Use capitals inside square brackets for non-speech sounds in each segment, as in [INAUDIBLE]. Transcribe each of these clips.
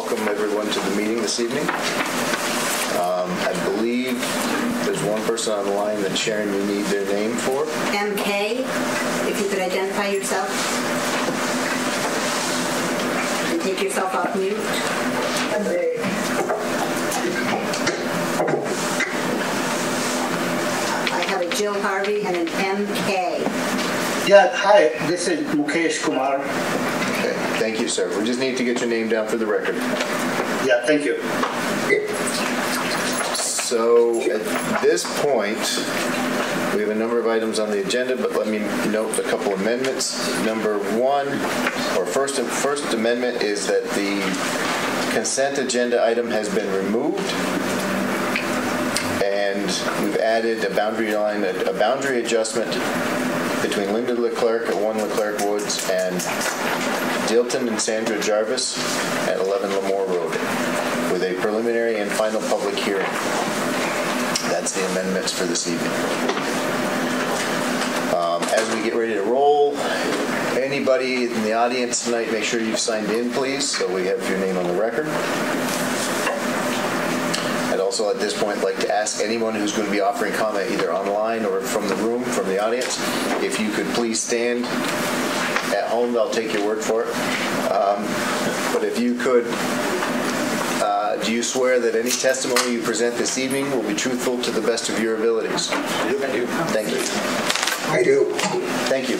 welcome everyone to the meeting this evening. Um, I believe there's one person on the line that Sharon, you need their name for. MK, if you could identify yourself. And take yourself off mute. I have a Jill Harvey and an MK. Yeah, hi, this is Mukesh Kumar. Thank you, sir. We just need to get your name down for the record. Yeah, thank you. So at this point, we have a number of items on the agenda, but let me note a couple amendments. Number one, or first, first amendment is that the consent agenda item has been removed. And we've added a boundary line, a boundary adjustment between Linda Leclerc at 1 Leclerc Woods and Dilton and Sandra Jarvis at 11 Lamore Road with a preliminary and final public hearing. That's the amendments for this evening. Um, As we get ready to roll, anybody in the audience tonight, make sure you've signed in, please, so we have your name on the record. I'd also at this point like to ask anyone who's going to be offering comment either online or from the room, from the audience, if you could please stand at home, I'll take your word for it. Um, But if you could, uh, do you swear that any testimony you present this evening will be truthful to the best of your abilities? I do. Thank you. I do. Thank you.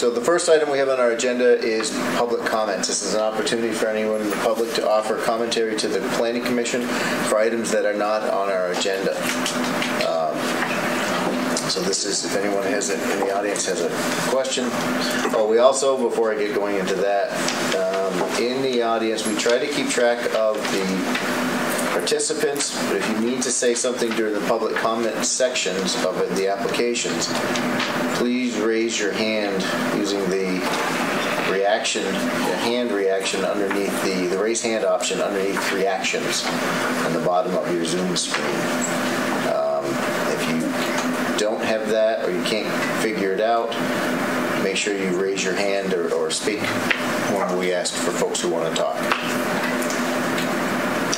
So the first item we have on our agenda is public comments. This is an opportunity for anyone in the public to offer commentary to the planning commission for items that are not on our agenda. So this is, if anyone has, a- in the audience has a question. Oh, we also, before I get going into that, um, in the audience, we try to keep track of the participants, but if you need to say something during the public comment sections of it, the applications, please raise your hand using the reaction, the hand reaction underneath the, the raise hand option underneath reactions on the bottom of your Zoom screen. Don't have that or you can't figure it out, make sure you raise your hand or, or speak when we ask for folks who want to talk. I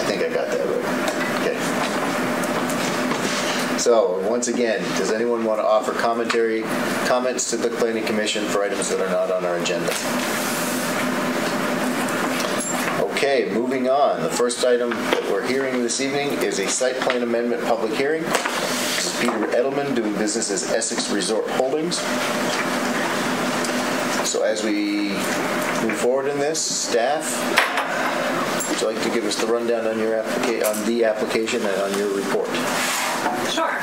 think I got that right. Okay. So, once again, does anyone want to offer commentary, comments to the planning commission for items that are not on our agenda? Okay, moving on. The first item that we're hearing this evening is a site plan amendment public hearing. This is Peter Edelman doing business as Essex Resort Holdings. So as we move forward in this, staff, would you like to give us the rundown on your applica, on the application and on your report? Sure.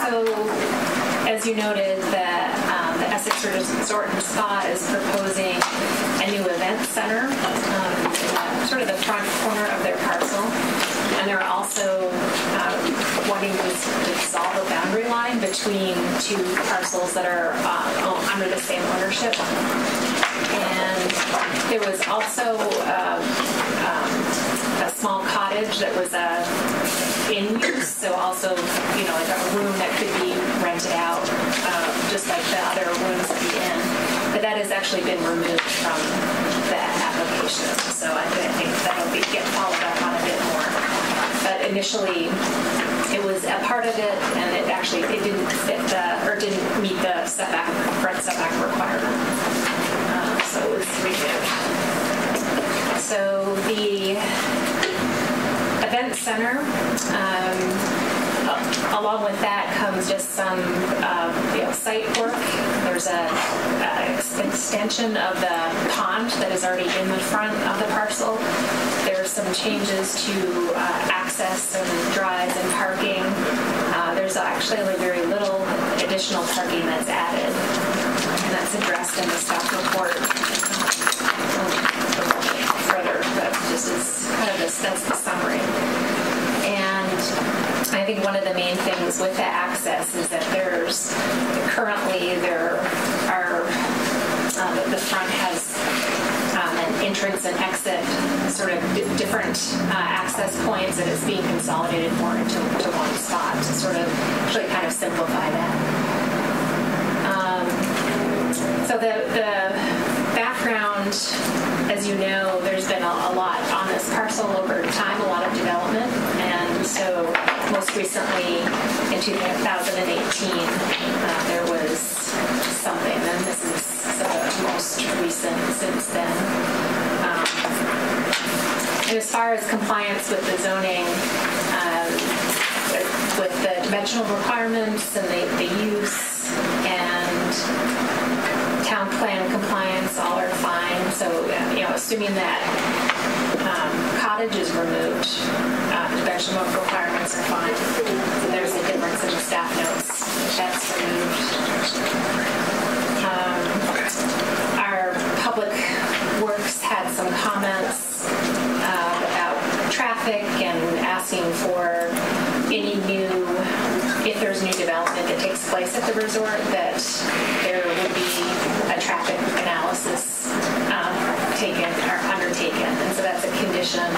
So, as you noted, the, um, the Essex Resort and Spa is proposing a new event center, um, sort of the front corner of their parcel. And they're also um, wanting to dissolve the boundary line between two parcels that are uh, under the same ownership. And there was also um, um, a small cottage that was uh, in use, so also, you know, like a room that could be rented out, um, just like the other rooms at the inn. But that has actually been removed from so I think that'll be, get followed up on a bit more. But initially, it was a part of it, and it actually, it didn't fit the, or didn't meet the setback, front setback requirement. Uh, So it was removed. So the event center. Um, along with that comes just some, um, you know, site work. There's a, extension of the pond that is already in the front of the parcel. There's some changes to uh, access and drives and parking. Uh, there's actually very little additional parking that's added, and that's addressed in the staff report further, but this is kind of this, that's the summary. And I think one of the main things with the access is that there's, currently there are, um, the front has um, an entrance and exit, sort of di- different uh, access points, and it's being consolidated more into to one spot to sort of actually kind of simplify that. Um, So the, the background, as you know, there's been a, a lot on this parcel over time, a lot of development, so most recently in 2018, uh, there was something, and this is the most recent since then. Um, and as far as compliance with the zoning, um, with the dimensional requirements and the, the use and town plan compliance, all are fine. So, uh, you know, assuming that um, cottage is removed, uh, dimensional requirements are fine. So there's a difference in the staff notes. That's removed. Um, our public works had some comments uh, about traffic and asking for any new, if there's new development that takes place at the resort, that there would be a traffic analysis um, taken or undertaken. And so that's a condition.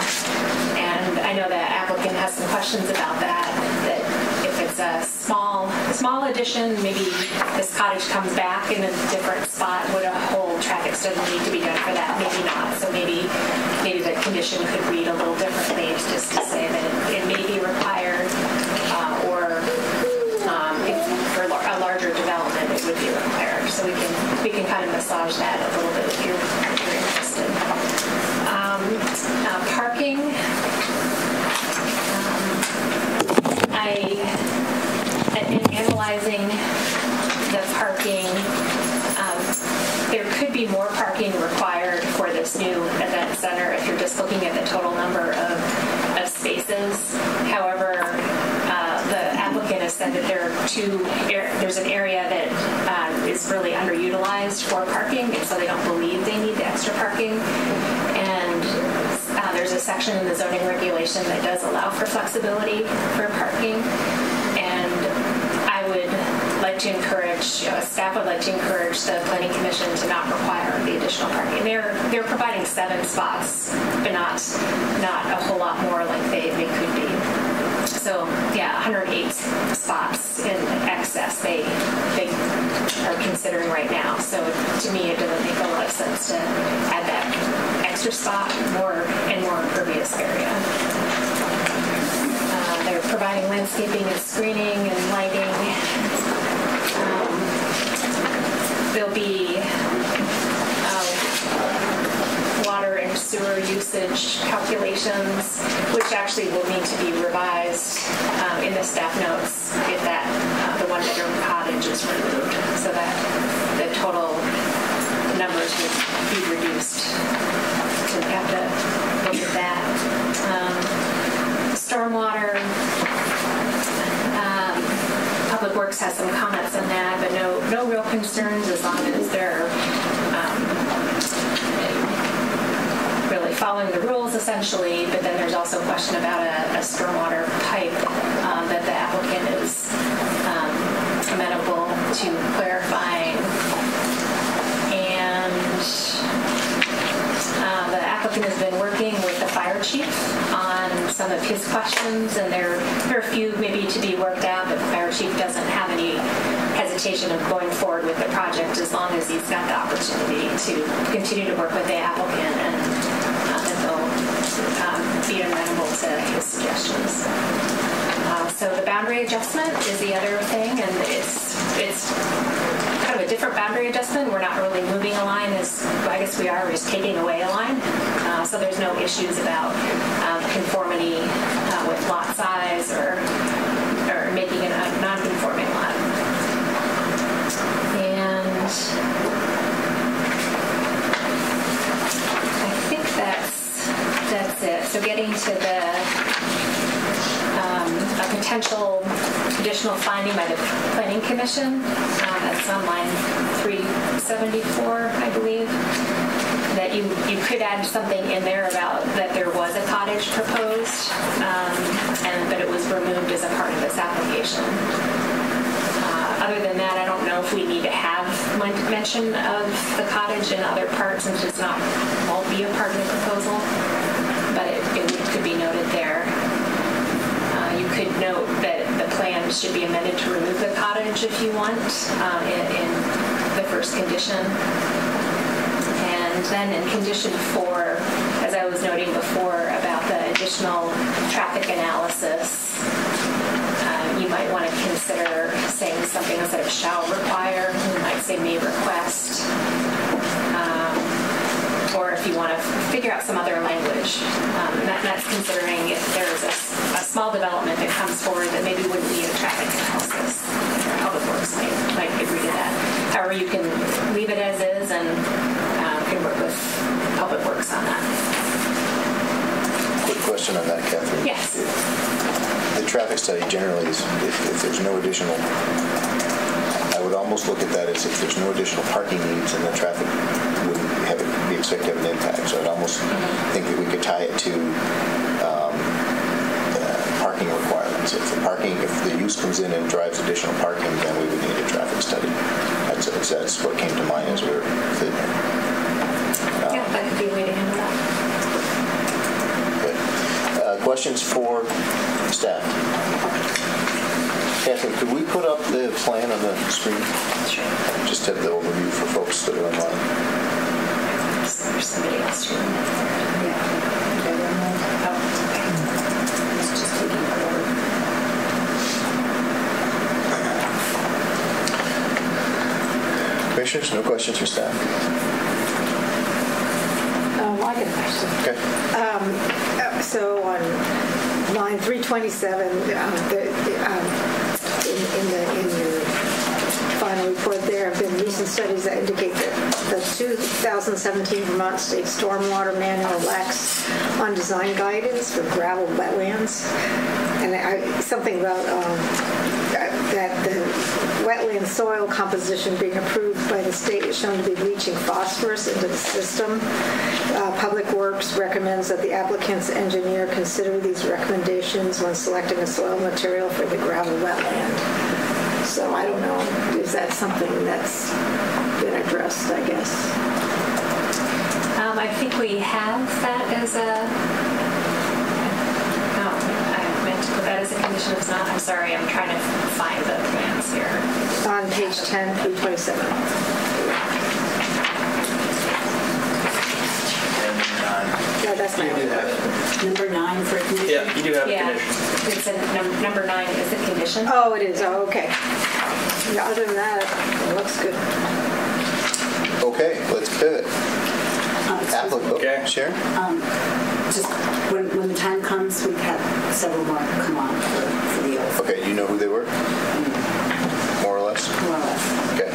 And I know that applicant has some questions about that, that if it's a small, small addition, maybe this cottage comes back in a different spot, would a whole traffic study need to be done for that? Maybe not. So maybe, maybe the condition could read a little differently, just to say that it may be required, uh, or um, if for a larger development, it would be required. So we can, we can kind of massage that a little bit if you're, if you're interested. Um, uh, Parking, I, in analyzing the parking, um, there could be more parking required for this new event center if you're just looking at the total number of, of spaces. However, uh, the applicant has said that there are two, ar- there's an area that um, is really underutilized for parking, and so they don't believe they need the extra parking. Uh, there's a section in the zoning regulation that does allow for flexibility for parking. And I would like to encourage, you know, staff would like to encourage the planning commission to not require the additional parking. They're, they're providing seven spots, but not, not a whole lot more like they, they could be. So, yeah, 108 spots in excess they, they are considering right now. So to me, it doesn't make a lot of sense to add that extra spot more and more impervious area. Uh, They're providing landscaping and screening and lighting. Um, There'll be um, water and sewer usage calculations, which actually will need to be revised um, in the staff notes if that, uh, the one bedroom cottage is removed, so that the total numbers would be reduced. Have to look at that. Um, Stormwater, um, Public Works has some comments on that, but no, no real concerns as long as they're um, really following the rules essentially, but then there's also a question about a, a stormwater pipe um, that the applicant is um, amenable to clarifying. And uh, the applicant has been working with the fire chief on some of his questions, and there, there are a few maybe to be worked out, but the fire chief doesn't have any hesitation of going forward with the project as long as he's got the opportunity to continue to work with the applicant and, uh, they'll um, be amenable to his suggestions. Uh, so the boundary adjustment is the other thing, and it's it's kind of a different boundary adjustment. We're not really moving a line, as I guess we are, we're just taking away a line. Uh, so there's no issues about um, conformity uh, with lot size or or making it a non-conforming lot. And I think that's that's it. So getting to the a potential additional finding by the Planning Commission. Uh, That's on line 374, I believe. That you, you could add something in there about that there was a cottage proposed, um, and but it was removed as a part of this application. Uh, Other than that, I don't know if we need to have mention of the cottage in other parts since it's not, won't be a part of the proposal, but it it could be noted there. Note that the plan should be amended to remove the cottage if you want uh, in in the first condition. And And then in condition four, as I was noting before about the additional traffic analysis, uh, you might want to consider saying something instead of shall require, you might say may request. Or if you want to figure out some other language, um, that- that's considering if there's a small development that comes forward that maybe wouldn't need a traffic analysis. Public Works might, might agree to that. However, you can leave it as is and um, can work with Public Works on that. Quick question on that, Catherine. Yes. The traffic study generally is, if, if there's no additional, I would almost look at that as if there's no additional parking needs and the traffic wouldn't be to have an impact. So I'd almost think that we could tie it to um, uh, parking requirements. If the parking, if the use comes in and drives additional parking, then we would need a traffic study. That's, that's what came to mind as we were here. Yeah, that could be a way to handle that. Good. Uh, Questions for staff? Catherine, could we put up the plan on the screen? Sure. Just have the overview for folks that are online. There's somebody else who. Yeah. Oh, okay. It's just taking forever. Commissioners, no questions for staff? Um, I got a question. Okay. Uh, So on line 327, um, the, um, in in the, in your final report, there have been recent studies that indicate that the 2017 Vermont State Stormwater Manual lacks on design guidance for gravel wetlands. And I, something about um, that the wetland soil composition being approved by the state is shown to be leaching phosphorus into the system. Uh, Public Works recommends that the applicant's engineer consider these recommendations when selecting a soil material for the gravel wetland. So I don't know, is that something that's been addressed, I guess? Um, I think we have that as a, oh, I meant that as a condition. It's not, I'm sorry, I'm trying to find the plans here. On page 10 through 27. No, that's not. Number nine for condition. Yeah, you do have a Yeah, condition. it's a, num- number nine is a condition. Oh, it is, oh, okay. Yeah, other than that, it looks good. Okay, let's pivot. Um, excuse me. Okay. Sharon? Just when, when the time comes, we've had several more come on for, for the oath, Okay, you know who they were? More or less? more or less. Okay.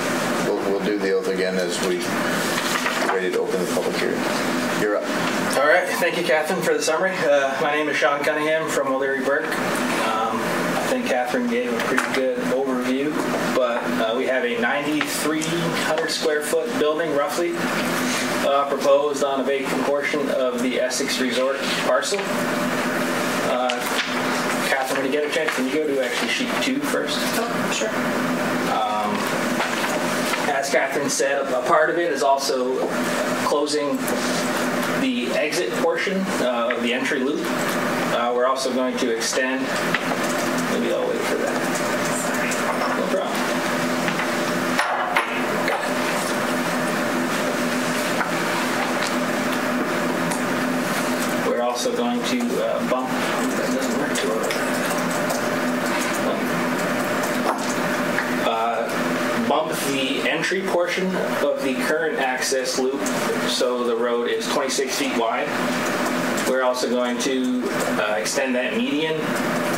We'll, we'll do the oath again as we ready to open the public hearing. You're up. All right, thank you, Catherine, for the summary. Uh, my name is Sean Cunningham from O'Leary Burke. Um, I think Catherine gave a pretty good overview, but uh, we have a 9,300 square foot building, roughly, uh, proposed on a vacant portion of the Essex Resort parcel. Uh, Catherine, when you get a chance, can you go to actually sheet two first? Oh, sure. As Catherine said, a part of it is also closing the exit portion uh, of the entry loop. Uh, We're also going to extend, maybe I'll wait for that. No problem. We're also going to uh, well. bump the entry portion of the current access loop so the road is 26 feet wide. We're also going to uh, extend that median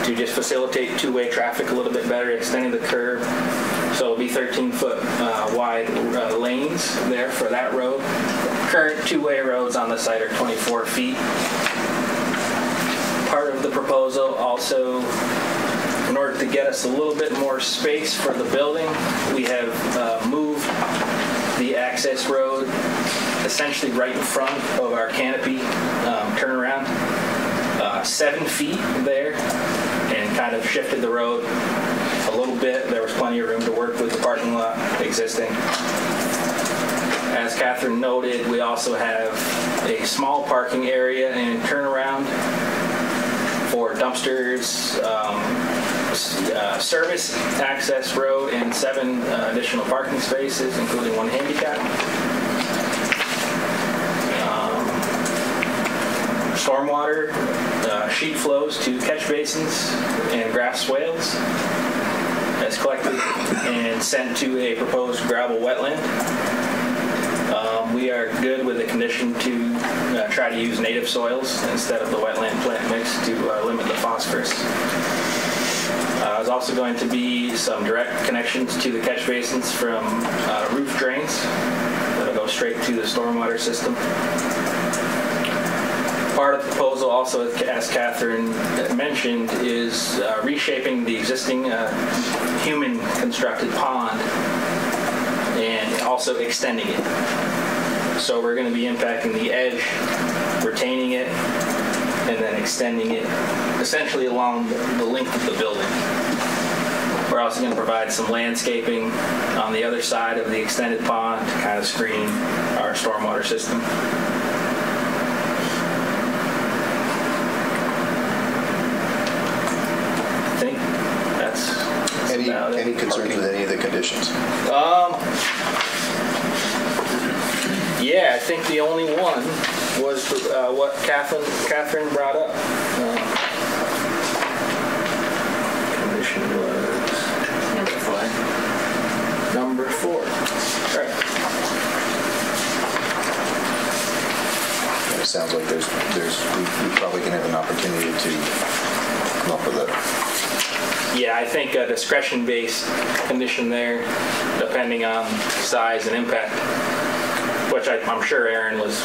to just facilitate two-way traffic a little bit better, extending the curb. So it'll be 13-foot uh, wide uh, lanes there for that road. Current two-way roads on the site are 24 feet. Part of the proposal also in order to get us a little bit more space for the building, we have uh, moved the access road essentially right in front of our canopy um, turnaround, uh, seven feet there, and kind of shifted the road a little bit. There was plenty of room to work with the parking lot existing. As Catherine noted, we also have a small parking area and turnaround dumpsters, um, uh, service access road, and seven uh, additional parking spaces, including one handicap. Um, stormwater, uh, sheet flows to catch basins and grass swales as collected and sent to a proposed gravel wetland. Um, we are good with the condition to uh, try to use native soils instead of the wetland plant mix to uh, limit the phosphorus. Uh, There's also going to be some direct connections to the catch basins from uh, roof drains that'll go straight to the stormwater system. Part of the proposal also, as Catherine mentioned, is uh, reshaping the existing uh, human-constructed pond and also extending it. So we're going to be impacting the edge, retaining it, and then extending it essentially along the length of the building. We're also going to provide some landscaping on the other side of the extended pond to kind of screen our stormwater system. I think that's Any, about it. any concerns with any of the conditions? Um, yeah, I think the only one was uh, what Catherine Catherine brought up. Uh, condition was Number four. number four. Right. It sounds like there's, there's, we we probably can have an opportunity to come up with a, Yeah, I think a discretion-based condition there, depending on size and impact, which I, I'm sure Aaron was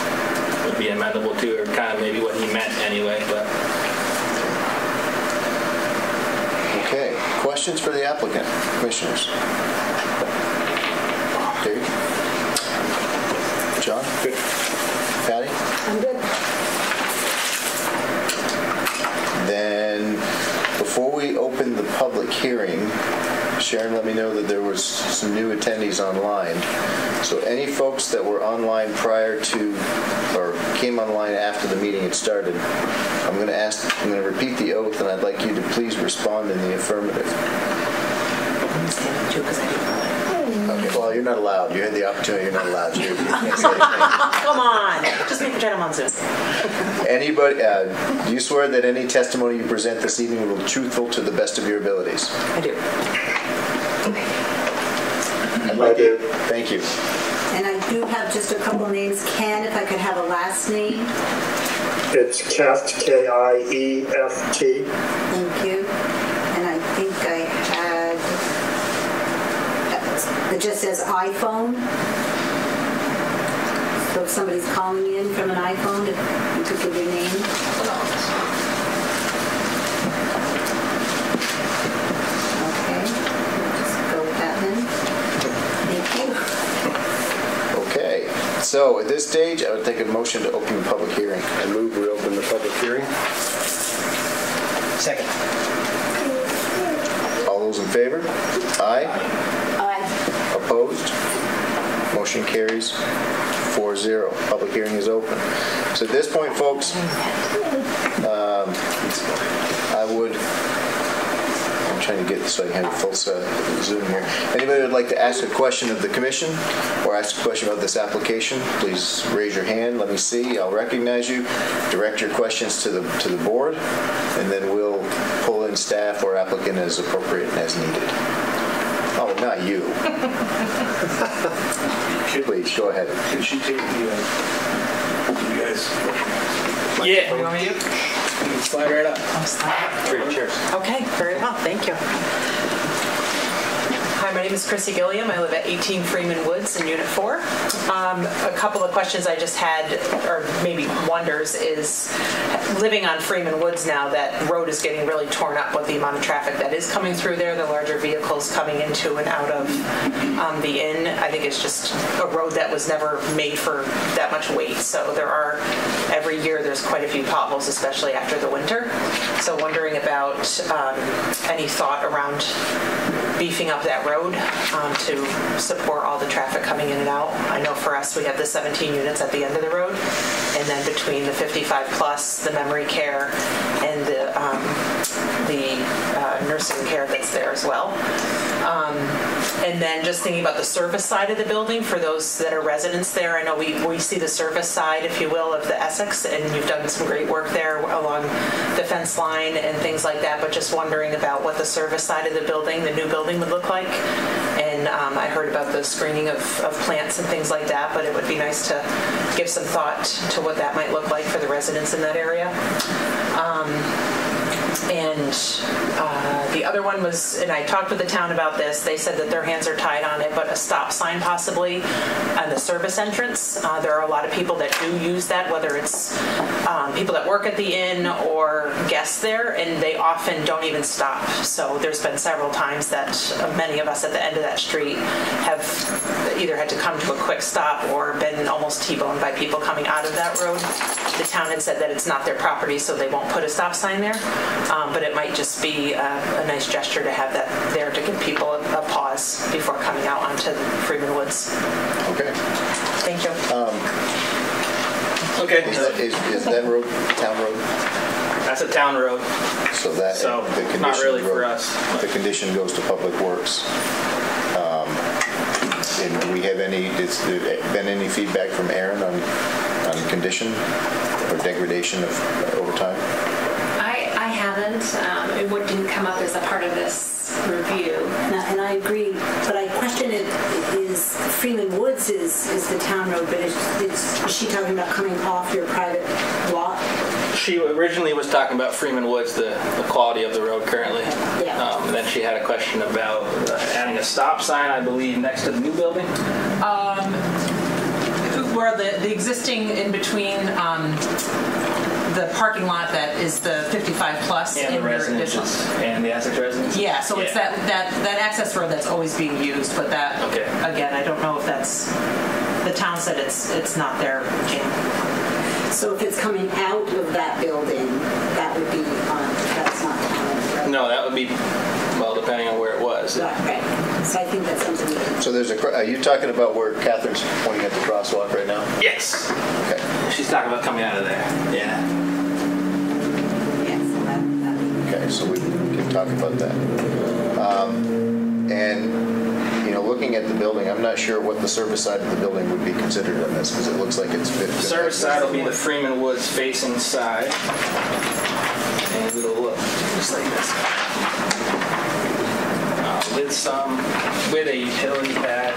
would be amenable to, or kind of maybe what he meant anyway. But okay. Questions for the applicant, commissioners? Dave? John? Good. Patty? I'm good. Then, before we open the public hearing, Sharon let me know that there was some new attendees online. So any folks that were online prior to, or came online after the meeting had started, I'm going to ask, I'm going to repeat the oath, and I'd like you to please respond in the affirmative. Okay, well, you're not allowed. You had the opportunity, you're not allowed. You you can't say anything. Come on, just make pretend I'm. Anybody, uh, do you swear that any testimony you present this evening will be truthful to the best of your abilities? I do. I'd like you. Thank you. And I do have just a couple names. Ken, if I could have a last name. It's Kieft, K-I-E-F-T. Thank you. And I think I had, it just says iPhone. So if somebody's calling in from an iPhone, if you could give your name. Okay, just go with that then. Thank you. Okay, so at this stage, I would take a motion to open the public hearing. I move we open the public hearing. Second. All those in favor? Aye. Aye. Opposed? Motion carries 4-0. Public hearing is open. So at this point, folks, um, I would, I'm trying to get so I can have a full set Zoom here. Anybody would like to ask a question of the commission or ask a question about this application, please raise your hand. Let me see. I'll recognize you. Direct your questions to the, to the board, and then we'll pull in staff or applicant as appropriate and as needed. Oh, not you. [LAUGHS] Please, go ahead. Can she take the, uh, you guys? yeah, You want me to? slide right up. Well, thank you. Hi, my name is Chrissy Gilliam. I live at 18 Freeman Woods in Unit 4. Um, a couple of questions I just had, or maybe wonders, is living on Freeman Woods now, that road is getting really torn up with the amount of traffic that is coming through there, the larger vehicles coming into and out of um, the inn. I think it's just a road that was never made for that much weight. So there are, every year, there's quite a few potholes, especially after the winter. So wondering about um, any thought around beefing up that road um, to support all the traffic coming in and out. I know for us, we have the 17 units at the end of the road, and then between the 55 plus, the memory care, and the um, the uh, nursing care that's there as well. Um, and then just thinking about the service side of the building for those that are residents there. I know we, we see the service side, if you will, of the Essex, and you've done some great work there along the fence line and things like that. But just wondering about what the service side of the building, the new building, would look like. And um, I heard about the screening of, of plants and things like that. But it would be nice to give some thought to what that might look like for the residents in that area. And uh, the other one was, and I talked with the town about this, they said that their hands are tied on it, but a stop sign possibly on the service entrance. Uh, There are a lot of people that do use that, whether it's um, people that work at the inn or guests there, and they often don't even stop. So there's been several times that many of us at the end of that street have either had to come to a quick stop or been almost T-boned by people coming out of that road. The town had said that it's not their property, so they won't put a stop sign there. Um, But it might just be a a nice gesture to have that there to give people a a pause before coming out onto Freeman Woods. Okay. Thank you. Okay, Is that, is, is that road town road? that's a town road. So that So, the not condition really for road- us. The condition goes to Public Works. Um, And do we have any? Has there been any feedback from Aaron on on condition or degradation of uh, over time? I, I haven't, um, it would- didn't come up as a part of this review. And I- and I agree, but I question it, is Freeman Woods is, is the town road, but is, is is she talking about coming off your private lot? She originally was talking about Freeman Woods, the, the quality of the road currently. Yeah. Um, and then she had a question about uh, adding a stop sign, I believe, next to the new building. Um, Where the, the existing in between um, the parking lot that is the 55 plus And the your residences, and the Essex residents. Yeah, so it's that, that, that access road that's always being used, but that, Okay. again, I don't know if that's, the town said it's, it's not their jam. So if it's coming out of that building, that would be on, that's not town road, right? No, that would be, well, depending on where it was. Right, so I think that's something we can So there's a. cr- Are you talking about where Catherine's pointing at the crosswalk right now? Yes. Okay. She's talking about coming out of there. Yeah. Yeah, so that, that, Okay, so we can talk about that. Um, And, you know, looking at the building, I'm not sure what the service side of the building would be considered on this, because it looks like it's. The service side will be the Freeman Woods facing side. And it'll look just like this. Uh, with some, with a utility pad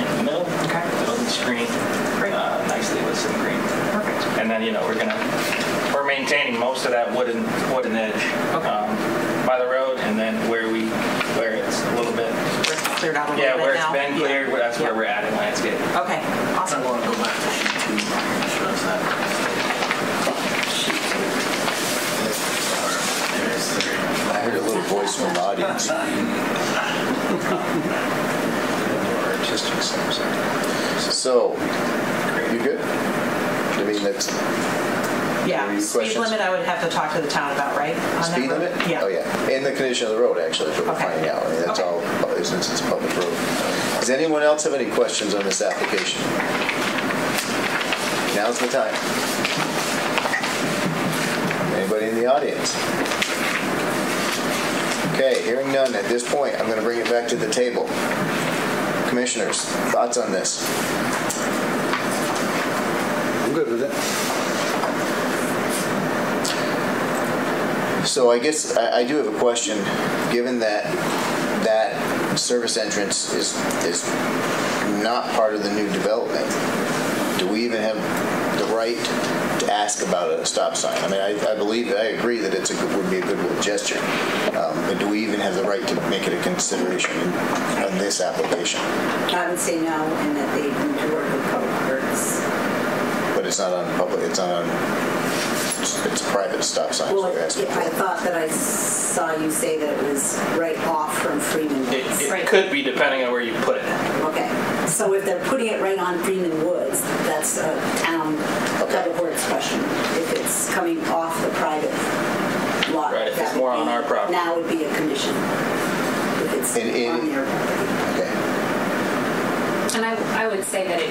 in the middle. Okay. It'll be screened Great. uh, nicely with some green. Perfect. And then, you know, we're gonna, we're maintaining most of that wooden, wooden edge Okay. um, by the road, and then where we, where it's a little bit, Cleared out a little yeah, bit where it's now. been Yeah. cleared, that's where we're adding landscape. Okay, awesome. want to go back to sheet two. Shows that. Sheet two. There's three. I heard a little voice from the audience. [LAUGHS] [LAUGHS] So, you good? I mean, that's, Yeah, Any speed questions? limit I would have to talk to the town about, right? on that speed road? limit? Yeah. Oh, yeah. And the condition of the road, actually, is what we're Okay. finding out. I mean, that's Okay. all, since it's a public road. Does anyone else have any questions on this application? Now's the time. Anybody in the audience? Okay, hearing none, at this point, I'm going to bring it back to the table. Commissioners, thoughts on this? Good with it. So I guess I, I do have a question, given that that service entrance is, is not part of the new development, do we even have the right to ask about a stop sign? I mean, I, I believe, I agree that it's a, good- would be a good gesture, um, but do we even have the right to make it a consideration on this application? I would say no, and that they need to work with. But it's not on public, it's not on, it's it's private stop sign, Well, so you're asking I for. thought that I saw you say that it was right off from Freeman It, Woods. it could be depending on where you put it. Okay, so if they're putting it right on Freeman Woods, that's a town public works question. If it's coming off the private lot. Right, if it's that would more on be- our property. Now it would be a condition. If it's And in- on their property. Okay. And I, I would say that it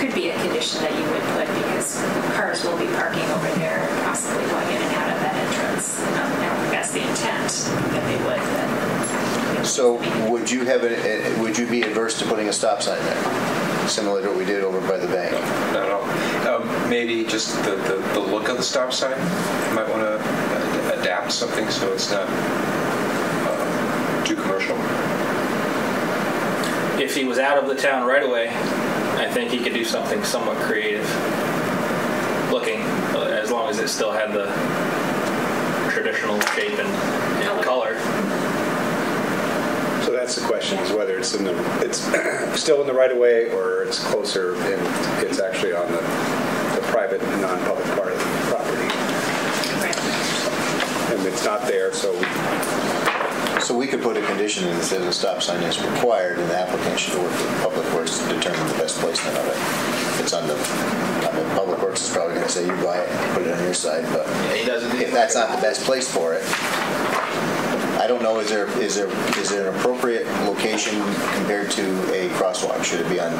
could be a condition that you would put because cars will be parking over there, possibly going in and out of that entrance. Um, and That's the intent, that they would. So would you have, a- a- would you be adverse to putting a stop sign there? Similar to what we did over by the bank? Not at all. Um, Maybe just the, the, the look of the stop sign, You might want to adapt something so it's not um, too commercial. If he was out of the town right away, I think he could do something somewhat creative looking, uh, as long as it still had the traditional shape and, and color. So that's the question, is whether it's in the, it's [CLEARS THROAT] still in the right of way or it's closer and it's actually on the, the private and non-public part of the property. And it's not there, so So we could put a condition in that says a stop sign is required and the applicant should work with Public Works to determine the best placement of it. If it's on the, I mean, Public Works is probably gonna say you buy it, and put it on your side, but he doesn't. if that's not the best place for it, I don't know, is there, is there, is there an appropriate location compared to a crosswalk? Should it be on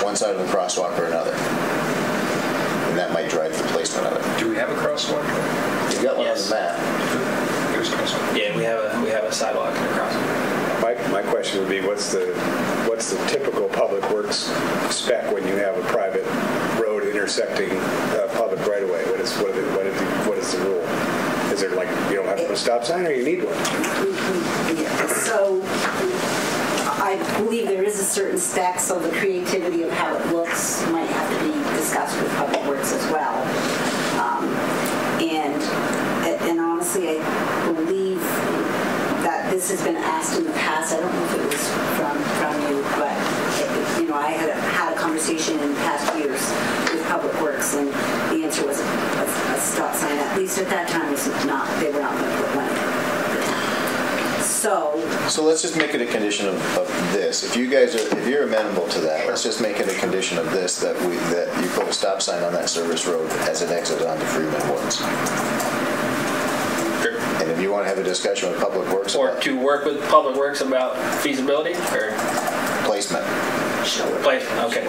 one side of the crosswalk or another? And that might drive the placement of it. Do we have a crosswalk? You got one on Yes. the map. Here's a. Yeah, we have a, we have a sidewalk and a crosswalk. my, my question would be, what's the, what's the typical public works spec when you have a private road intersecting uh, public right of way? What is, what are the- what is, the- what is the rule? Is there like, you don't have to put a stop sign or you need one? Yeah, So I believe there is a certain spec, so the creativity of how it looks might have to be discussed with Public Works as well. Um, And, and honestly, I believe that this has been asked in the past. I don't know if it was from, from you, but, it- you know, I had, a- had a conversation in past years with Public Works, and the answer was a, a stop sign, at least at that time, was not, they were not going to put one. So, So let's just make it a condition of, of this. If you guys are, if you're amenable to that, let's just make it a condition of this, that we, that you put a stop sign on that service road as an exit onto Freeman Woods. And if you want to have a discussion with Public Works Or about to work with Public Works about feasibility or placement, placement, okay.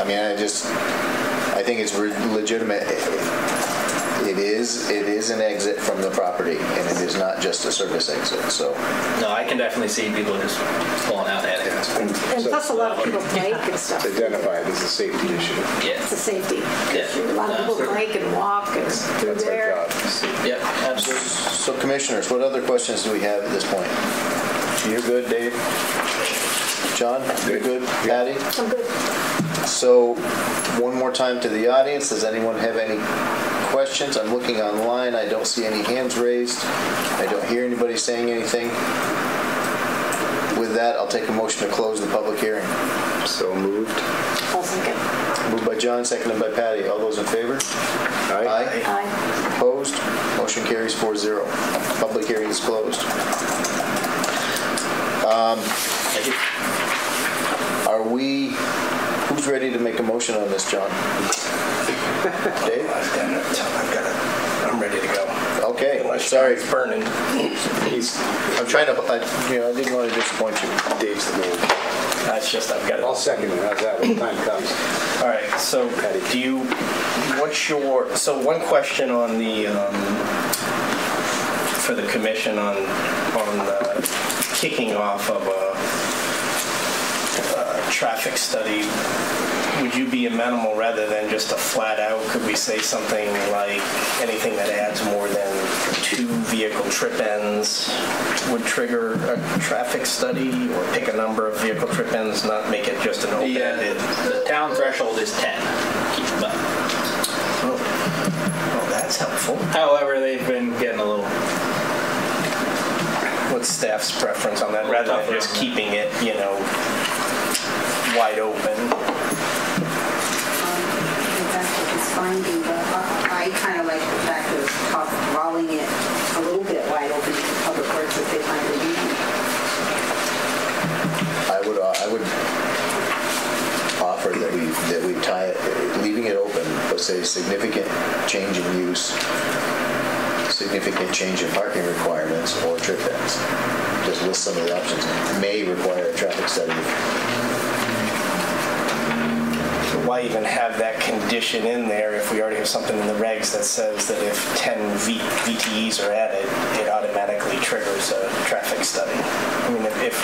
I mean, I just, I think it's re- legitimate. It is, it is an exit from the property, and it is not just a service exit, so. No, I can definitely see people just pulling out at it. And plus, a lot of people bike and stuff. [LAUGHS] It's identified as a safety issue. Yeah. It's a safety Yeah. issue. A lot of people bike and walk and through That's our there. job. Yep, absolutely. So commissioners, what other questions do we have at this point? You're good, Dave? John, you're good? Patty? I'm good. So, one more time to the audience, does anyone have any questions? I'm looking online, I don't see any hands raised. I don't hear anybody saying anything. With that, I'll take a motion to close the public hearing. So moved. I'll second. Moved by John, seconded by Patty. All those in favor? Aye. Aye. Opposed? Motion carries 4-0. Public hearing is closed. Thank you. Are we, who's ready to make a motion on this, John? Dave? I've got it. I'm ready to go. Okay, Unless sorry. It's burning. He's, I'm trying to, I- you know, I didn't want to disappoint you. Dave's the man. That's just, I've got it. I'll second it. How's that when the time comes? All right, so do you, what's your, so one question on the, um, for the commission on, on uh, kicking off of a uh, traffic study, would you be amenable rather than just a flat out, could we say something like anything that adds more than two vehicle trip ends would trigger a traffic study or pick a number of vehicle trip ends, not make it just an uh, open-ended? the town threshold is 10. Keep them up. Oh, that's helpful. However, they've been getting a little, What's staff's preference on that, rather than just keeping it, you know, wide open? That's what it's finding, but I kind of like the fact of talk- rolling it a little bit wide open to Public Works if they find it needed. I would, uh, I would offer that we, that we tie it, leaving it open, but say significant change in use, significant change in parking requirements or trip ends. Just list some of the options. May require a traffic study. Why even have that condition in there if we already have something in the regs that says that if 10 V- VTEs are added, it automatically triggers a traffic study. I mean, if- if,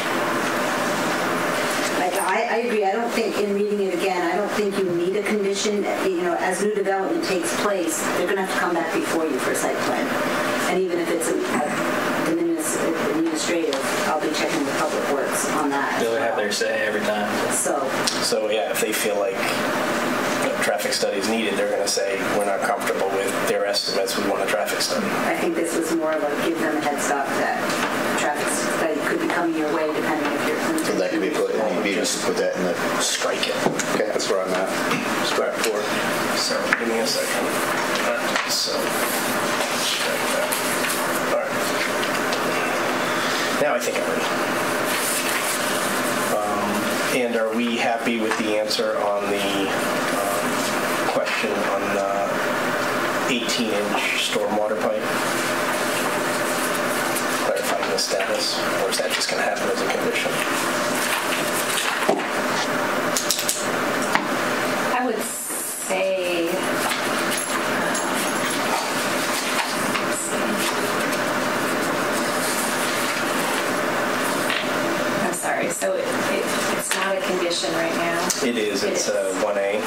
I, I agree, I don't think, in reading it again, I don't think you need a condition, you know, as new development takes place, they're gonna have to come back before you for a site plan. And even if it's a a administrative, I'll be checking with Public Works on that. as They'll have well. their say every time. So, so yeah, if they feel like a traffic study is needed, they're going to say, we're not comfortable with their estimates, we want a traffic study. I think this was more like give them a heads up that traffic study could be coming your way depending if you're. So that could be put, you just put that in the, Strike it. okay. That's where I'm at. Strike four. So, give me a second. Uh, So, strike that. All right. Now I think I'm ready. Um, And are we happy with the answer on the um, question on the 18-inch stormwater pipe? Clarifying the status, or is that just going to happen as a condition? I would say. I'm sorry, so it, it, it's not a condition right now. It is, it's It uh, 1A,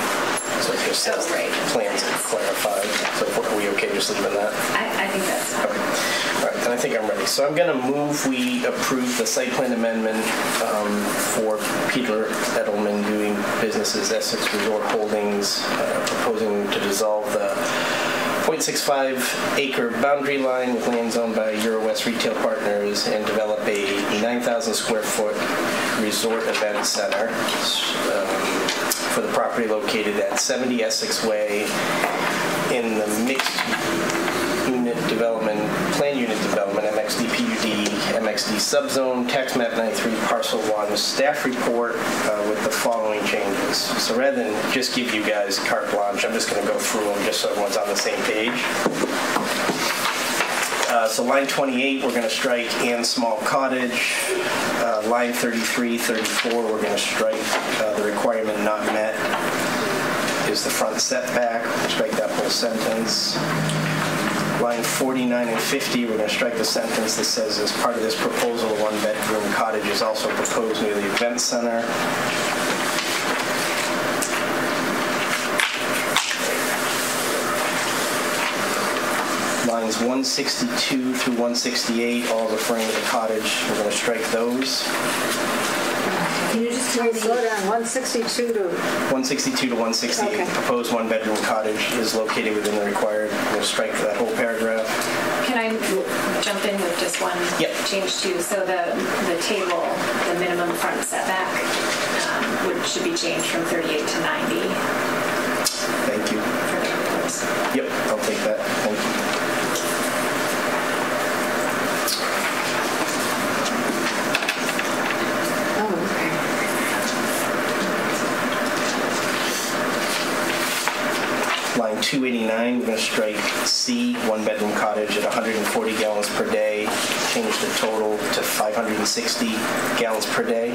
so it just Oh, right. plans clarified. So are we okay just leaving that? I, I think that's fine. Okay. All right, then I think I'm ready. So I'm going to move we approve the site plan amendment um, for Peter Edelman doing business as Essex Resort Holdings, uh, proposing to dissolve the .65 acre boundary line with lands owned by Eurowest Retail Partners and develop a 9,000 square foot resort event center um, for the property located at 70 Essex Way in the mixed unit development, plan unit development, PUD, subzone, tax map 93, parcel 1, staff report uh, with the following changes. So rather than just give you guys carte blanche, I'm just going to go through them just so everyone's on the same page. Uh, So line 28, we're going to strike and small cottage. Uh, Line 33, 34, we're going to strike uh, the requirement not met is the front setback, strike that whole sentence. Line 49 and 50, we're going to strike the sentence that says, as part of this proposal, a one-bedroom cottage is also proposed near the event center. Lines 162 through 168, all referring to the cottage, we're going to strike those. Can you just tell Wait, slow down, 162 to, 162 to 168, Okay. proposed one-bedroom cottage is located within the required, we'll strike that whole paragraph. Can I jump in with just one Yep. change too? So the, the table, the minimum front setback um, would, should be changed from 38 to 90 Thank you. for the proposed. Yep, I'll take that, thank you. oh, okay. Line 289, we're going to strike C, one-bedroom cottage at 140 gallons per day, change the total to 560 gallons per day.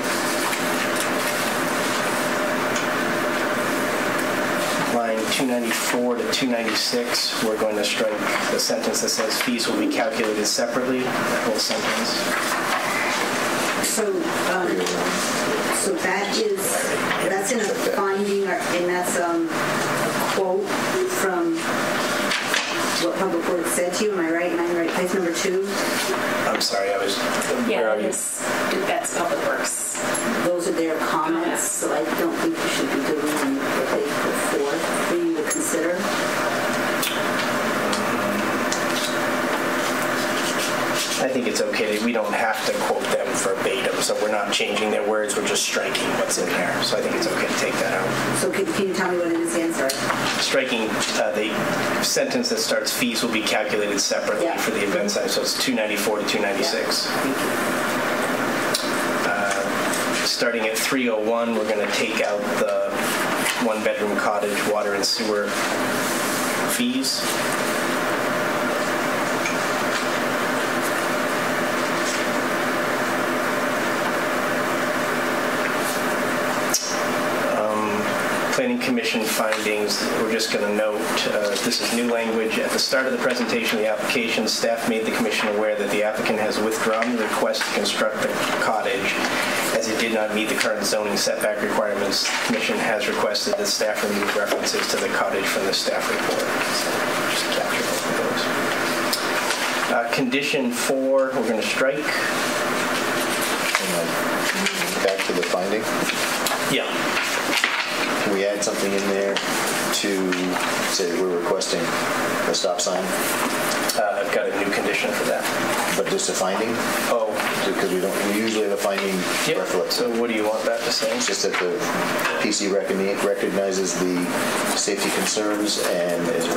Line 294 to 296, we're going to strike the sentence that says fees will be calculated separately, that whole sentence. so, um, so that is, that's in a finding, and that's um, quote what Public Works said to you, am I right? Am I in the right place, number two? I'm sorry, I was, where Yeah, are that you? that's Public Works. Those are their comments, so I don't think you should be doing what they put forth for you to consider. I think it's okay, that we don't have to quote them verbatim, so we're not changing their words, we're just striking what's in there. So I think it's okay to take that out. So can, can you tell me what it is sorry? striking uh, the sentence that starts fees will be calculated separately Yeah. for the event size, so it's 294 to 296. Uh, Starting at 301, we're going to take out the one-bedroom cottage water and sewer fees. Planning Commission findings, we're just going to note, uh, this is new language. At the start of the presentation of the application, staff made the commission aware that the applicant has withdrawn the request to construct the cottage as it did not meet the current zoning setback requirements. The commission has requested that staff remove references to the cottage from the staff report. So Just capture both of those. Uh, Condition four, we're going to strike. Back to the finding. Yeah. We add something in there to say we're requesting a stop sign, Uh, I've got a new condition for that. but just a finding? Oh, Because we don't, we usually have a finding yep. So what do you want that to say? It's just that the PC recogni- recognizes the safety concerns and is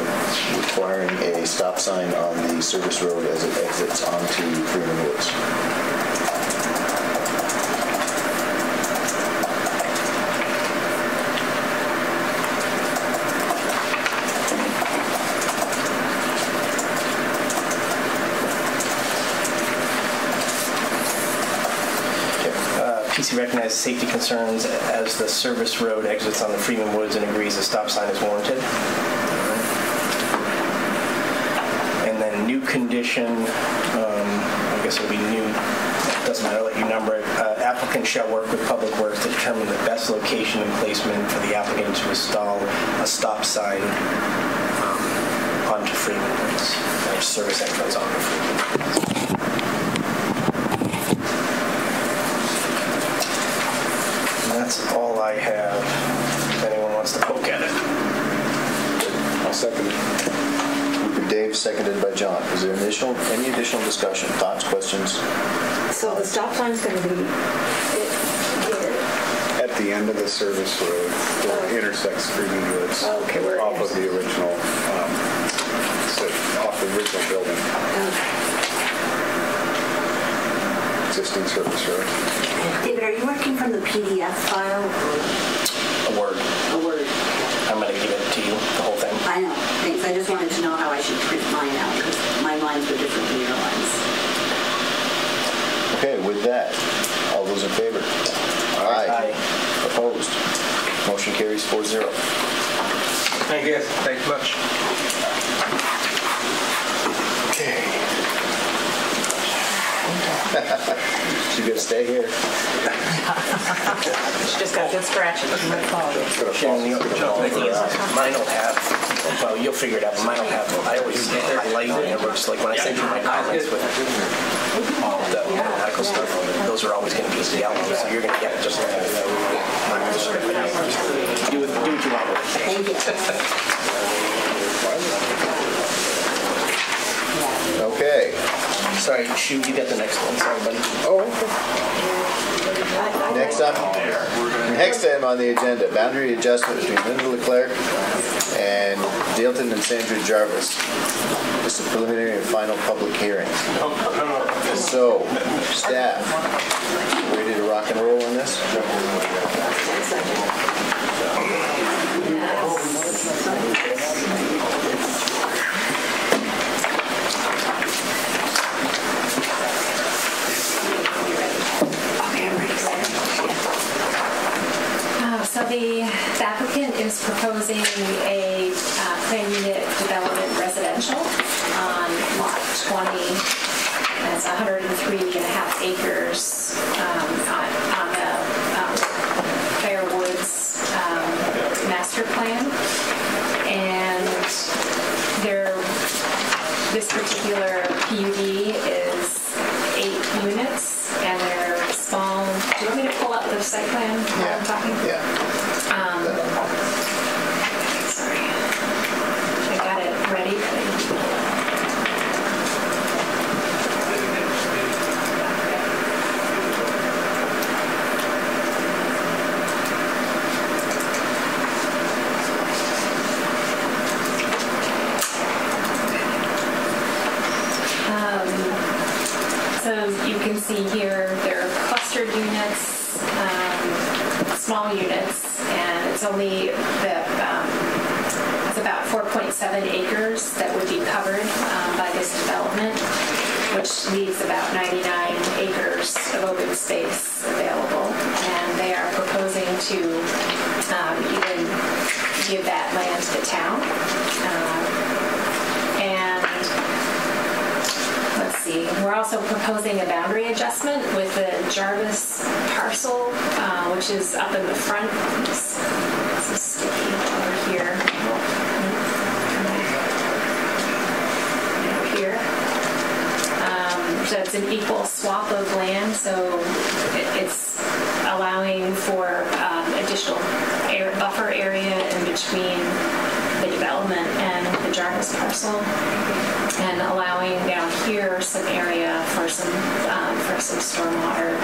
requiring a stop sign on the service road as it exits onto Freeman Woods. Uh, Safety concerns as the service road exits on the Freeman Woods and agrees a stop sign is warranted. And then new condition, um, I guess it'll be new, doesn't matter, I'll let you number it. Uh, Applicant shall work with Public Works to determine the best location and placement for the applicant to install a stop sign um, onto Freeman Woods, service entrance onto Freeman Woods. And that's all I have. If anyone wants to poke at it. I'll second it. Dave, seconded by John. Is there additional, any additional discussion, thoughts, questions? So the stop sign is going to be it- At the end of the service road, where it intersects Freeman Woods. Okay, where it Off of the original, um, so off the original building, existing service road. David, are you working from the PDF file or A word. a Word? I'm going to give it to you, the whole thing. I know, thanks. I just wanted to know how I should print mine out because my lines were different than your lines. Okay, with that, all those in favor? Aye. Opposed? Motion carries 4-0. Thank you. Thanks much. Okay. You gonna stay here. She just got good scratches. Sharon, you- Mine will have, well, you'll figure it out, but mine will have, I always highlight and it looks like when I send you my comments with all the medical stuff, those are always going to be yellow, so you're going to get it just like that. Do what do what you want with it. Thank you. Okay. Sorry, shoot, you got the next one, sorry, buddy. Oh, Next up, next item on the agenda, boundary adjustment between Linda Leclerc and Dalton and Sandra Jarvis. This is a preliminary and final public hearing. So, staff, ready to rock and roll on this? And allowing down here some area for some, um, for some stormwater.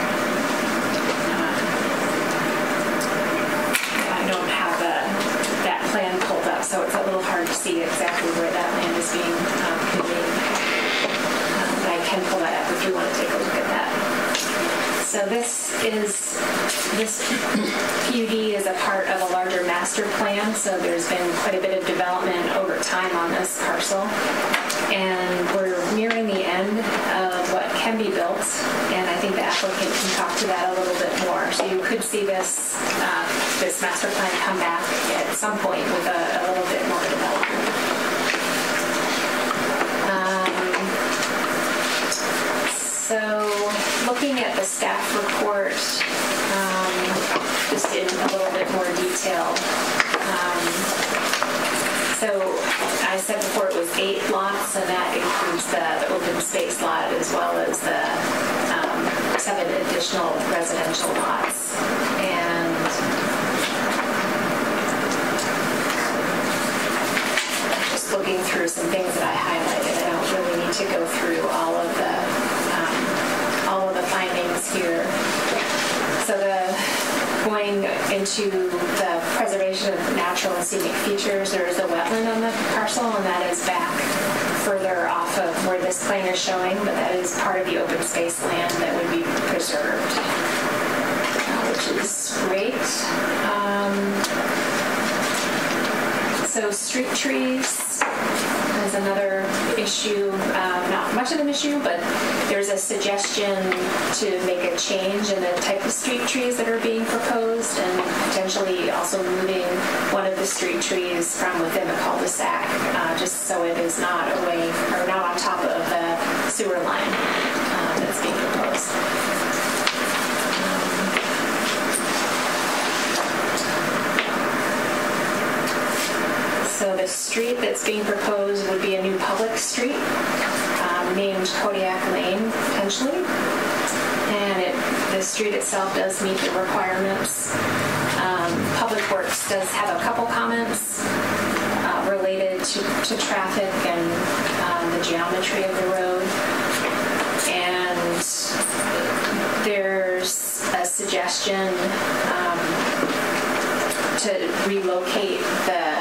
Uh, I don't have the- that plan pulled up, so it's a little hard to see exactly where that land is being um, conveyed. Um, but I can pull that up if you want to take a look at that. So this is, this PUD is a part of a larger master plan, so there's been quite a bit of development over time on this parcel. And we're nearing the end of what can be built, and I think the applicant can talk to that a little bit more. So you could see this, uh, this master plan come back at some point with a a little bit more development. Um, So, looking at the staff report, um, just in a little bit more detail. um, So, I said before eight lots, and that includes the open space lot as well as the um, seven additional residential lots. And just looking through some things that I highlighted. I don't really need to go through all of the, um, all of the findings here. So the, going into the preservation of natural and scenic features, there is a wetland on the parcel, and that is back further off of where this plan is showing, but that is part of the open space land that would be preserved, which is great. Um, so street trees is another issue, um, not much of an issue, but there's a suggestion to make a change in the type of street trees that are being proposed and potentially also moving one of the street trees from within the cul-de-sac, uh, just so it is not away, or not on top of the sewer line uh, that's being proposed. So the street that's being proposed would be a new public street um, named Kodiak Lane, potentially. And it, the street itself does meet the requirements. Um, Public Works does have a couple comments uh, related to, to traffic and um, the geometry of the road. And there's a suggestion um, to relocate the,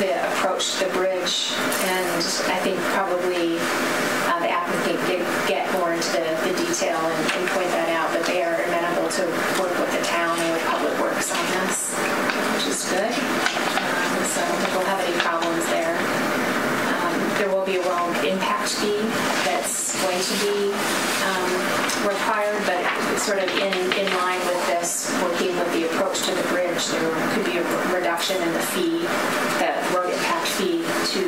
um, the approach the bridge. And I think probably uh, the applicant did get more into the, the detail and, and point that out, but they are amenable to work with the town and with Public Works on this, which is good. Um, So I don't think we'll have any problems there. Um, There will be a road impact fee that's going to be um, required, but sort of in, in line with this, working with the approach to the bridge, there could be a reduction in the fee, the road impact fee to,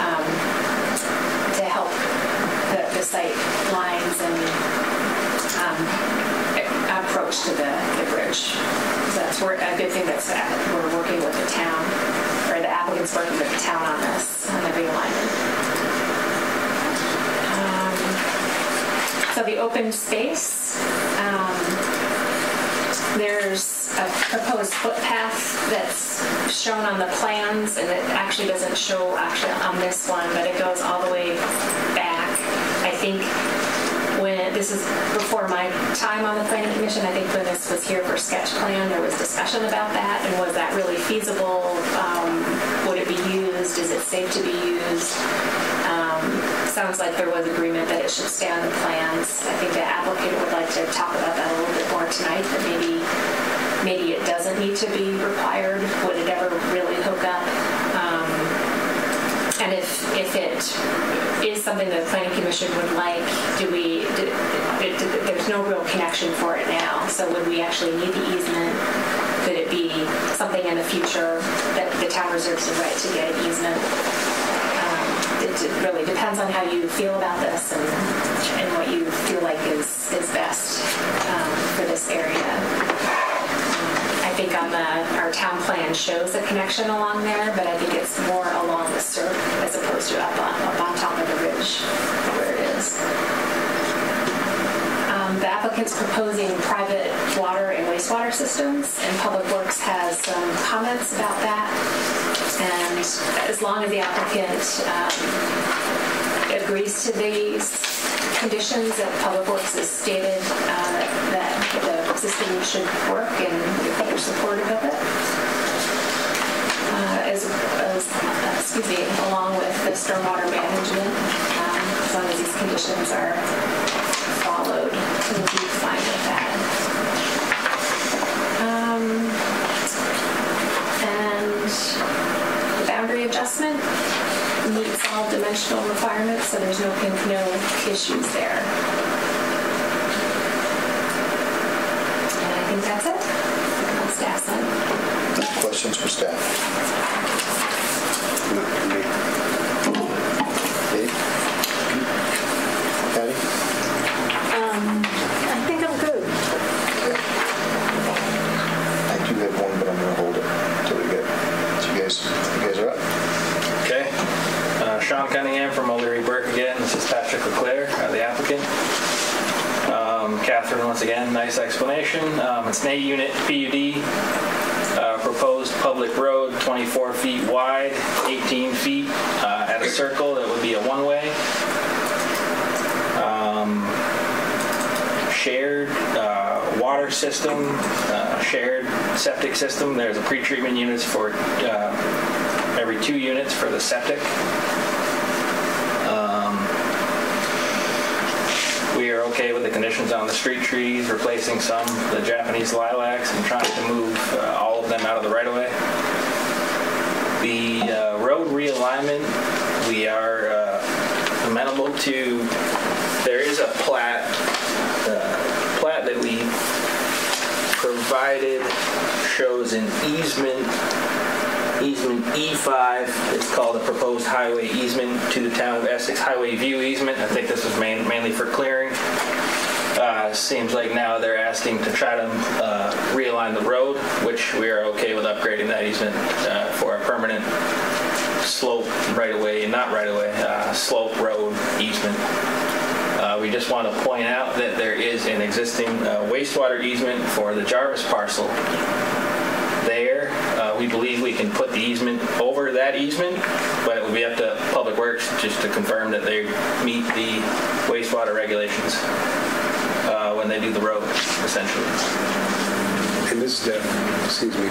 um, to help the, the site lines and um, approach to the, the bridge. So that's a good thing that's, uh, we're working with the town, or the applicant's working with the town on this, on the realignment. So the open space, um, there's a proposed footpath that's shown on the plans, and it actually doesn't show actually on this one, but it goes all the way back. I think when, this is before my time on the planning commission, I think when this was here for sketch plan, there was discussion about that, and was that really feasible? Um, Would it be used? Is it safe to be used? Sounds like there was agreement that it should stay on the plans. I think the applicant would like to talk about that a little bit more tonight, that maybe, maybe it doesn't need to be required. Would it ever really hook up? Um, And if, if it is something that the planning commission would like, do we, do- it- there's no real connection for it now, so would we actually need the easement? Could it be something in the future that the town reserves the right to get an easement. It it really depends on how you feel about this and, and what you feel like is, is best um, for this area. I think on the, our town plan shows a connection along there, but I think it's more along the surf as opposed to up on, up on top of the ridge where it is. The applicant's proposing private water and wastewater systems, and Public Works has some comments about that. And as long as the applicant um, agrees to these conditions that Public Works has stated, uh, that the system should work and they're supportive of it. Uh, As, excuse me, along with the stormwater management, um, as long as these conditions are followed, we'll be fine with that. Um, And the boundary adjustment meets all dimensional requirements, so there's no, no issues there. And I think that's it on staff side. Questions for staff? Dave? Patty? I think I'm good. I do have one, but I'm gonna hold it until we get, so you guys, you guys are up? Okay. Uh, Sean Cunningham from O'Leary Burke again. This is Patrick Leclaire, uh, the applicant. Um, Catherine, once again, nice explanation. Um, it's an eight-unit PUD, uh, proposed public road, 24 feet wide, 18 feet uh, at a circle. That would be a one-way. Um, shared uh, water system, uh, shared septic system. There's a pre-treatment units for uh, every two units for the septic. Um, we are okay with the conditions on the street trees, replacing some, the Japanese lilacs, and trying to move uh, all of them out of the right of way. The uh, road realignment, we are uh, amenable to, there is a plat, uh, plat that we provided shows an easement, easement E5. It's called a proposed highway easement to the town of Essex Highway View easement. I think this was main- mainly for clearing. Uh, Seems like now they're asking to try to uh, realign the road, which we are okay with upgrading that easement uh, for a permanent slope right away, not right away, uh, slope road easement. Uh, We just want to point out that there is an existing uh, wastewater easement for the Jarvis parcel. Uh, We believe we can put the easement over that easement, but it would be up to Public Works just to confirm that they meet the wastewater regulations uh, when they do the road, essentially. And this, that, excuse me,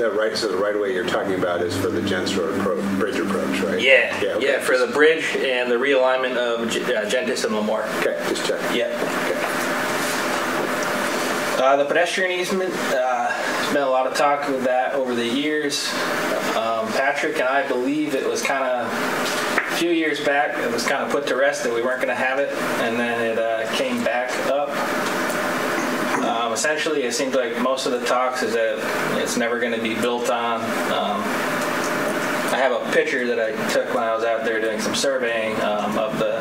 that right, so the right of way you're talking about is for the Gentes Road bridge approach, right? Yeah, okay. yeah, for the bridge and the realignment of G- uh, Gentes and Lamar. Okay, just check. Yep. Uh, the pedestrian easement, uh, been a lot of talk with that over the years. Um, Patrick and I believe it was kind of, a few years back, it was kind of put to rest that we weren't going to have it, and then it uh, came back up. Um, essentially, it seems like most of the talks is that it's never going to be built on. Um, I have a picture that I took when I was out there doing some surveying um, of the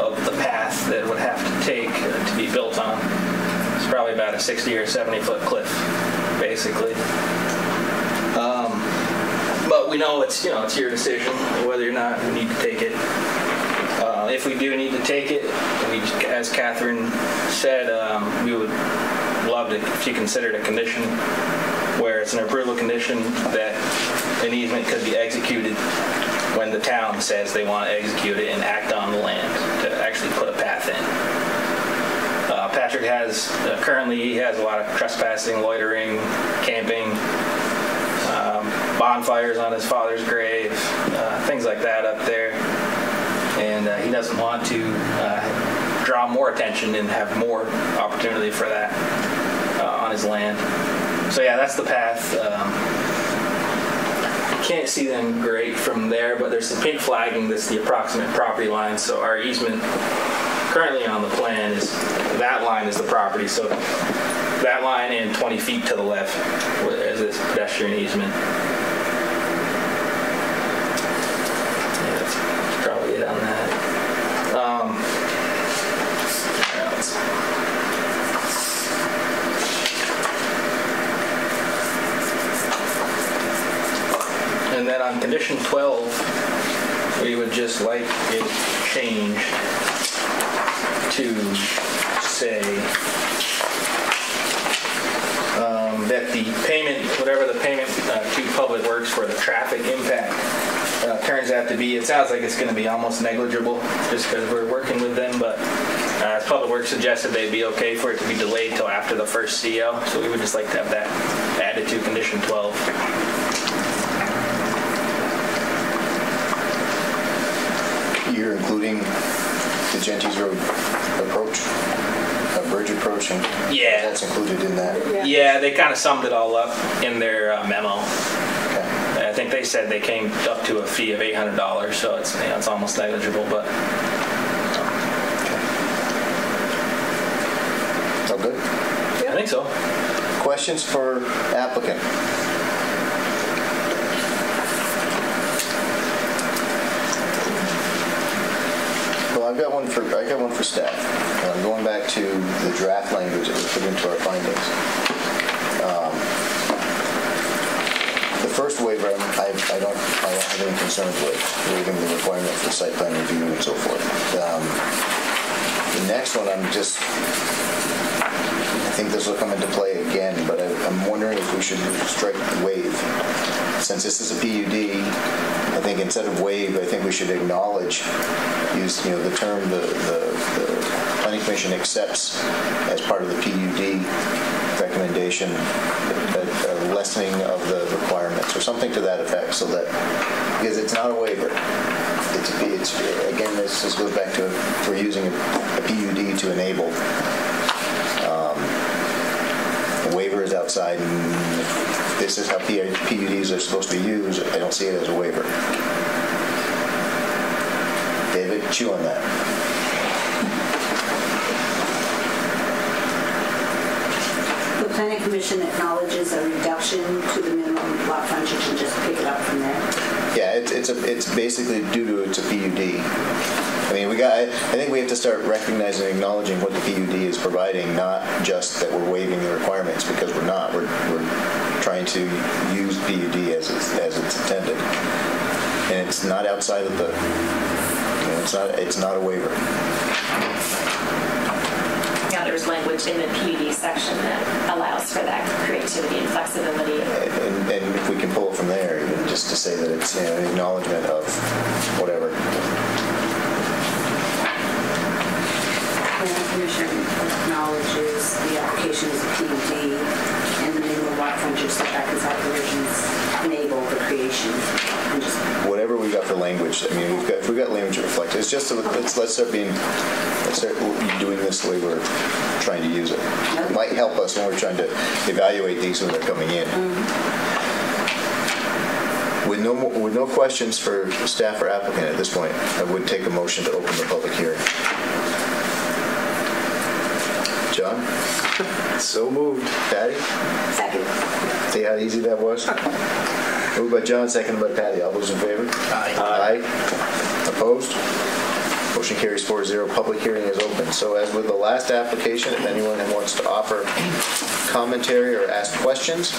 of the path that would have to take to be built on. Probably about a 60 or 70 foot cliff, basically. Um, but we know it's you know it's your decision whether or not we need to take it. Uh, if we do need to take it, we, as Catherine said, um, we would love to if you considered a condition where it's an approval condition that an easement could be executed when the town says they want to execute it and act on the land to actually put a path in. Patrick has, uh, currently he has a lot of trespassing, loitering, camping, um, bonfires on his father's grave, uh, things like that up there. And uh, he doesn't want to uh, draw more attention and have more opportunity for that on his land. So yeah, that's the path. Um, can't see them great from there, but there's some pink flagging that's the approximate property line. So our easement currently on the plan is that line is the property. So that line and 20 feet to the left as this pedestrian easement. Probably on that. Um, and then on condition 12, we would just like it changed to say um, that the payment, whatever the payment uh, to Public Works for the traffic impact uh, turns out to be, it sounds like it's going to be almost negligible just because we're working with them, but uh, as Public Works suggested, they'd be okay for it to be delayed till after the first CO, so we would just like to have that added to condition 12. You're including Gentes Road approach, a bridge approach, and Yeah. that's included in that. Yeah, they kind of summed it all up in their uh, memo. Okay. I think they said they came up to a fee of $800, so it's, you know, it's almost negligible, but So good. Yeah, I think so. Questions for applicant? I've got one for, I got one for staff. I'm going back to the draft language that was put into our findings. Um, The first waiver, I, I don't, I don't have any concerns with, waiving the requirement for site plan review and so forth. Um, The next one, I'm just, think this will come into play again, but I- I'm wondering if we should strike wave. Since this is a PUD, I think instead of wave, I think we should acknowledge, use, you know, the term, the, the the planning commission accepts as part of the PUD recommendation, a a uh, lessening of the requirements, or something to that effect, so that, because it's not a waiver. It's, it's, again, this, this goes back to, we're using a a PUD to enable waiver is outside, and this is how PUDs are supposed to be used, I don't see it as a waiver. David, chew on that. The planning commission acknowledges a reduction to the minimum lot frontage and just pick it up from there. Yeah, it's, it's a, it's basically due to it's a PUD. I mean, we got, I think we have to start recognizing and acknowledging what the PUD is providing, not just that we're waiving the requirements, because we're not. We're, we're trying to use PUD as it's, as it's intended. And it's not outside of the, you know, it's not, it's not a waiver. Yeah, there's language in the PUD section that allows for that creativity and flexibility. And, and if we can pull it from there, even just to say that it's you know, an acknowledgement of whatever. Planning commission acknowledges the application is a PUD and the minimum lot frontage setback and side provisions enable the creation and just Whatever we got for language, I mean, we've got, we've got language to reflect, it's just, a- let's, let's start being, let's start doing this the way we're trying to use it. It might help us when we're trying to evaluate these when they're coming in. Mm-hmm. With no, mo- with no questions for staff or applicant at this point, I would take a motion to open the public hearing. John? [LAUGHS] So moved. Patty? second. See how easy that was? [LAUGHS] Moved by John, seconded by Patty. All those in favor? Aye. Aye. Opposed? Motion carries 4-0. Public hearing is open. So as with the last application, if anyone wants to offer commentary or ask questions,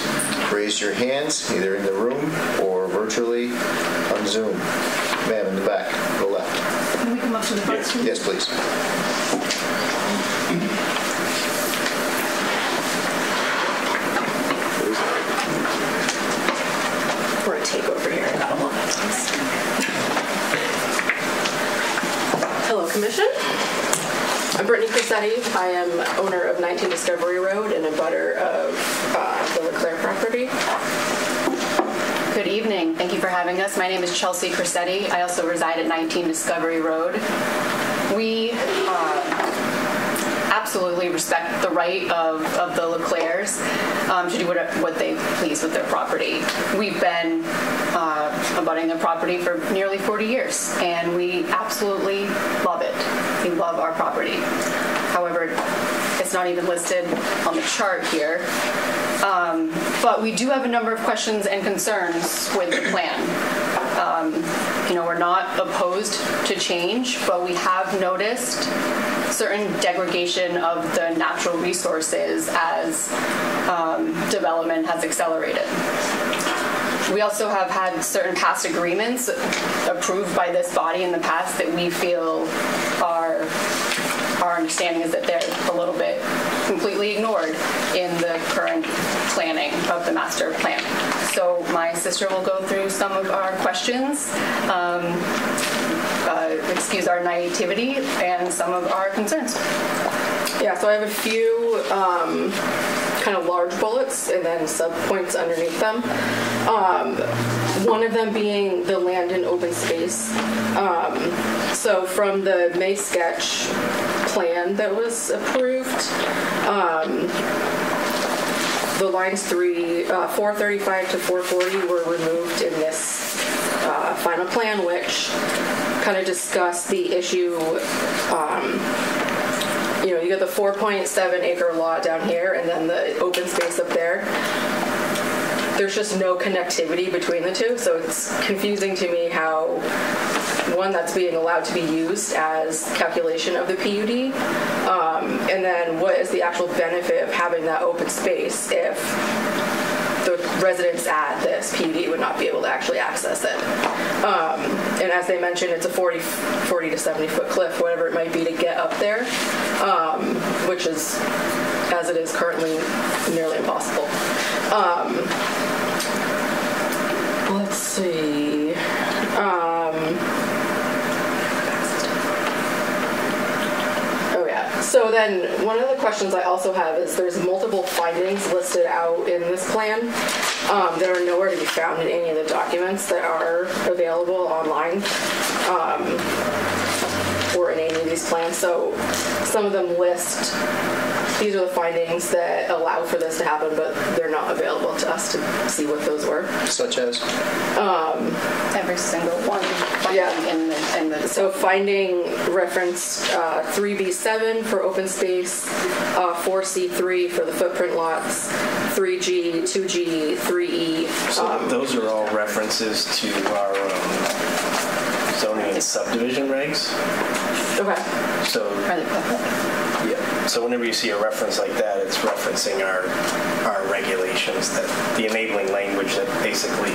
raise your hands, either in the room or virtually on Zoom. Ma'am, in the back, to the left. Can we come up to the front? Yes, please. We're going to take over here in about a moment. Hello, Commission. I'm Brittany Crissetti. I am owner of 19 Discovery Road and a butter of uh, the LeClaire property. Good evening. Thank you for having us. My name is Chelsea Crissetti. I also reside at 19 Discovery Road. We uh, absolutely respect the right of, of the Leclercs um, to do what, what they please with their property. We've been uh, abutting their property for nearly 40 years, and we absolutely love it. We love our property. However, it's not even listed on the chart here. Um, but we do have a number of questions and concerns with the plan. Um, you know, we're not opposed to change, but we have noticed certain degradation of the natural resources as um, development has accelerated. we also have had certain past agreements approved by this body in the past that we feel are, our understanding is that they're a little bit completely ignored in the current planning of the master plan. So my sister will go through some of our questions, um, uh, excuse our naivety, and some of our concerns. Yeah, so I have a few um, kind of large bullets and then sub points underneath them. Um, one of them being the land and open space. Um, so from the May sketch plan that was approved, um, the lines three, uh, 435 to 440 were removed in this uh, final plan, which kind of discussed the issue. Um, you know, you got the 4.7 acre lot down here, and then the open space up there. There's just no connectivity between the two, so it's confusing to me how one that's being allowed to be used as calculation of the PUD, um, and then what is the actual benefit of having that open space if the residents at this PUD would not be able to actually access it. Um, and as they mentioned, it's a 40, 40 to 70 foot cliff, whatever it might be to get up there, um, which is, as it is currently, nearly impossible. Um, let's see. Um, Oh yeah. So then one of the questions I also have is there's multiple findings listed out in this plan um, that are nowhere to be found in any of the documents that are available online um, or in any of these plans. So some of them list these are the findings that allow for this to happen, but they're not available to us to see what those were. Such as? Every single one. Yeah. In the, in the, so finding reference uh, 3B7 for open space, uh, 4C3 for the footprint lots, 3G, 2G, 3E. So um, those are all references to our um, and subdivision regs. Okay. So, yeah. So whenever you see a reference like that, it's referencing our our regulations that the enabling language that basically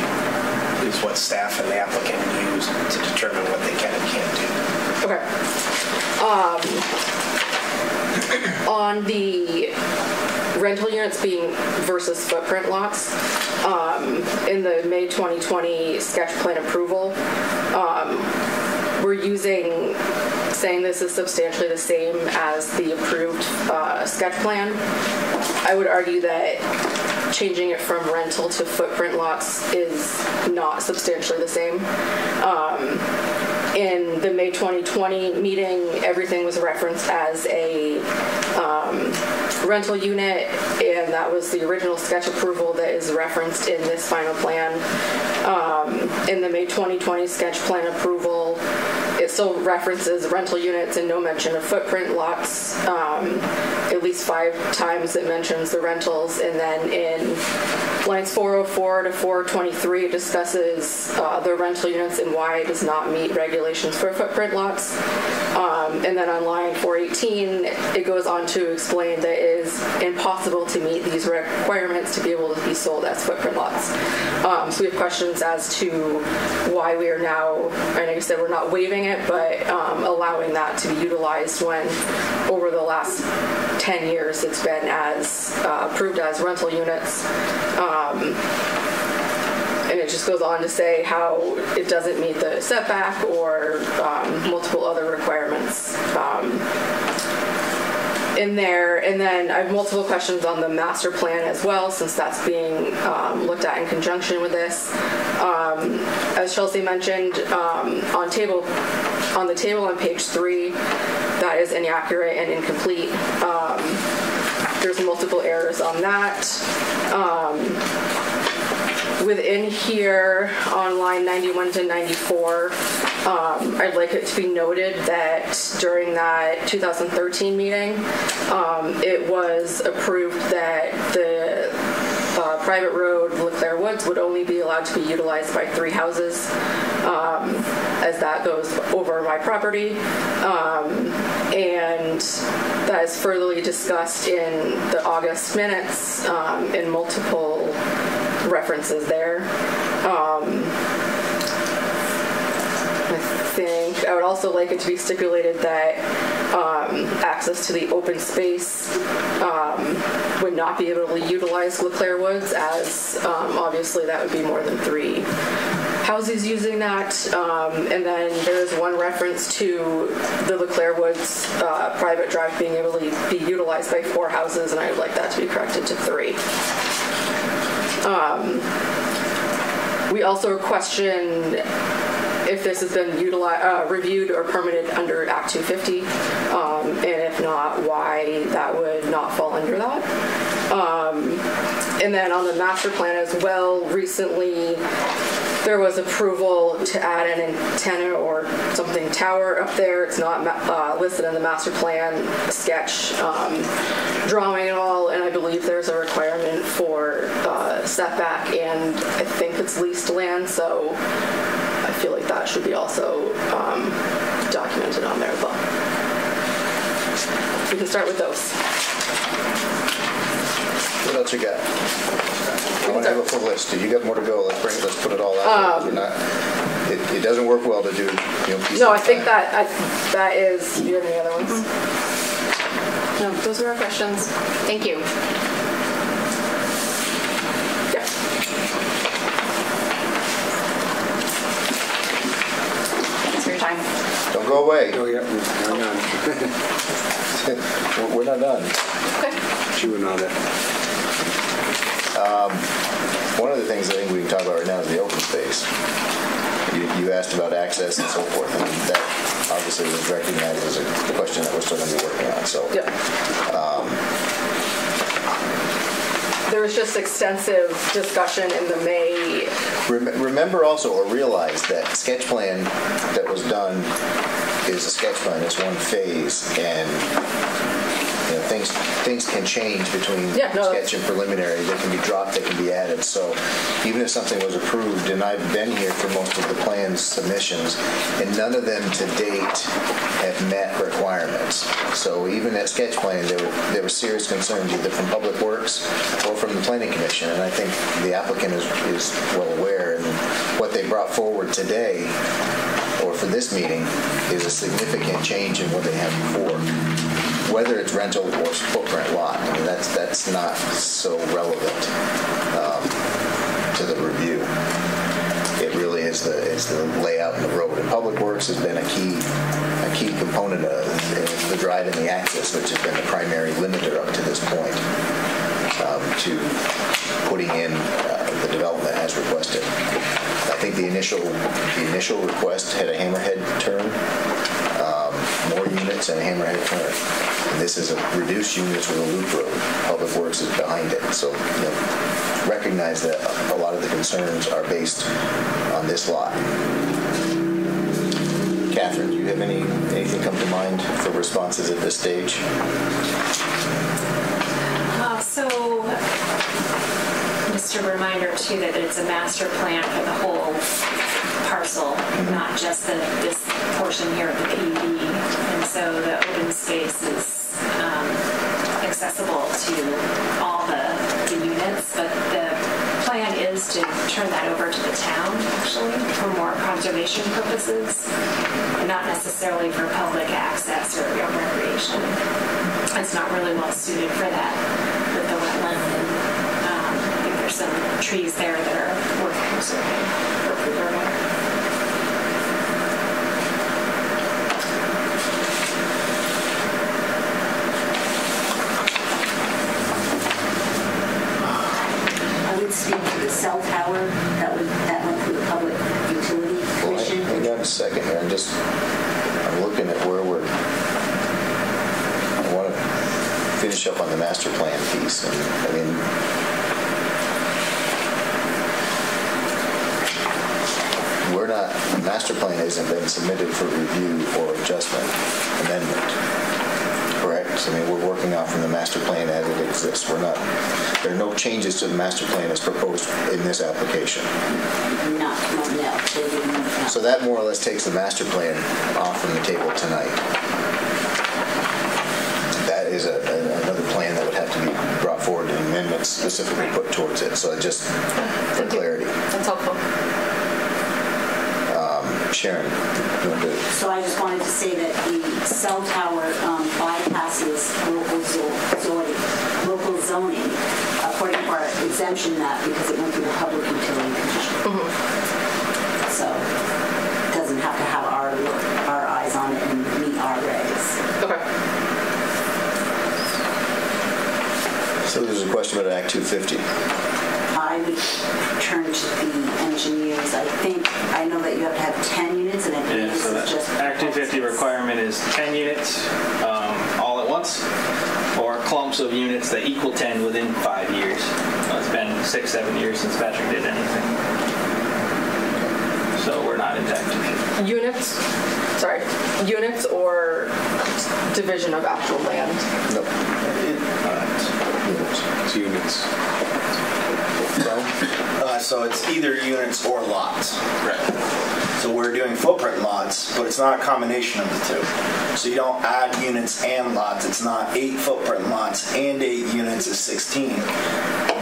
is what staff and the applicant use to determine what they can and can't do. Okay. Um, on the rental units being versus footprint lots, um, in the May 2020 sketch plan approval, um, we're using saying this is substantially the same as the approved uh, sketch plan. I would argue that changing it from rental to footprint lots is not substantially the same. Um, in the May 2020 meeting, everything was referenced as a um, rental unit, and that was the original sketch approval that is referenced in this final plan. Um, in the May 2020 sketch plan approval, still references rental units and no mention of footprint lots. Um, at least five times it mentions the rentals, and then in lines 404 to 423, it discusses uh, the rental units and why it does not meet regulations for footprint lots. Um, and then on line 418, it goes on to explain that it is impossible to meet these requirements to be able to be sold as footprint lots. Um, so we have questions as to why we are now, and like I said, we're not waiving it, but um, allowing that to be utilized when over the last 10 years it's been as uh, approved as rental units. Um, and it just goes on to say how it doesn't meet the setback or um, multiple other requirements um, in there. And then I have multiple questions on the master plan as well, since that's being um, looked at in conjunction with this. Um, as Chelsea mentioned, um, on table on the table on page three, that is inaccurate and incomplete. Um, there's multiple errors on that. Within here on line 91 to 94, um, I'd like it to be noted that during that 2013 meeting, um, it was approved that the uh, private road LeClaire Woods would only be allowed to be utilized by three houses um, as that goes over my property. Um, and that is furtherly discussed in the August minutes um, in multiple references there. Um, I think I would also like it to be stipulated that um, access to the open space um, would not be able to utilize Leclerc Woods, as um, obviously that would be more than three houses using that. Um, and then there is one reference to the Leclerc Woods uh, private drive being able to be utilized by four houses, and I would like that to be corrected to three. Um, we also question if this has been utilized, uh, reviewed or permitted under Act 250, um, and if not, why that would not fall under that. Um, and then on the master plan as well, recently there was approval to add an antenna or something tower up there. It's not uh, listed in the master plan sketch um, drawing at all, and I believe there's a requirement for uh, setback, and I think it's leased land, so I feel like that should be also um, documented on there well. We can start with those. What else you got? I want to have a full list. You got more to go. Let's bring, let's put it all out. Um, we're not, it, it doesn't work well to do, you know, pieces No, I at a think time. that I, that is. Do you have any other ones? Mm-hmm. No, those are our questions. Thank you. Yeah. Thanks for your time. Don't go away. Oh, yeah, we're oh. not, [LAUGHS] We're- We're not done. chewing on it. Um, one of the things I think we can talk about right now is the open space. You, you asked about access and so forth, and that obviously was recognized as a question that we're still going to be working on, so. Yep. Um, there was just extensive discussion in the May. Remember also, or realize that sketch plan that was done is a sketch plan, it's one phase, and, you know, things, things can change between Yeah, no, sketch and preliminary, they can be dropped, they can be added, so even if something was approved, and I've been here for most of the plans submissions, and none of them to date have met requirements. So even at sketch plan, there were, there were serious concerns either from Public Works or from the Planning Commission, and I think the applicant is, is well aware, and what they brought forward today, or for this meeting, is a significant change in what they had before. Whether it's rental or footprint lot, I mean, that's, that's not so relevant um, to the review. It really is the, is the layout and the road. And Public Works has been a key, a key component of the drive and the access, which has been the primary limiter up to this point um, to putting in uh, the development as requested. I think the initial, the initial request had a hammerhead turn, more units and a hammerhead turn. And this is a reduced units with a loop road. Public Works is behind it. So, you know, recognize that a lot of the concerns are based on this lot. Catherine, do you have any, anything come to mind for responses at this stage? Uh, So, just a reminder too that it's a master plan for the whole parcel, not just the, this portion here of the PUD. So the open space is um, accessible to all the, the units, but the plan is to turn that over to the town, actually, for more conservation purposes, not necessarily for public access or recreation it's not really well suited for that with the wetland. And um, I think there's some trees there that are worth conserving preserving. I would speak to the cell tower that would, that went through the Public Utility Well, Commission. hang on a second here, I'm just, I'm looking at where we're, I want to finish up on the master I mean, we're not, master plan hasn't been submitted for review or adjustment, amendment, correct? I mean, we're working off from the master plan as it exists, we're not, there are no changes to the master plan as proposed in this application. Not, no, no, no. So that more or less takes the master plan off from the table tonight. Amendment specifically put towards it. So just for clarity. That's helpful. Sharon, you want to? So I just wanted to say that the cell tower um, bypasses local zo- zoning, local zoning according to our exemption map because it went through the public utility commission. So it doesn't have to have our, our eyes on it and meet our regs. Okay. So there's a question about Act 250. I would turn to the engineers. I think, I know that you have to have 10 units and I think Yeah, this so is that just. Act 250 requirement is 10 units um, all at once, or clumps of units that equal 10 within five years. Well, It's been six, seven years since Patrick did anything. So we're not in Act 250. Units, sorry, units or division of actual land? Nope. It's units. Uh, so it's either units or lots. So we're doing footprint lots, but it's not a combination of the two. So you don't add units and lots. It's not eight footprint lots and eight units is 16.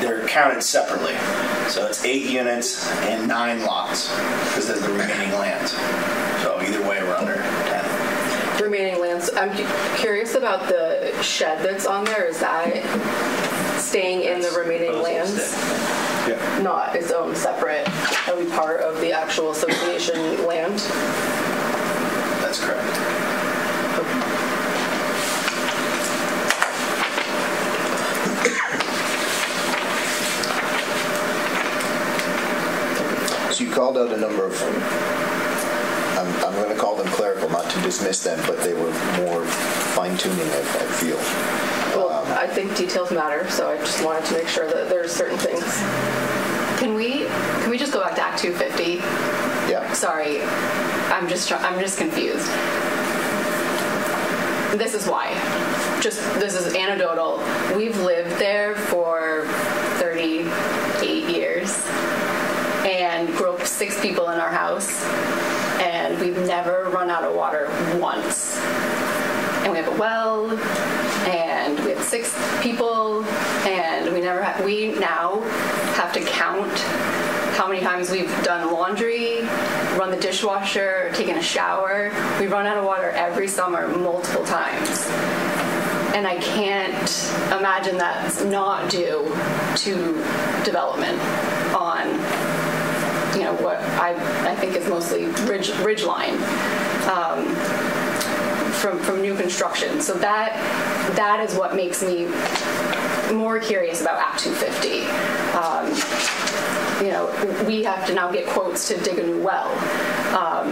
They're counted separately. So it's eight units and nine lots because there's the remaining land. So either way, we're under 10. Remaining lands, I'm curious about the shed that's on there. Is that staying in the remaining Proposed lands? Yeah. Not its own separate, are be part of the actual association land? That's correct. So you called out a number of, I'm, I'm going to call them clerical, not to dismiss them, but they were more fine tuning, I, I feel. Well, I think details matter, so I just wanted to make sure that there's certain things. Can we, can we just go back to Act 250? Yeah. Sorry, I'm just, try- I'm just confused. This is why. Just, this is anecdotal. We've lived there for 38 years and grew up six people in our house and we've never run out of water once. And we have a well and we have six people and we never have, we now have to count how many times we've done laundry, run the dishwasher, taken a shower. We run out of water every summer multiple times. And I can't imagine that's not due to development on, you know, what I, I think is mostly ridge, ridge line. Um, from, from new construction. So that that is what makes me more curious about Act 250. Um, you know, we have to now get quotes to dig a new well um,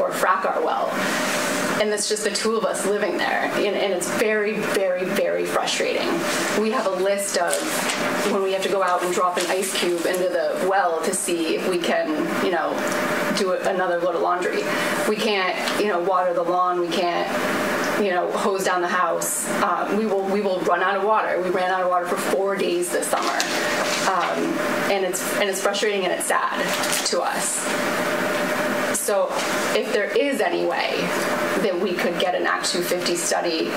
or frack our well. And it's just the two of us living there. And, and it's very, very, very frustrating. We have a list of when we have to go out and drop an ice cube into the well to see if we can, you know, do another load of laundry. We can't, you know, water the lawn. We can't, you know, hose down the house. Um, we will we will run out of water. We ran out of water for four days this summer, um, and it's and it's frustrating and it's sad to us. So, if there is any way that we could get an Act 250 study,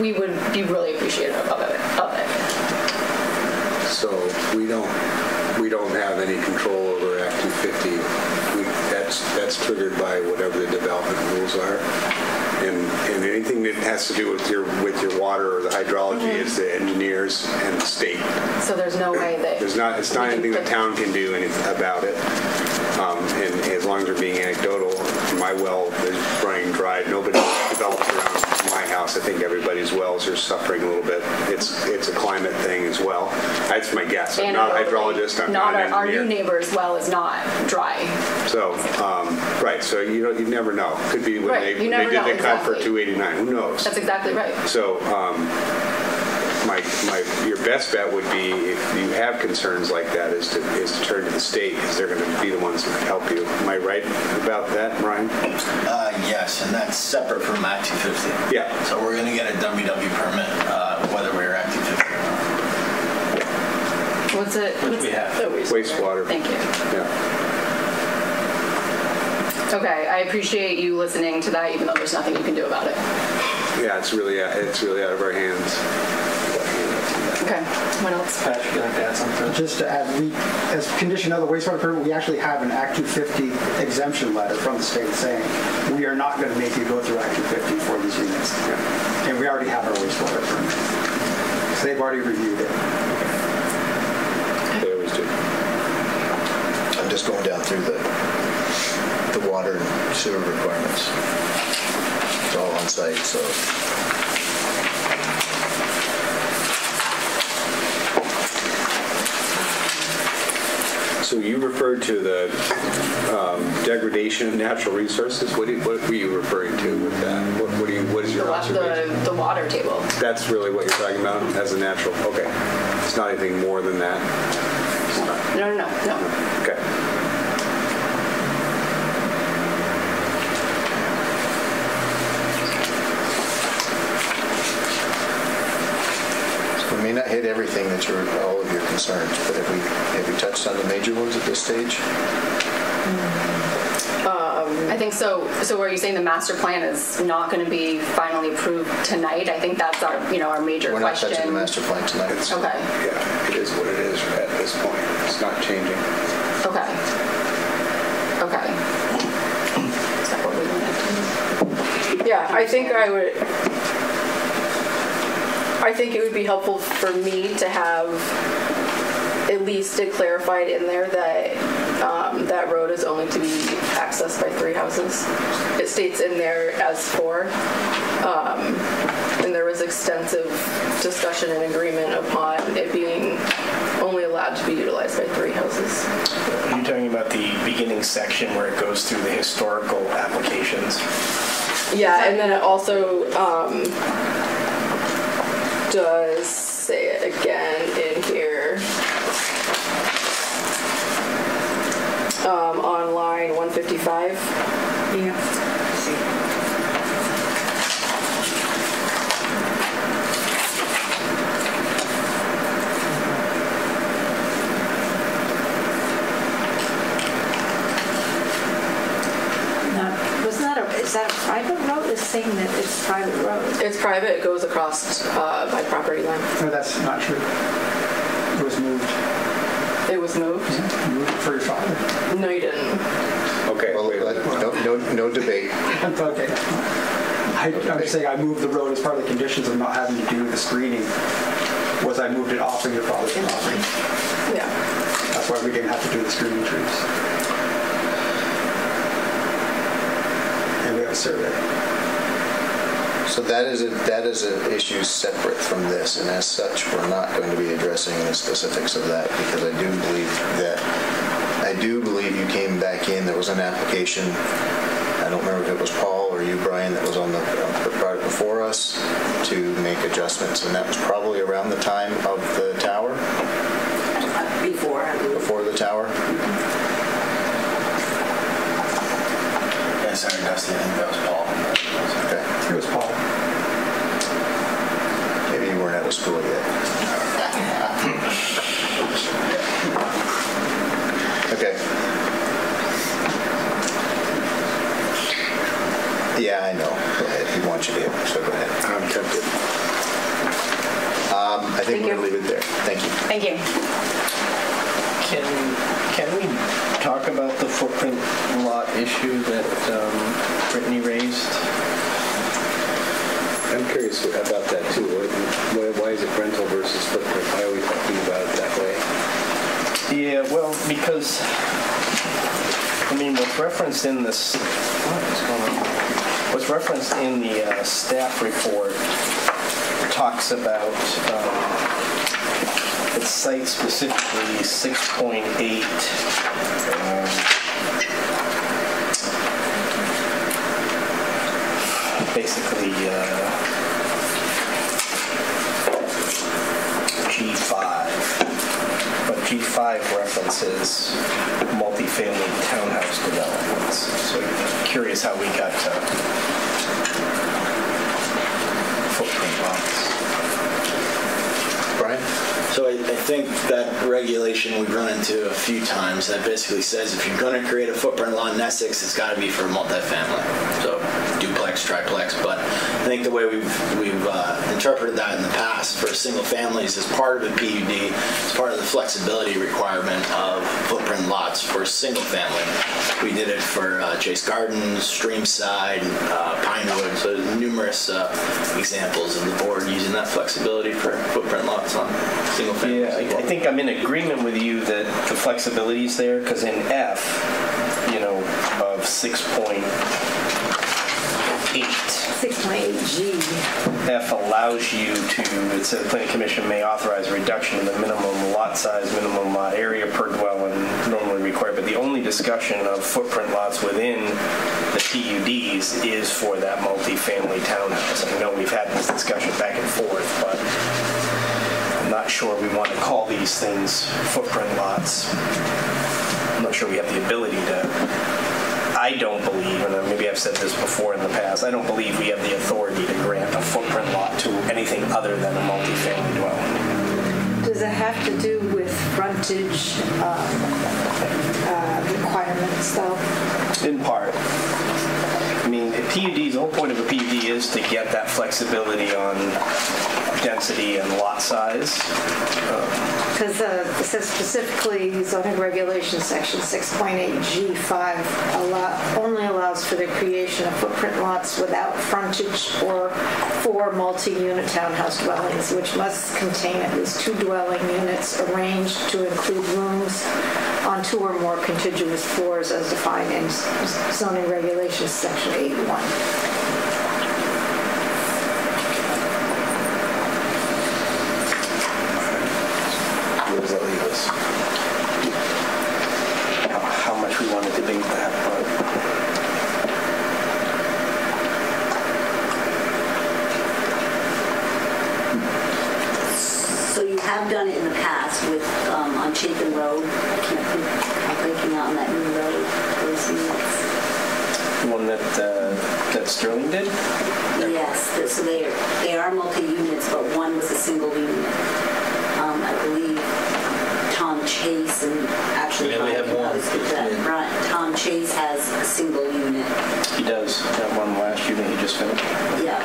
we would be really appreciative of it. Of it. So we don't, we don't have any control over Act 250. We, that's, that's triggered by whatever the development rules are. And, and anything that has to do with your, with your water or the hydrology mm-hmm. is the engineers and the state. So there's no way that There's not, it's not anything the town can do anything about it. Um, and as long as they're being anecdotal, my well is running dry. Nobody develops around my house. I think everybody's wells are suffering a little bit. It's, it's a climate thing as well. That's my guess. I'm not a hydrologist, I'm not our, an our new neighbor's well is not dry. So, um, right, so you don't, you never know. Could be when Right, they, they did know, the cut for 289, who knows? That's exactly right. So, um, my, my, your best bet would be if you have concerns like that is to, is to turn to the state because they're going to be the ones who can help you. Am I right about that, Ryan? Uh, yes, and that's separate from Act 250. Yeah. So we're going to get a WW permit, uh, whether we're Act 250 or not. What's it? Which what's- we have. oh, Wastewater. Thank you. Yeah. Okay, I appreciate you listening to that, even though there's nothing you can do about it. Yeah, it's really, it's really out of our hands. Okay. What else? Patrick, you like to add something? Just to add, we, as condition of the wastewater permit, we actually have an Act 250 exemption letter from the state saying, we are not going to make you go through Act 250 for these units. And we already have our wastewater permit. So they've already reviewed it. They always do. I'm just going down through the, the water and sewer requirements. It's all on site, so. So you referred to the um, degradation of natural resources. What, you- what were you referring to with that? What, what do you, what is your wa- observation? the, the water table. That's really what you're talking about as a natural, okay. It's not anything more than that? No, no, no, no. Okay. We may not hit everything that you're, all of your concerns, but have we, have we touched on the major ones at this stage? Um, I think so. So are you saying the master plan is not going to be finally approved tonight? I think that's our, you know, our major We're not question. touching the master plan tonight. Okay. Yeah, it is what it is at this point. It's not changing. Okay. Okay. Is that what we wanted? Yeah, I think I would, I think it would be helpful for me to have at least it clarified in there that um, that road is only to be accessed by three houses. It states in there as four. Um, and there was extensive discussion and agreement upon it being only allowed to be utilized by three houses. Are you talking about the beginning section where it goes through the historical applications? Yeah, and then it also um, does say it again in here. Um, on line 155. Yeah. Now, wasn't that a, is that a private road? It's saying that it's private road. It's private, it goes across uh, my property line. No, that's not true. It was moved. It was moved? You moved it for your father. No, you didn't. Okay. Well, let- no, no, no debate. [LAUGHS] Okay. I, I'm saying I moved the road as part of the conditions of not having to do the screening, was I moved it off of your father's property. Yeah. That's why we didn't have to do the screening trees. And we have a survey. So that is, a that is an issue separate from this, and as such, we're not going to be addressing the specifics of that, because I do believe that, I do believe you came back in, there was an application, I don't remember if it was Paul or you, Brian, that was on the, uh, brought it before us to make adjustments, and that was probably around the time of the tower, Before, I believe. before the tower. Yeah, sorry, Dusty, I think that was Paul. Okay. It was Paul. Maybe you weren't out of school yet. Okay. Yeah, I know. Go ahead. He wants you to, so go ahead. I'm tempted. Um, I think Thank we're gonna leave it there. Thank you. Thank you. Can, can we talk about the footprint lot issue that um, Brittany raised? I'm curious about that too. Why, why is it rental versus footprint? Why are we talking about it that way? Yeah, well, because, I mean, what's referenced in this? What's referenced in the uh, staff report talks about, um, it cites specifically 6.8. um, Basically, uh, G5 but G5 references multifamily townhouse developments. So curious how we got to footprint lots. Brian? So I, I think that regulation we've run into a few times that basically says if you're going to create a footprint law in Essex, it's got to be for multifamily. So duplex, triplex. But I think the way we've we've uh, interpreted that in the past for single families as part of a PUD, it's part of the flexibility requirement of footprint lots for single family. We did it for uh, Chase Gardens, Streamside, uh, Pinewood. So numerous uh, examples of the board using that flexibility for footprint lots on single families. Yeah, I I think I'm in agreement with you that the flexibility is there, because in F, you know, of 6.8, 6.8G. F allows you to, it says planning commission may authorize a reduction in the minimum lot size, minimum lot area per dwelling normally required, but the only discussion of footprint lots within the PUDs is for that multifamily townhouse. I know we've had this discussion back and forth, but I'm not sure we want to call these things footprint lots. I'm not sure we have the ability to I don't believe, I've said this before in the past, I don't believe we have the authority to grant a footprint lot to anything other than a multifamily dwelling. Does it have to do with frontage um, uh, requirements, though? In part. I mean, a PUD, the whole point of a PUD is to get that flexibility on density and lot size. Because uh, it says specifically zoning regulations, section 6.8G5 allow, only allows for the creation of footprint lots without frontage or for multi-unit townhouse dwellings, which must contain at least two dwelling units arranged to include rooms on two or more contiguous floors as defined in zoning regulations, section 8.1. Where does that leave us? How- How much we want to debate that, but So you have done it in the past with, um, on Chapin Road. I can't think, I'm blanking out on that new road. Those units. the one that, uh, that Sterling did? Yes, th- so they are, they are multi-units, but one was a single unit. Um, I believe Tom Chase and actually. We only have Brian one. knows that Brian- Tom Chase has a single unit. He does, that one last unit he just finished. Yeah,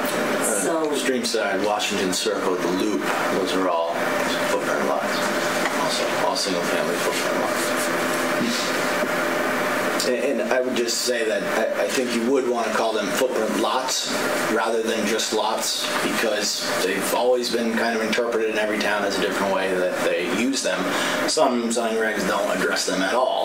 so. Streamside, Washington Circle, the Loop, those are all footprint lots. Also, all single-family footprint lots. And and I would just say that I I think you would want to call them footprint lots rather than just lots because they've always been kind of interpreted in every town as a different way that they use them. Some zoning regs don't address them at all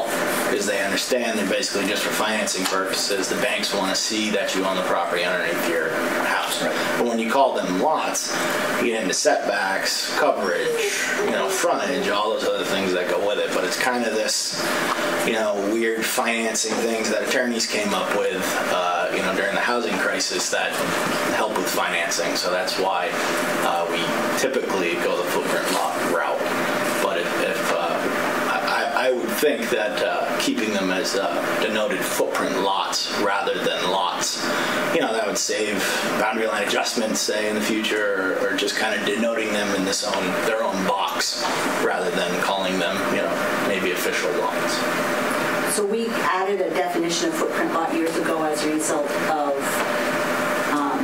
because they understand they're basically just for financing purposes. The banks want to see that you own the property underneath your house. But when you call them lots, you get into setbacks, coverage, you know, frontage, all those other things that go with it. But it's kind of this, you know, weird financing things that attorneys came up with, uh, you know, during the housing crisis that help with financing. So that's why uh, we typically go the footprint lot route. But if, if uh, I, I I would think that uh, keeping them as uh, denoted footprint lots rather than lots, you know, that would save boundary line adjustments, say, in the future, or, or just kind of denoting them in this own their own box rather than calling them, you know, maybe official lots. So we added a definition of footprint lot years ago as a result of, um,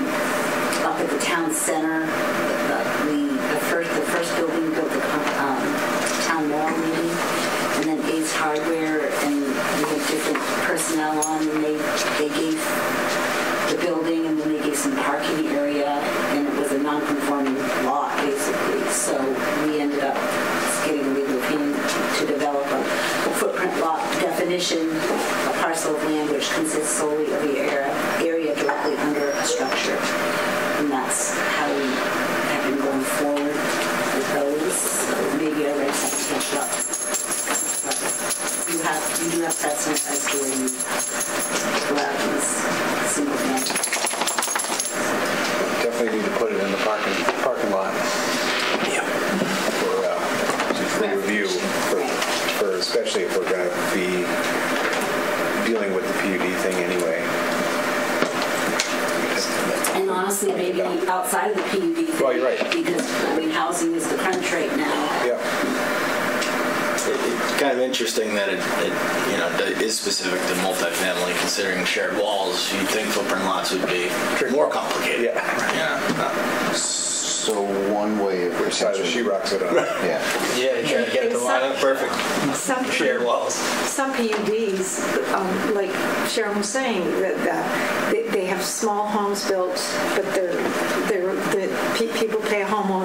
up at the town center, the, the- the first, the first building built the, um, town mall Ace Hardware, and we had different personnel on, and they, they gave the building, and then they gave some parking area, and it was a non-conforming lot, basically. So we ended up getting a legal opinion to develop a a footprint lot definition, a parcel of land which consists solely of the area directly under a structure. And that's how we have been going forward with those. So maybe our regs have to catch up. But You have, you do have precedent as to when you allow these single family. Definitely need to put it in the parking, parking lot. For, uh, for review, for, for, especially if we're gonna be dealing with the PUD thing anyway. And honestly, honestly, maybe outside of the PUD. Well, you're right. Because, I mean, housing is the crunch right now. It- It's kind of interesting that it, it, you know, that is specific to multifamily, considering shared walls. You'd think footprint lots would be more complicated. Yeah. Yeah. So one way of Which side of sheetrock's it on? Yeah. Yeah, you try to get it to line up perfect. Some Shared walls. Some PUDs, um, like Sharon was saying, that that they, they have small homes built, but they're they're the pe- people pay homeowners,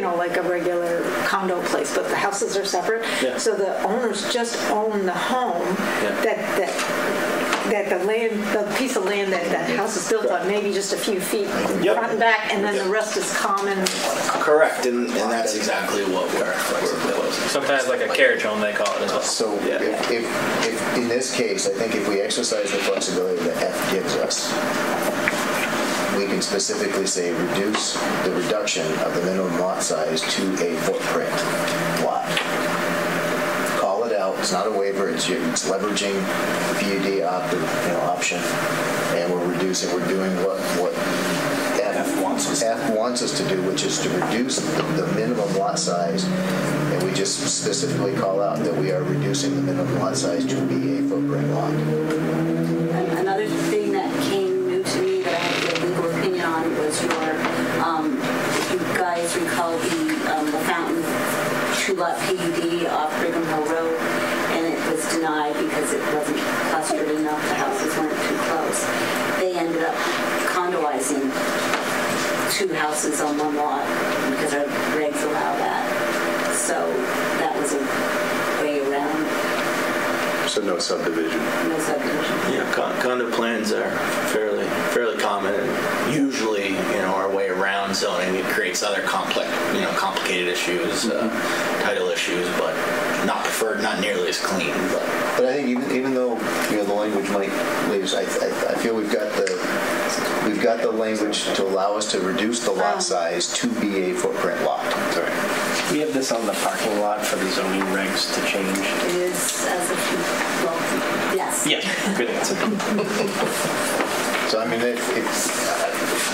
you know, like a regular condo place, but the houses are separate. Yeah. So the owners just own the home Yeah. that that. That the land, the piece of land that that house is built on, maybe just a few feet Yep. front and back, and then the rest is common. Correct, and, and that's exactly what we're, we're proposing. Sometimes like a carriage home, they call it as well. So if, if, if, in this case, I think if we exercise the flexibility that F gives us, we can specifically say reduce the reduction of the minimum lot size to a footprint lot. Call it out, it's not a waiver, it's, it's leveraging the PUD op, you know, option, and we're reducing, we're doing what, what F wants us. F wants us to do, which is to reduce the the minimum lot size, and we just specifically call out that we are reducing the minimum lot size to be a footprint lot. And Another thing that came new to me that I had to get a legal opinion on was your, um, if you guys recall the, um, the Fountain Two Lot PUD off Brigham Hill Road, and it was denied because it wasn't clustered enough, the houses weren't too close. They ended up condoizing two houses on one lot because our regs allow that. So that was a way around, So no subdivision. no subdivision. Yeah, con- condo plans are fairly, fairly common and usually, you know, our way around zoning. It creates other complex, you know, complicated issues, uh, title issues, but not preferred, not nearly as clean, but. But I think even, even though, you know, the language might leave, I, I, I feel we've got the, we've got the language to allow us to reduce the lot size to be a footprint lot. We have this on the parking lot for the zoning regs to change. It is as if, you- well, yes. Yeah, good answer. [LAUGHS] So I mean, it, it's,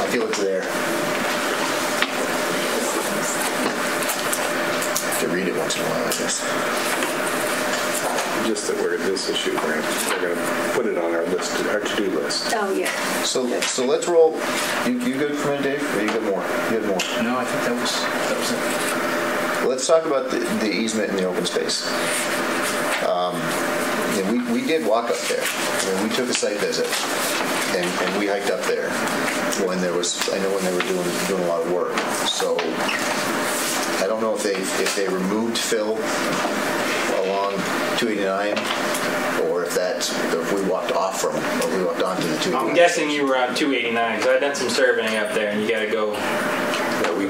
I feel it's there. Have to read it once in a while, I guess. Just that we're, this issue, we're gonna, we're gonna put it on our list, our to-do list. Oh yeah. So, so let's roll, you, you good for me, Dave, or you got more? You got more? No, I think that was, that was it. Let's talk about the, the easement in the open space. Um, yeah, we, we did walk up there. I mean, we took a site visit and, and we hiked up there when there was, I know when they were doing, doing a lot of work. So I don't know if they, if they removed fill along 289 or if that's, if we walked off from, or we walked onto the 289. I'm guessing you were on 289, because I've done some surveying up there, and you gotta go a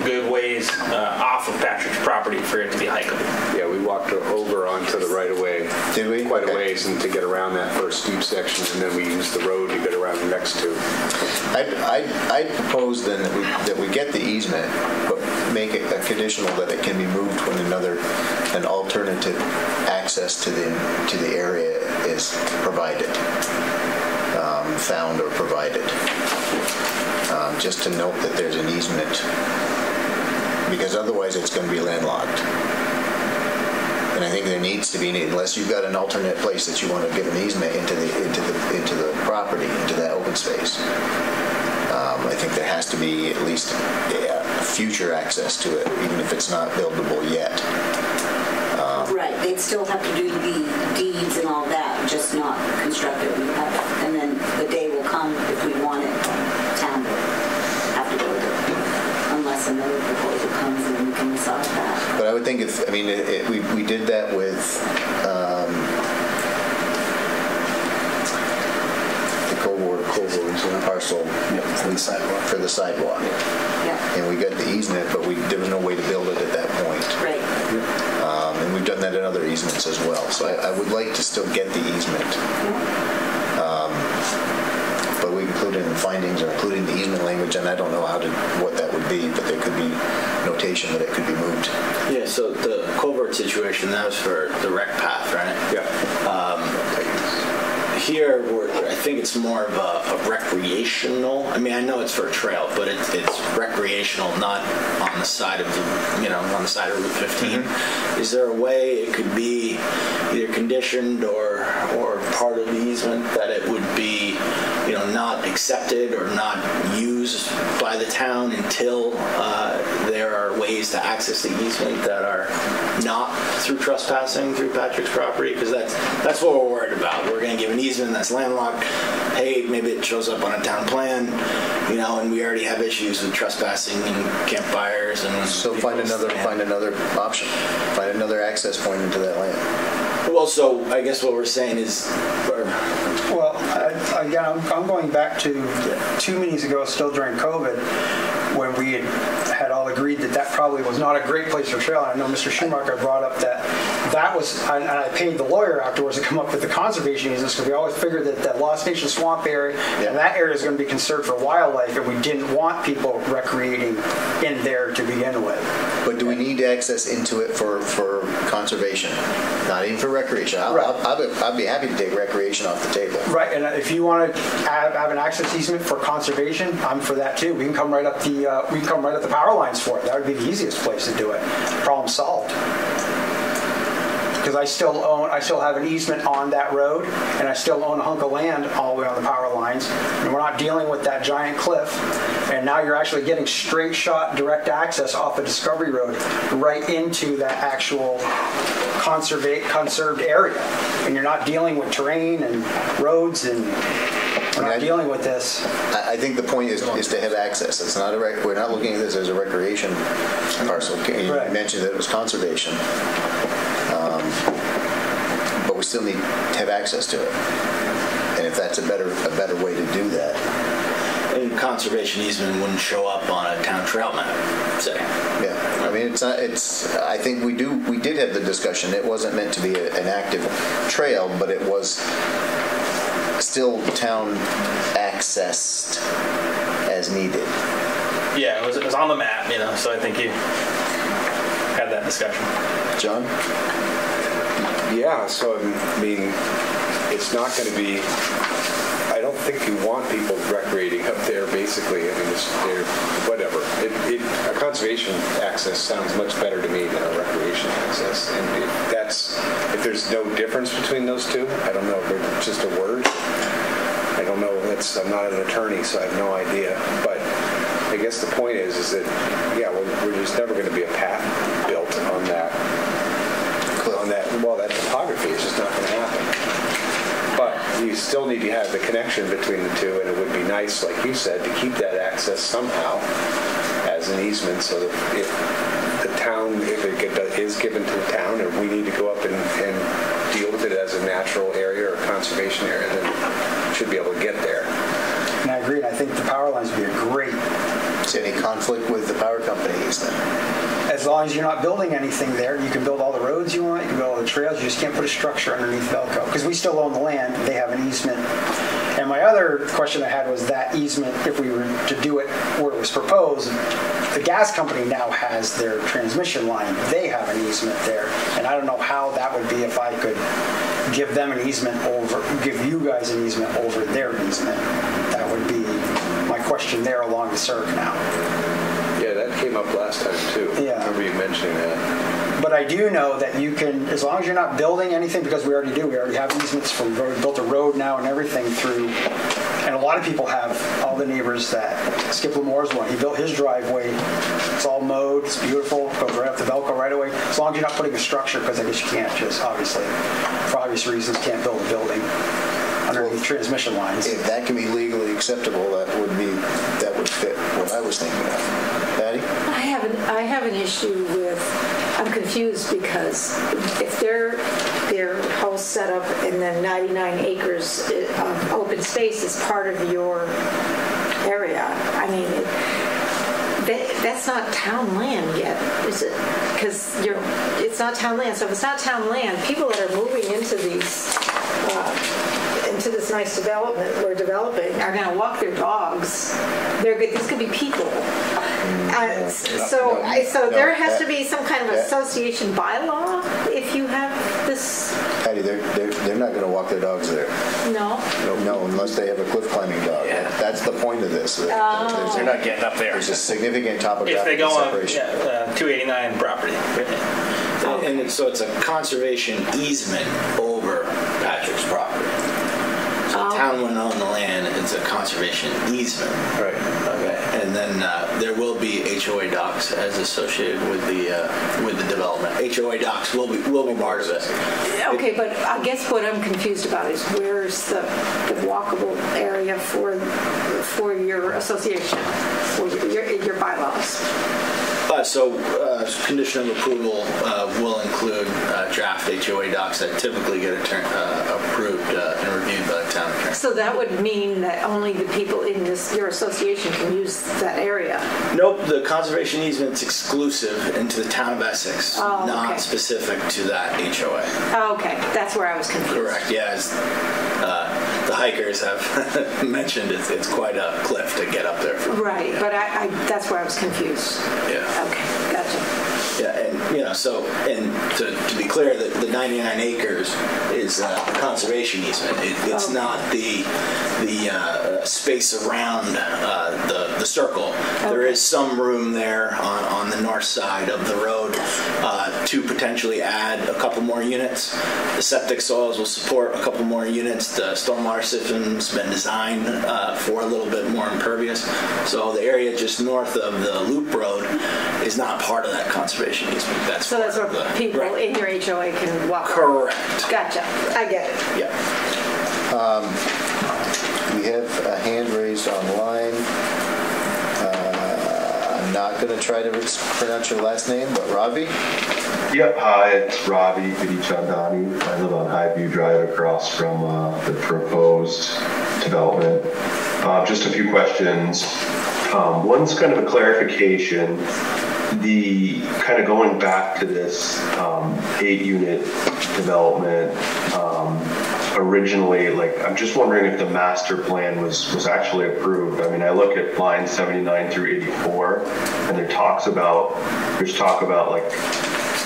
good ways uh, off of Patrick's property for it to be hikeable. Yeah, we walked over onto the right of way. Did we? Quite a ways and to get around that first steep section, and then we used the road to get around the next two. I, I, I propose then that we, that we get the easement, but make it a conditional that it can be moved when another, an alternative access to the, to the area is provided, um, found or provided. Um, Just to note that there's an easement, because otherwise it's going to be landlocked. And I think there needs to be, unless you've got an alternate place that you want to give an easement into the, into the, into the property, into that open space. Um, I think there has to be at least future access to it, even if it's not buildable yet. Right, they'd still have to do the deeds and all that, just not construct it. We have- And then the day will come if we want it, town will have to build it, unless another proposal comes and we can decide that. But I would think if, I mean, it, it, we, we did that with, um, the Coburg, Coburg's parcel. For the sidewalk. For the sidewalk. Yeah, And we got the easement, but we, there was no way to build it at that point. right. Um, and we've done that in other easements as well. So I, I would like to still get the easement. Um, But we included in findings or including the easement language, and I don't know how to, what that would be, but there could be notation that it could be moved. Yeah, so the culvert situation, that was for the rec path, right? Yeah. Um, Here, we're, I think it's more of a, a recreational. I mean, I know it's for a trail, but it, it's recreational, not on the side of the, you know, on the side of Route 15. Is there a way it could be either conditioned or or part of the easement that it would be, you know, not accepted or not used by the town until uh, there are ways to access the easement that are not through trespassing through Patrick's property? Because that's that's what we're worried about. We're going to give an easement that's landlocked. Hey, maybe it shows up on a town plan, you know, and we already have issues with trespassing and campfires and. So find another, find another option. Find another access point into that land. Well, so I guess what we're saying is, Well, I- again, I'm- I'm going back to two meetings ago, still during COVID, when we had had all agreed that that probably was not a great place for trail. And I know Mr. Schumacher brought up that that was, and and I paid the lawyer afterwards to come up with the conservation easements, because we always figured that that Lost Nation Swamp area, and that area is going to be conserved for wildlife, and we didn't want people recreating in there to begin with. But do we need access into it for, for conservation? Not even for recreation. I'll, I'll, I'd be- I'd be happy to take recreation off the table. Right, and if you want to have, have an access easement for conservation, I'm for that too. We can come right up the, uh, we come right up the power lines for it. That would be the easiest place to do it. Problem solved. Because I still own, I still have an easement on that road, and I still own a hunk of land all the way on the power lines, and we're not dealing with that giant cliff. And now you're actually getting straight shot direct access off of Discovery Road right into that actual conservate, conserved area. And you're not dealing with terrain and roads and we're not dealing with this. I, I think the point is, is to have access. It's not a, rec- we're not looking at this as a recreation parcel. You mentioned that it was conservation. Um, But we still need to have access to it. And if that's a better, a better way to do that. and conservation easement wouldn't show up on a town trail map, say. Yeah, I mean, it's not, it's, I think we do, we did have the discussion. It wasn't meant to be a- an active trail, but it was still town accessed as needed. Yeah, it was, it was on the map, you know, so I think you had that discussion. John? Yeah, so I mean, it's not going to be, I don't think you want people recreating up there, basically. I mean, it's, they're, whatever. It, it, a conservation access sounds much better to me than a recreation access. And if that's, if there's no difference between those two, I don't know, they're just a word. I don't know, that's, I'm not an attorney, so I have no idea. But I guess the point is, is that, yeah, well, we're just never going to be a path built on that on that, well, that topography is just not going to you still need to have the connection between the two, and it would be nice, like you said, to keep that access somehow as an easement, so that if the town, if it get- is given to the town, and we need to go up and, and deal with it as a natural area or conservation area, then we should be able to get there. And I agree, I think the power lines would be a great. There any conflict with the power companies? As long as you're not building anything there, you can build all the roads you want, you can build all the trails, you just can't put a structure underneath Velco. Because we still own the land, they have an easement. And my other question I had was that easement, if we were to do it where it was proposed, the gas company now has their transmission line. They have an easement there. And I don't know how that would be if I could give them an easement over, give you guys an easement over their easement. That would be my question there along the Sur Canal. Yeah, that came up last time too. Yeah. I remember you mentioning that. But I do know that you can, as long as you're not building anything, because we already do, we already have easements we've already built a road now and everything through, and a lot of people have, all the neighbors that, Skip Lamore's one, he built his driveway, it's all mowed, it's beautiful, goes right up the Velco right away, as long as you're not putting a structure, because I guess you can't just, obviously, for obvious reasons, can't build a building underneath transmission lines. If that can be legally acceptable, that would be, that would fit what I was thinking of. Patty? I have an, I have an issue with, I'm confused because if their, their whole setup and then 99 acres of open space is part of your area, I mean, it- that, that's not town land yet, is it? Because you're, it's not town land. So if it's not town land, people that are moving into these, uh, into this nice development we're developing are going to walk their dogs. They're good. These could be people. Uh, so, I, so there has to be some kind of Yeah. association bylaw if you have this. Patty, they're, they're, they're not going to walk their dogs there. No? No, unless they have a cliff climbing dog. That's the point of this. Oh. They're not getting up there. There's a significant If topographic they go on separation. yeah, uh, 289 property. And it- so it's a conservation easement over Patrick's property. So the town wouldn't own the land, it's a conservation easement. Right. Okay, and then uh, there will be HOA docs as associated with the, uh, with the development. HOA docs will be, will be part of it. Okay, but I guess what I'm confused about is where's the, the walkable area for, for your association, for your, your bylaws? Uh, So, uh, condition of approval uh, will include uh, draft HOA docs that typically get attorn- uh, approved and reviewed by the town attorney. So that would mean that only the people in this, your association can use that area? Nope, the conservation easement's exclusive into the town of Essex, Oh, okay. not specific to that HOA. Oh, Okay, that's where I was confused. Correct, yeah. as, uh, The hikers have [LAUGHS] mentioned it's it's quite a cliff to get up there. from. Right, but I, I, that's where I was confused. Yeah. Okay, gotcha. You know, so, and to, to be clear, the, the 99 acres is uh, a conservation easement. It, it's Oh. not the, the uh, space around uh, the, the circle. There is some room there on, on the north side of the road uh, to potentially add a couple more units. The septic soils will support a couple more units. The stormwater system's been designed uh, for a little bit more impervious. So the area just north of the loop road is not part of that conservation easement. That's So that's where the- people Right. in your HOA can walk? Correct. Gotcha, I get it. Yeah. We have a hand raised online. Uh, I'm not going to try to pronounce your last name, but Ravi? Yep, hi, it's Ravi Vidichandani. I live on Highview Drive across from uh, the proposed development. Uh, Just a few questions. Um, One's kind of a clarification. The, kind of going back to this um, eight-unit development, um, originally, like, I'm just wondering if the master plan was, was actually approved. I mean, I look at line 79 through 84, and there talks about, there's talk about like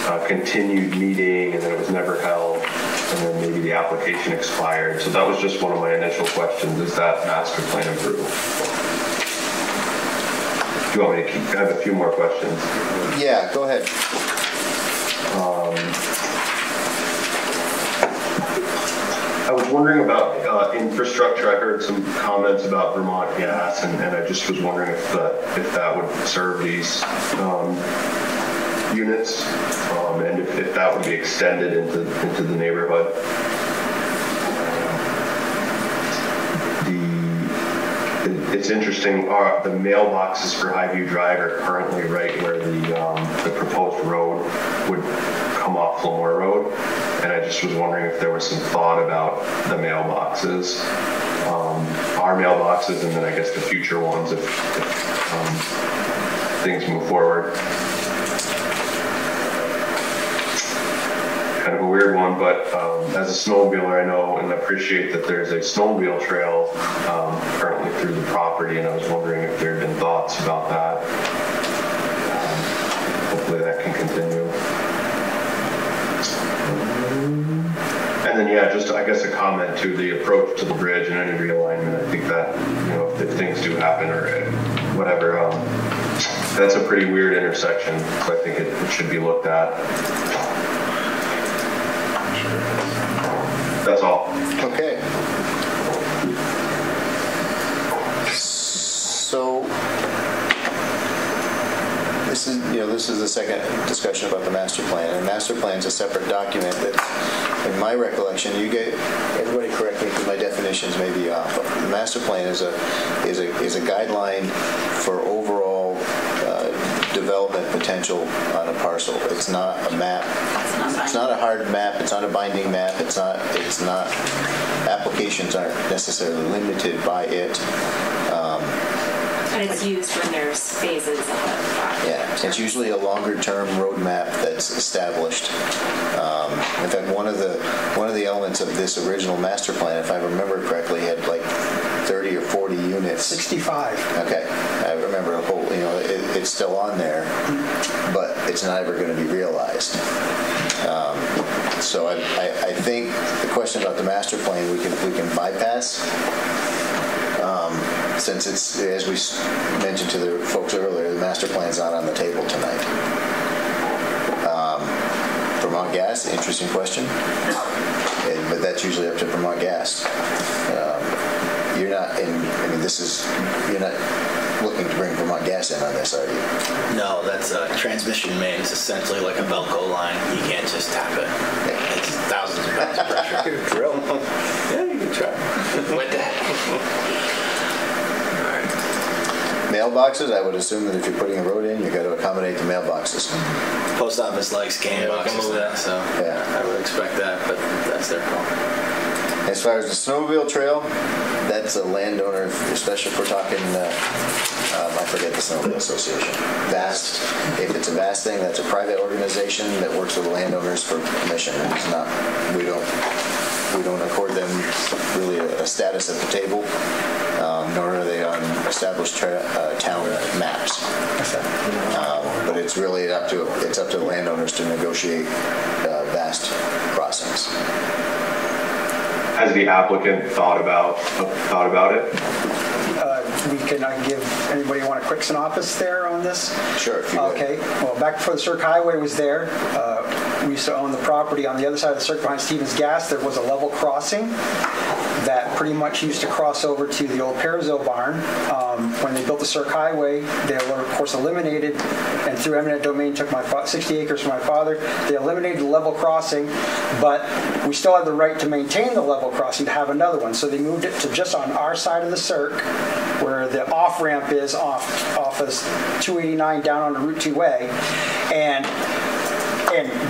uh, continued meeting, and then it was never held, and then maybe the application expired. So that was just one of my initial questions, is that master plan approved? You want me to keep, I have a few more questions. Yeah, go ahead. I was wondering about uh, infrastructure. I heard some comments about Vermont Gas, and, and I just was wondering if that, if that would serve these um, units, um, and if, if that would be extended into, into the neighborhood. It's interesting, uh, the mailboxes for Highview Drive are currently right where the, um, the proposed road would come off Flamore Road. And I just was wondering if there was some thought about the mailboxes, um, our mailboxes, and then I guess the future ones if, if um, things move forward. Kind of a weird one, but um, as a snowmobiler, I know and appreciate that there's a snowmobile trail um, currently through the property, and I was wondering if there had been thoughts about that. Um, hopefully that can continue. And then, yeah, just I guess a comment to the approach to the bridge and any realignment. I think that, you know, if, if things do happen or uh, whatever, um, that's a pretty weird intersection, so I think it, it should be looked at. That's all. Okay. So, this is, you know, this is the second discussion about the master plan, and master plan is a separate document that, in my recollection, you get, everybody correct me because my definitions may be off, but the master plan is a, is a, is a guideline for overall potential on a parcel. It's not a map. It's not a hard map, it's not a binding map, it's not, it's not, applications aren't necessarily limited by it. Um, And it's used when there's phases of the project. yeah, it's usually a longer-term roadmap that's established. Um, In fact, one of the, one of the elements of this original master plan, if I remember correctly, had like 30 or 40 units. 65. Okay, I remember a whole, you know, it, it's still on there, but it's not ever going to be realized. Um, So I, I, I think the question about the master plan, we can, we can bypass. Um, Since it's, as we mentioned to the folks earlier, the master plan's not on the table tonight. Um, Vermont Gas, interesting question. And- But that's usually up to Vermont Gas. Um, You're not, in. I mean, this is, you're not looking to bring Vermont Gas in on this, are you? No, that's a transmission main. It's essentially like a Velco line. You can't just tap it. It's thousands of pounds of pressure. you [LAUGHS] Drill. Yeah, you can try. [LAUGHS] What the Mailboxes, I would assume that if you're putting a road in, you got to accommodate the mailboxes. Post office likes scan Yeah, can boxes move now, so I would expect that, but that's their call. As far as the snowmobile trail, that's a landowner, especially if we're talking, uh, um, I forget the snowmobile association. VAST, if it's a VAST thing, that's a private organization that works with landowners for permission. It's not, we don't, we don't accord them really a a status at the table, um, nor are they on established tra- uh, town maps. Um, But it's really up to, it's up to the landowners to negotiate uh, VAST crossings. Has the applicant thought about, thought about it? We can, I can give, anybody want a quick synopsis there on this? Sure. Okay, well, back before the Circ Highway was there, uh, we used to own the property on the other side of the Circ behind Stevens Gas. There was a level crossing that pretty much used to cross over to the old Perizzo barn. Um, When they built the Circ Highway, they were, of course, eliminated, and through eminent domain, took my 60 acres from my father. They eliminated the level crossing, but we still had the right to maintain the level crossing, to have another one. So they moved it to just on our side of the Circ, where the off-ramp is off, off of 289 down on the Route 2A. And and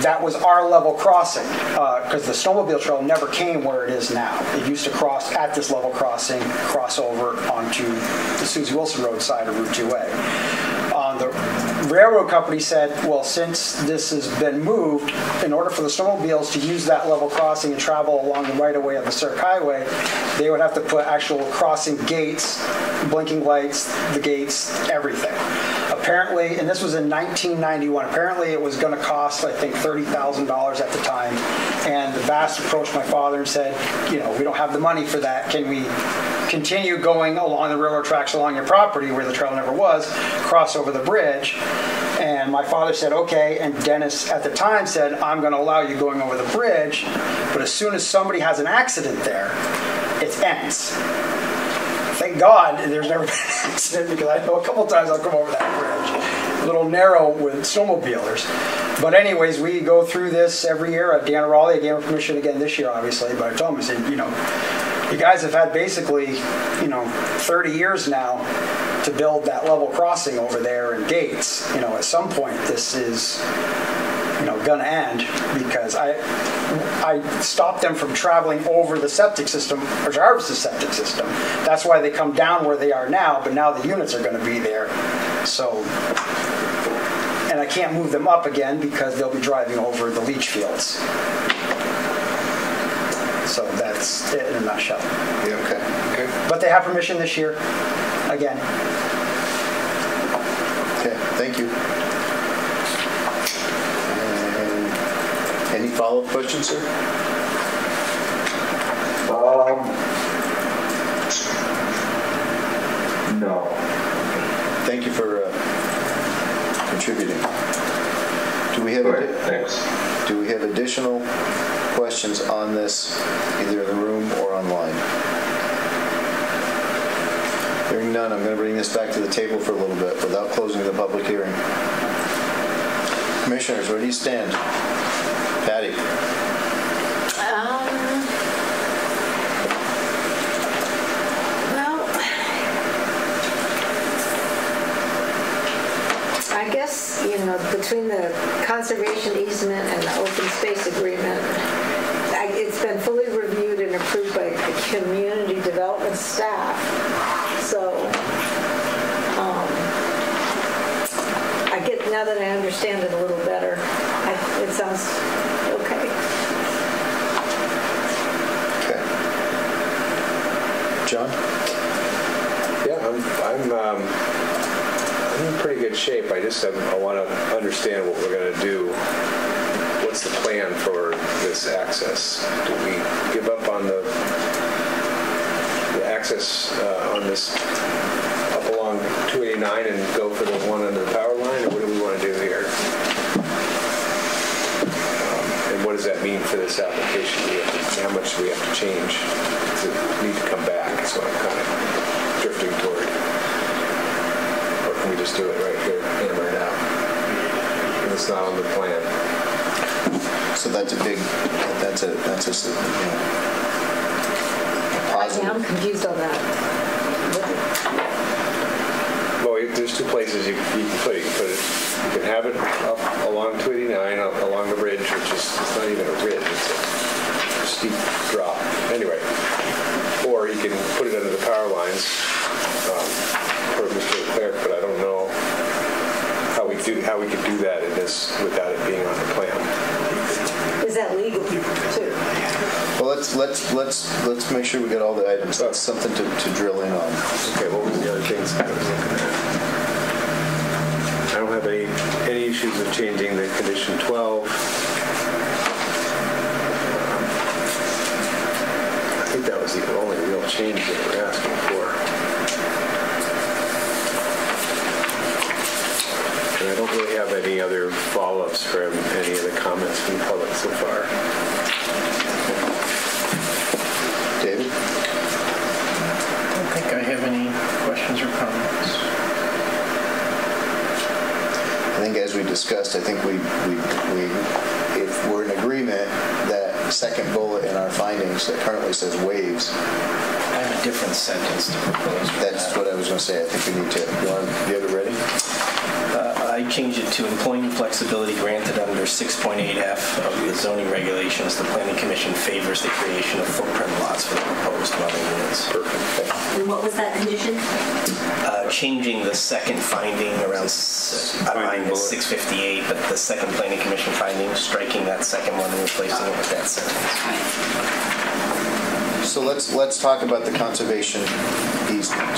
that was our level crossing, uh, because the snowmobile trail never came where it is now. It used to cross at this level crossing, cross over onto the Susie Wilson Road side of Route 2A. On uh, the railroad company said, well, since this has been moved, in order for the snowmobiles to use that level crossing and travel along the right-of-way of the Circ Highway, they would have to put actual crossing gates, blinking lights, the gates, everything. Apparently, and this was in 1991, apparently it was going to cost, I think, $30,000 at the time. And the Bass approached my father and said, you know, we don't have the money for that. Can we continue going along the railroad tracks along your property where the trail never was, cross over the bridge? And my father said, okay. And Dennis at the time said, I'm going to allow you going over the bridge, but as soon as somebody has an accident there, it ends. Thank God there's never [LAUGHS] been an accident because I know a couple times I'll come over that bridge. A little narrow with snowmobilers. But anyways, we go through this every year. Uh, Dan Raleigh, I gave him permission again this year, obviously, but I told him, I said, you know, you guys have had basically, you know, 30 years now to build that level crossing over there and gates. You know, at some point this is, you know, gonna end because I, I stopped them from traveling over the septic system, or Jarvis's septic system. That's why they come down where they are now, but now the units are gonna be there. So, and I can't move them up again because they'll be driving over the leach fields. So that's it in a nutshell. Yeah, okay. Okay. But they have permission this year, again. Okay, thank you. And Any follow-up questions, sir? Um, no. Thank you for uh, contributing. Do we have, thanks. do we have additional questions on this, either in the room or online? Hearing none, I'm going to bring this back to the table for a little bit without closing the public hearing. Commissioners, where do you stand? Patty? Um, well, I guess, you know, between the conservation easement and the open space agreement, I- it's been fully reviewed and approved by the community development staff. So, um, I get, now that I understand it a little better, I- it sounds okay. Okay. John? Yeah, I'm, I'm, um, I'm in pretty good shape. I just, I want to understand what we're going to do. What's the plan for this access? Do we give up on the, the access uh, on this up along 289 and go for the one under the power line, or what do we want to do here? Um, And what does that mean for this application? Have How much do we have to change to need to come back? Is what I'm kind of drifting toward. Or can we just do it right here, hammer it out? And it's not on the plan. So that's a big, that's a, that's a, you know, Yeah, I'm confused on that. Well, there's two places you you can put it. You can put it, you can have it up along 289, up along the ridge, which is, it's not even a ridge, it's a steep drop. Anyway, or you can put it under the power lines um, for Mr. Leclerc, but I don't know how we do, how we could do that in this without it being on the plan. Is that legal too? well, let's, let's, let's, let's make sure we get all the items. That's something to, to drill in on. Okay, what was the other things I was looking at? I don't have any, any issues with changing the condition 12. I think that was the only real change that we're asking for. And I don't really have any other follow-ups from any of the comments from the public so far. David? I don't think I have any questions or comments. I think as we discussed, I think we, we, we, if we're in agreement, that second bullet in our findings that currently says waves, I have a different sentence to propose. that's that. what I was gonna say. I think we need to, you want, you have it ready? Uh, I change it to employing flexibility granted under 6.8F of the zoning regulations. The planning commission favors the creation of footprint lots for the proposed dwelling units. Perfect. And what was that condition? Uh, Changing the second finding around, s- uh, 658, but the second planning commission finding, striking that second one and replacing it with that sentence. So let's, let's talk about the conservation easement.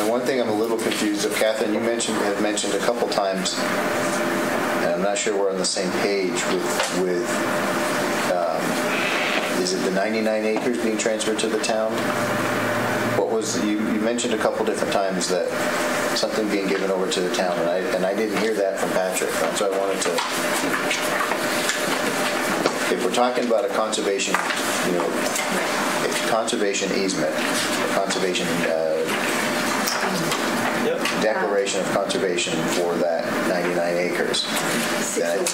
And one thing I'm a little confused of, Catherine, you mentioned, had mentioned a couple times, and I'm not sure we're on the same page with, with, um, is it the 99 acres being transferred to the town? What was, you, you mentioned a couple different times that something being given over to the town, and I, and I didn't hear that from Patrick, so I wanted to, if we're talking about a conservation, you know, a conservation easement, a conservation uh, declaration of conservation for that 99 acres. then I-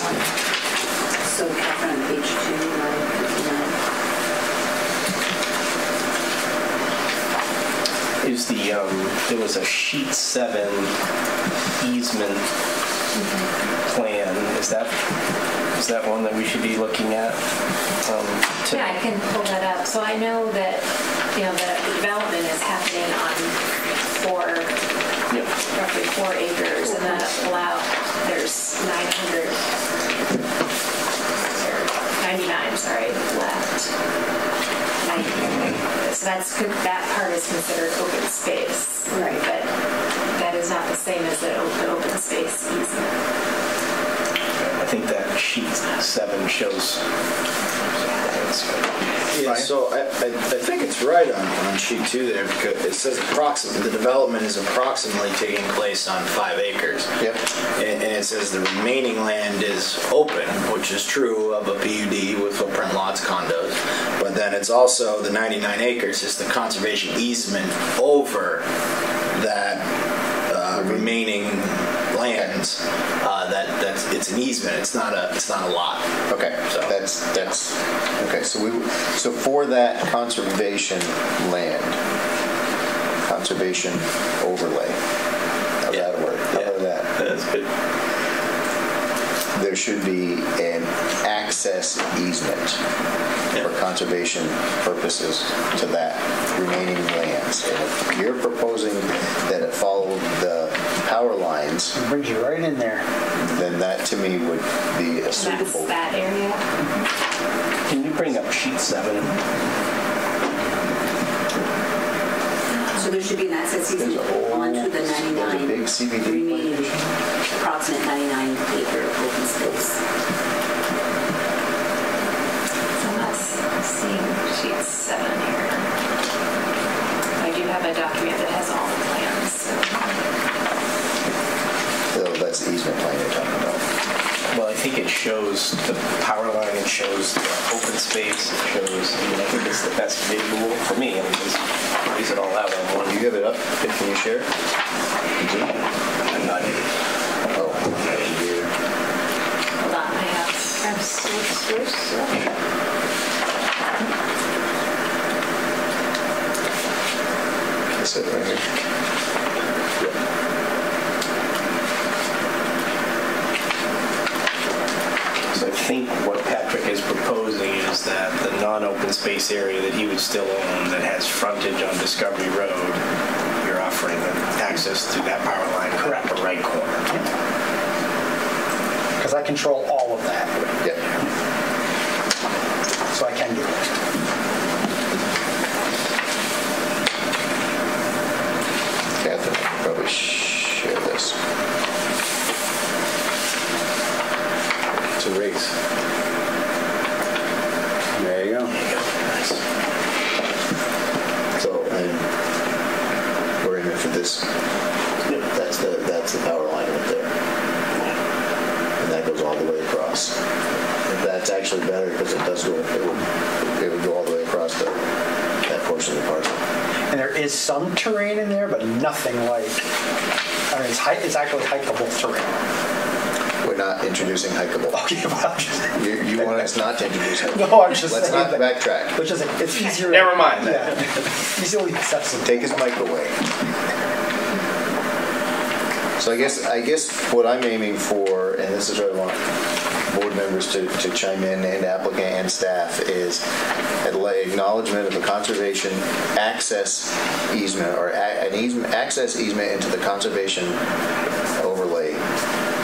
So Catherine, on page two, line 59. Is the, um, there was a sheet seven easement plan. Is that, is that one that we should be looking at? Um, to- Yeah, I can pull that up. So I know that, you know, the development is happening on four, roughly four acres, and that allow, there's 900, or 99, sorry, left. 90. So that's, that part is considered open space. Right. But that is not the same as the open, open space easement. I think that sheet seven shows. Yeah, so I, I, I think it's right on, on sheet two there because it says approximately, the development is approximately taking place on five acres. Yep. And, and it says the remaining land is open, which is true of a PUD with footprint lots, condos. But then it's also the 99 acres is the conservation easement over that uh, remaining lands. It's an easement. It's not a it's not a lot. Okay, so that's, that's, okay, so we, so for that conservation land, conservation overlay, how's that word? How about that? That's good. There should be an access easement for conservation purposes to that remaining lands. And if you're proposing that it follow the power lines, Brings you right in there. then that to me would be a That's suitable. that area. Can you bring up sheet seven? So there should be an access easement onto the 99 big CBD remaining approximate 99 acre open space. So that's seeing sheet seven here. I do have a document that has all the plans. so. Oh, that's the easement plan you're talking about. Well, I think it shows the power line, it shows the open space, it shows, I mean, I think it's the best visual for me, I mean, just lays it all out on one. You have it up, can you share? I'm not, Oh, here. Hold on, I have. That's it right here. So I think what Patrick is proposing is that the non-open space area that he would still own that has frontage on Discovery Road, you're offering access through that power line in the upper right corner. Because I control all of that, Yep. so I can do it. Catherine can probably share this. It's a race. There you go. So, and we're in it for this. That's the, that's the power line right there. And that goes all the way across. That's actually better because it does go, it would, it would go all the way across the, that portion of the parcel. And there is some terrain in there, but nothing like, I mean, it's hike, it's actually hikeable terrain. We're not introducing hikeable. [LAUGHS] Okay, well, I'm just, You, you want us not to introduce hikeable? no, I'm just Let's saying not that- backtrack. Which is, it's easier. Never mind Yeah, easily accessible. Take his mic away. So I guess, I guess what I'm aiming for, and this is where I want board members to, to chime in, and applicant and staff, is acknowledgement of a conservation access easement, or an easement, access easement into the conservation overlay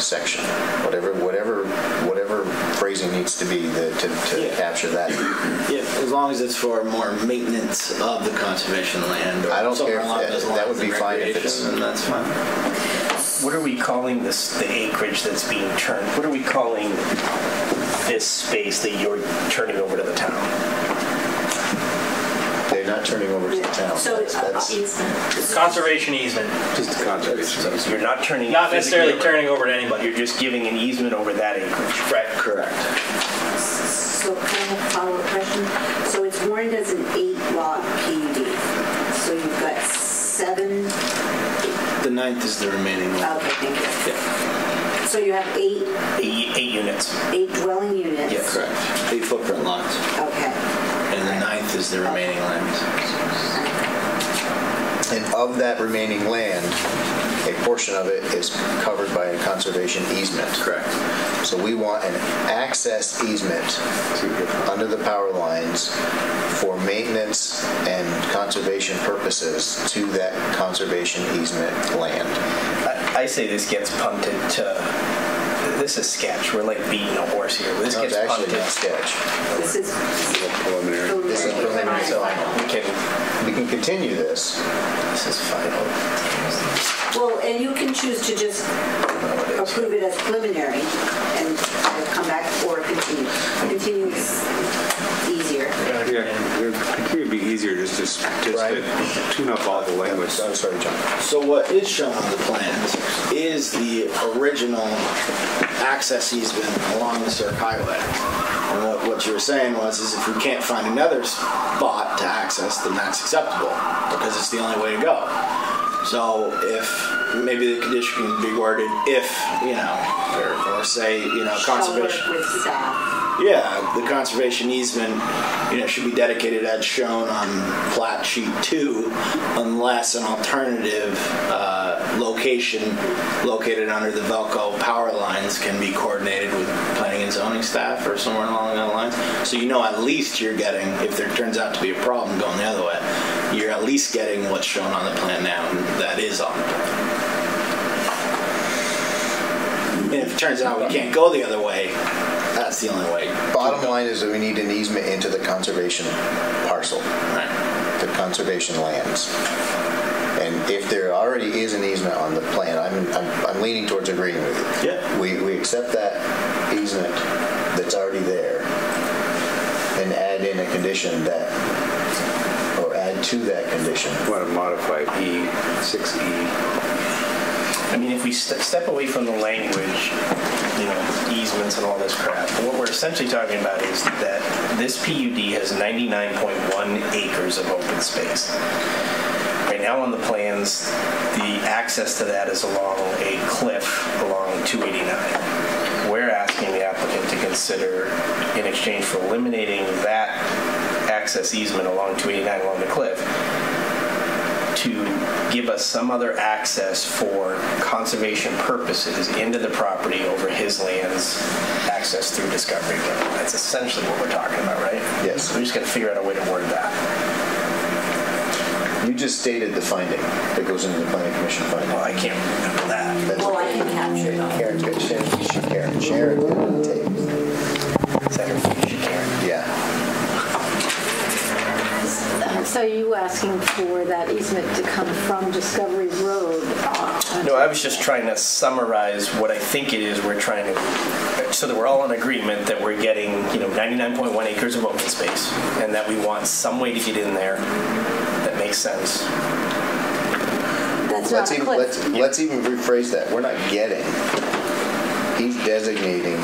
section. Whatever, whatever, whatever phrasing needs to be the- to, to Yeah. capture that. Yeah, as long as it's for more maintenance of the conservation land. or I don't care if that- that would be fine if it's- Then that's fine. What are we calling this, the acreage that's being turned, what are we calling this space that you're turning over to the town? They're not turning over to the town. So it's uh, That's- easement. Conservation easement, Just a conservation. So you're not turning. not necessarily physically- turning over to anybody. You're just giving an easement over that acreage. Right. Correct. So can I have a follow-up question? So it's warned as an eight-lot PUD. Ninth is the remaining one. Okay, thank you. Yeah. So you have eight. Eight units. eight dwelling units? Yeah, correct. Eight footprint lots. Okay. And the ninth is the remaining land. And of that remaining land, a portion of it is covered by a conservation easement. Correct. So we want an access easement under the power lines for maintenance and conservation purposes to that conservation easement land. I, I say this gets punted to, this is sketch. We're like beating a horse here. This No, it's gets actually punted. not sketch. This is Preliminary. This is preliminary, so we can, we can continue this. This is final. Well, and you can choose to just approve it as preliminary and come back or continue. Continue is easier. Yeah, it'd be easier just to, just Right. to tune up all the language. I'm sorry, John. So what is shown on the plans is the original access easement along the Circ Highway. And what, what you were saying was, is if we can't find another spot to access, then that's acceptable, because it's the only way to go. So if, maybe the condition can be worded if, you know, or, or say, you know, Shall conservation. with staff. Yeah, the conservation easement, you know, should be dedicated as shown on plat sheet two, unless an alternative uh, location located under the Velco power lines can be coordinated with planning and zoning staff or somewhere along that lines. So you know at least you're getting, if there turns out to be a problem going the other way, you're at least getting what's shown on the plan now, that is on the plan. And if it turns out we can't go the other way, that's the only way. Bottom line is that we need an easement into the conservation parcel. Right. The conservation lands. And if there already is an easement on the plan, I'm, I'm, I'm leaning towards agreeing with you. Yeah. We, we accept that easement that's already there and add in a condition that, or add to that condition. Want to modify E, 6E. I mean, if we st- step away from the language, you know, easements and all this crap, what we're essentially talking about is that this PUD has 99.1 acres of open space. Right now on the plans, the access to that is along a cliff along 289. We're asking the applicant to consider, in exchange for eliminating that access easement along 289 along the cliff, to give us some other access for conservation purposes into the property over his land's access through Discovery Road. That's essentially what we're talking about, right? Yes. We just got to figure out a way to word that. You just stated the finding that goes into the planning commission finding. Well, I can't remember that. That's Oh, I can capture it. Karen's got, Sharon, she, Karen, Sharon did it on tape. Is that her she Karen? Yeah. So you asking for that easement to come from Discovery Road? uh, No, I was just trying to summarize what I think it is we're trying to, so that we're all in agreement that we're getting, you know, 99.1 acres of open space, and that we want some way to get in there that makes sense. That's Let's not even, cliff. let's, let's even rephrase that. We're not getting. He's designating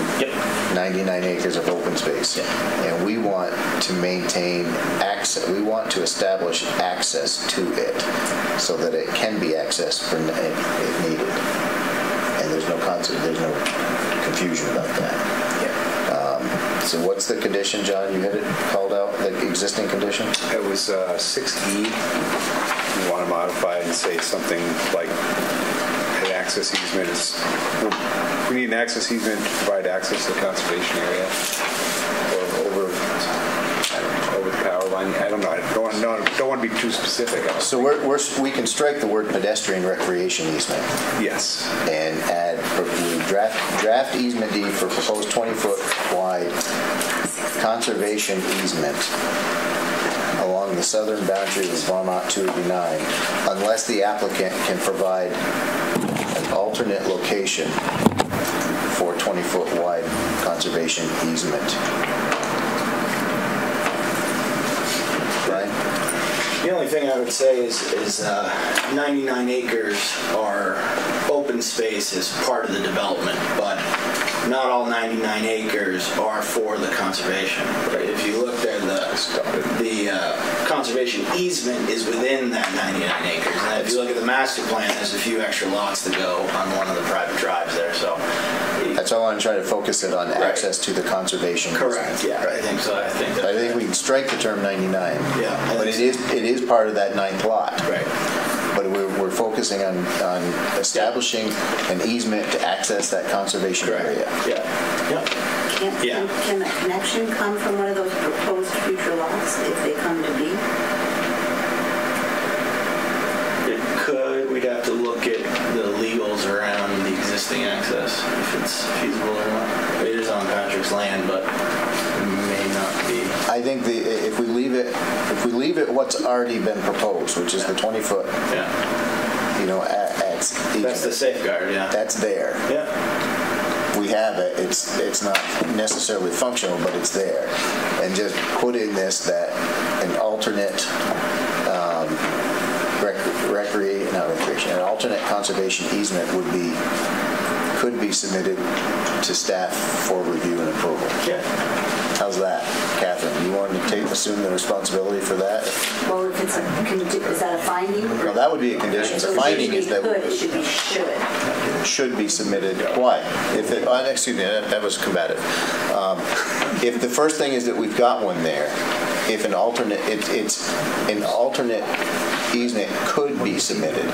99 acres of open space. And we want to maintain access, we want to establish access to it so that it can be accessed for, n- if if needed. And there's no concept, there's no confusion about that. So what's the condition, John? You had it called out, the existing condition? It was uh, 6E. You want to modify it and say something like an access easement is, we need an access easement to provide access to the conservation area or over, over the power line. I don't know. I don't don't want to be too specific. So we're, we're, we can strike the word pedestrian recreation easement. Yes. And add, we draft, draft easement deed for proposed 20-foot wide conservation easement along the southern boundary of Vermont 289, unless the applicant can provide an alternate location for 20-foot wide conservation easement. Brian? The only thing I would say is, is uh, 99 acres are open space as part of the development, but not all 99 acres are for the conservation. If you look there, the, the uh, conservation easement is within that 99 acres. And if you look at the master plan, there's a few extra lots to go on one of the private drives there, so. That's why I want to try to focus it on access to the conservation. Correct, yeah, I think so, I think that. I think we can strike the term 99. Yeah. But it is, it is part of that ninth lot. Right. But we're, we're focusing on, on establishing an easement to access that conservation area. Yeah, yeah. Can, Yeah. can a connection come from one of those proposed future lots if they come to be? It could, we'd have to look at the legals around the existing access, if it's feasible or not. It is on Patrick's land, but it may not be. I think the, if we leave it, if we leave it what's already been proposed, which is the 20 foot, Yeah, you know, at, at that's the safeguard, yeah. that's there. Yeah, We have it, it's, it's not necessarily functional, but it's there. And just put in this that an alternate, rec- recreate, not recreation, an alternate conservation easement would be, could be submitted to staff for review and approval. yeah. How's that, Catherine? You want to take, assume the responsibility for that? Well, if it's a, condi- is that a finding? Well, that would be a condition. The finding is that Could, it should be should. should be submitted. Why? If it, oh, excuse me, that that was combative. Um, If the first thing is that we've got one there, if an alternate, it- it's, an alternate easement could be submitted.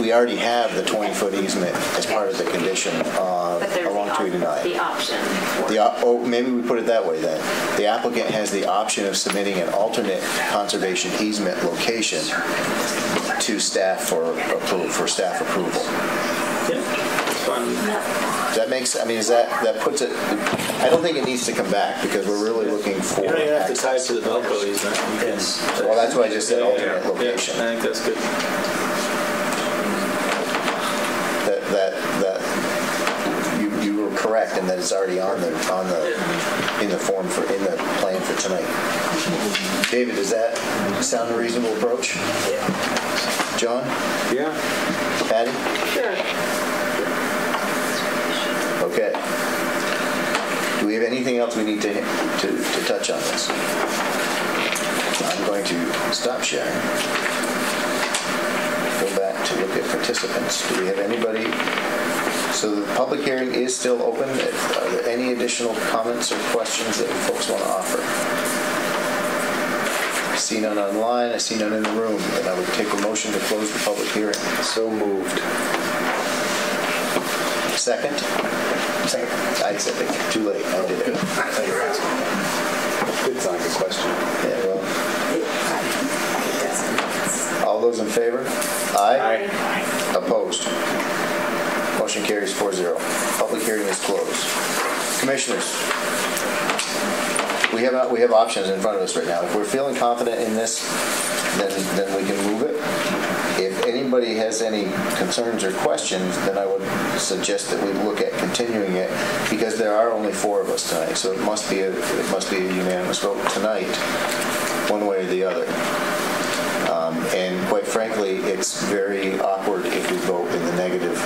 We already have the 20-foot easement as part of the condition uh, But there's along the, 289. the option. for The, op- oh, maybe we put it that way then. The applicant has the option of submitting an alternate conservation easement location to staff for approval, for staff approval. Yeah, fine. Does that makes, I mean, is that, that puts it, I I don't think it needs to come back because we're really looking for. You don't even have to tie it to the Velco easement. You can- Well, that's why I just said Yeah, yeah, alternate yeah. location. I think that's good. That, that, that, you, you were correct and that it's already on the, on the, in the form for, in the plan for tonight. David, does that sound a reasonable approach? Yeah. John? Yeah. Patty? Sure. Okay. Do we have anything else we need to, to, to touch on this? I'm going to stop sharing. Go back to look at participants. Do we have anybody? So the public hearing is still open. Are there any additional comments or questions that folks want to offer? I see none online, I see none in the room, and I would take a motion to close the public hearing. So moved. Second? Second. I said it, too late, I did it. It's not a good question. Yeah, well. All those in favor? Aye. Opposed? Motion carries 4-0. Public hearing is closed. Commissioners, we have, we have options in front of us right now. If we're feeling confident in this, then, then we can move it. If anybody has any concerns or questions, then I would suggest that we look at continuing it because there are only four of us tonight, so it must be, a it must be a unanimous vote tonight, one way or the other. Um, And quite frankly, it's very awkward if we vote in the negative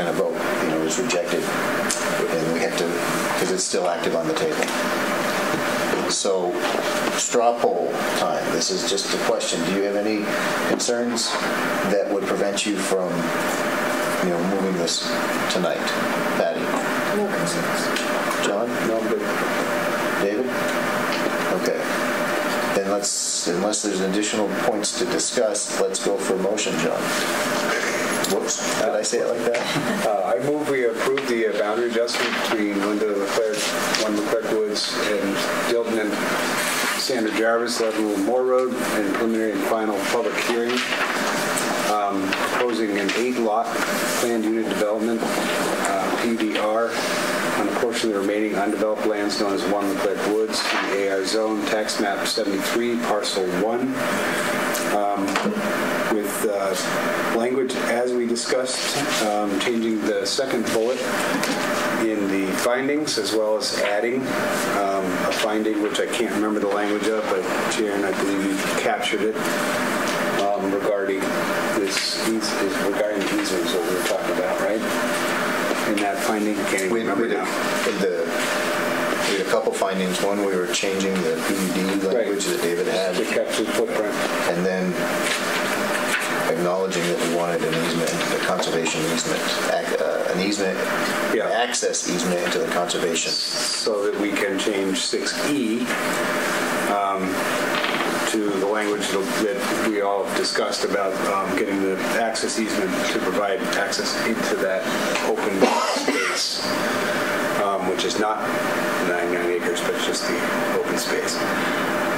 and a vote, you know, is rejected. And we have to, because it's still active on the table. So, straw poll time. This is just a question. Do you have any concerns that would prevent you from, you know, moving this tonight? Patty? No concerns. John? No, but David? Okay. Then let's, unless there's additional points to discuss, let's go for a motion, John. Whoops, did I say it like that? Uh, I move we approve the uh, boundary adjustment between Linda Leclerc, one Leclerc Woods, and Dilton and Sandra Jarvis, 11 Moore Road, and preliminary and final public hearing. Um, Proposing an eight-lot planned unit development, uh, PDR, on a portion of the remaining undeveloped lands known as 1 Leclerc Woods in the AR zone, tax map 73, parcel 1 with uh, language as we discussed, um, changing the second bullet in the findings as well as adding um, a finding which I can't remember the language of, but Sharon, I believe you captured it um, regarding this, eas- is regarding the is what we were talking about, right? In that finding, can't even remember now. the, we had a couple findings. One, we were changing the PUD language that David had. To capture the footprint. And then acknowledging that we wanted an easement, a conservation easement, ac- uh, an easement, access easement into the conservation. so that we can change 6E um, to the language that we all discussed about um, getting the access easement to provide access into that open space, which is not 99 acres, but just the open space.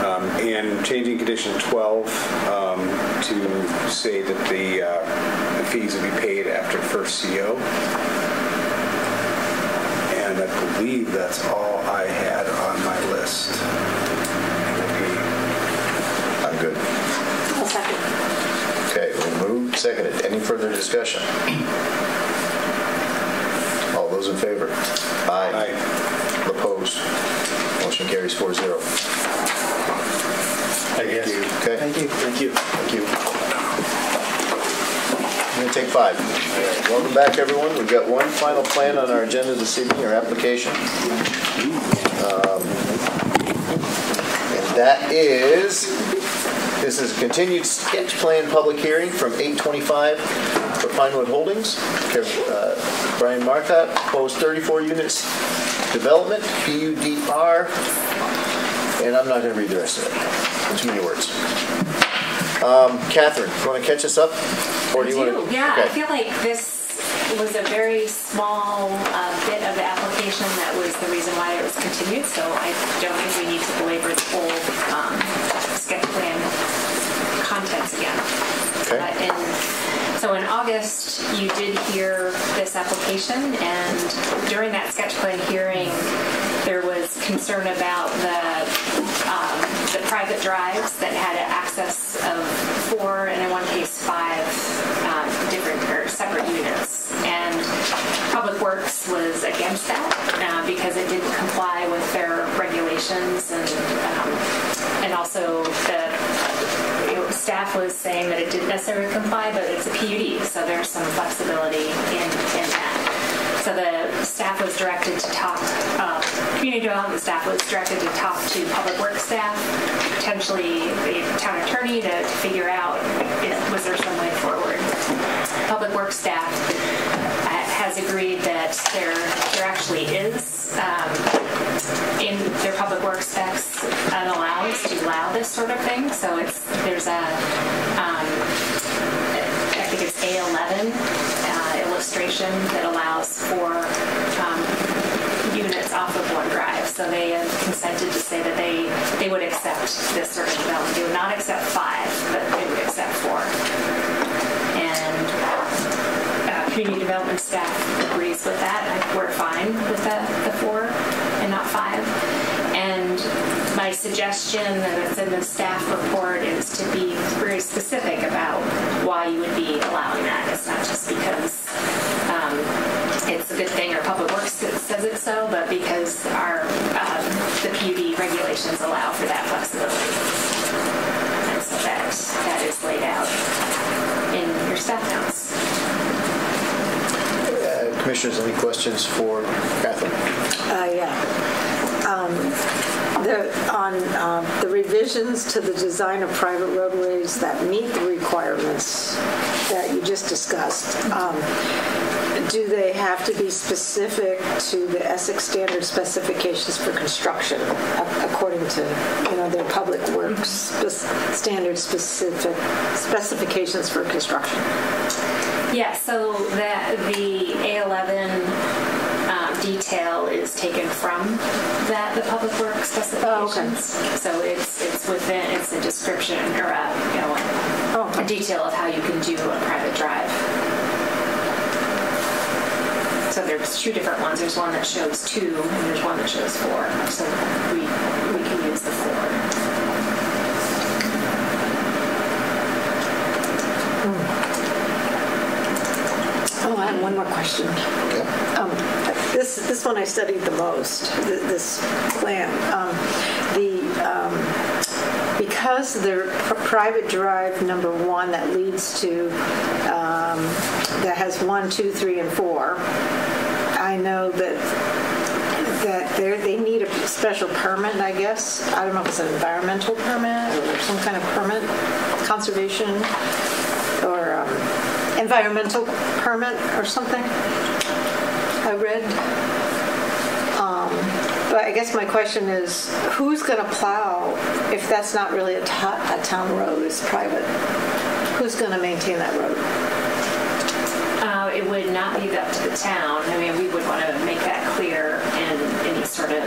Um, And changing condition 12 um, to say that the uh, the fees will be paid after first CO. And I believe that's all I had on my list. I'm good. I'll second. Okay, we moved, seconded. Any further discussion? All those in favor? Aye. Opposed? Motion carries 4-0. Thank you. Okay. Thank you. Thank you. Thank you. I'm going to take five. Welcome back, everyone. We've got one final plan on our agenda this evening, our application. Um, And that is, this is a continued sketch plan public hearing from 825 for Pinewood Holdings. Uh, Brian Marcotte, proposed 34 units development, PUDR, and I'm not going to read the rest of it. Too many words. Um, Catherine, you want to catch us up? Or do you do, want to? yeah. I feel like this was a very small uh, bit of the application that was the reason why it was continued, so I don't think we need to belabor the whole um, sketch plan contents again. Okay. But in, so in August, you did hear this application, and during that sketch plan hearing, there was concern about the um, the private drives that had access of four and in one case five um, different or separate units. And Public Works was against that uh, because it didn't comply with their regulations and um, and also the staff was saying that it didn't necessarily comply, but it's a PUD, so there's some flexibility in, in that. So the staff was directed to talk, uh, community development staff was directed to talk to public works staff, potentially the town attorney to, to figure out if, was there some way forward. Public works staff has agreed that there there actually is um, in their public works specs an allows to allow this sort of thing. So it's there's a um, I think it's A11 uh, illustration that allows for um, units off of one drive. So they have consented to say that they they would accept this sort of development. They would not accept five, but they would accept four. And uh, community development staff agrees with that. Like, We're fine with the, the four and not five. And my suggestion that's in the staff report is to be very specific about why you would be allowing that. It's not just because um, it's a good thing or Public Works says it so, but because our um, the PUD regulations allow for that flexibility. And so that, that is laid out in your staff notes. Uh, Commissioners, any questions for Catherine? Uh, yeah. Um, the, on um, the revisions to the design of private roadways that meet the requirements that you just discussed, um, do they have to be specific to the Essex standard specifications for construction, according to, you know, their public works spec- standard specific specifications for construction? Yeah, so that the A11 um, detail is taken from that the public works specifications. So it's it's within it's a description or a you know a detail of how you can do a private drive. So there's two different ones. There's one that shows two, and there's one that shows four. So we we can use the four. Oh, I have one more question. Um, This, this one I studied the most, th- this plan. Um, The, um, because the pr- private drive number one that leads to, um, that has one, two, three, and four, I know that, that they they need a special permit, I guess. I don't know if it's an environmental permit or some kind of permit, conservation or um, environmental permit or something. I read. Um, But I guess my question is, who's going to plow if that's not really a a town road, it's private? Who's going to maintain that road? Uh, it would not be up to the town. I mean, we would want to make that clear in any sort of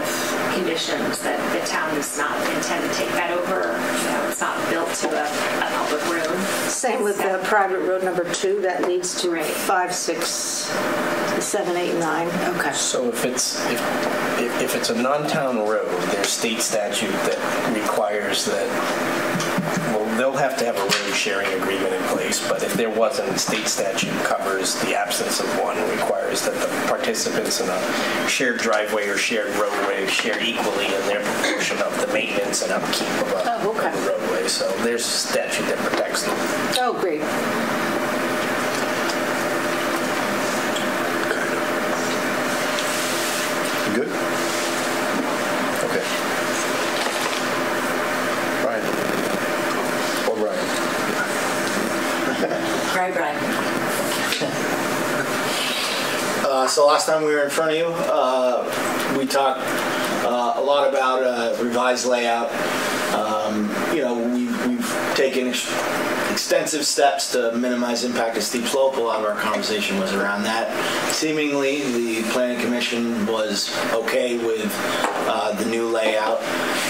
conditions that the town does not intend to take that over. You know, it's not built to a, a public road. Same with the private road number two that leads to five, six, seven, eight, nine. Okay. So if it's, if, if- if it's a non-town road, there's state statute that requires that, well, they'll have to have a road sharing agreement in place, but if there wasn't, state statute covers the absence of one, requires that the participants in a shared driveway or shared roadway share equally in their proportion of the maintenance and upkeep of a Oh, okay. of a roadway. So there's a statute that protects them. Oh, great. Good? Okay. Brian? Or Brian? Right, right. Uh, so last time we were in front of you, uh, we talked uh, a lot about uh, revised layout. Um, you know, we, we've taken ex- extensive steps to minimize impact of steep slope. A lot of our conversation was around that. Seemingly, the planning commission was okay with uh, the new layout.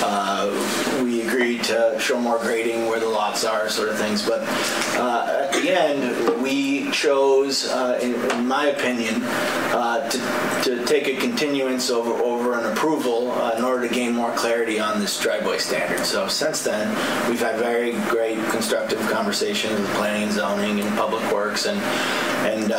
Uh, we to show more grading where the lots are, sort of things. But uh, at the end, we chose, uh, in, in my opinion, uh, to, to take a continuance over, over an approval uh, in order to gain more clarity on this driveway standard. So since then, we've had very great constructive conversations with planning and zoning and public works, and and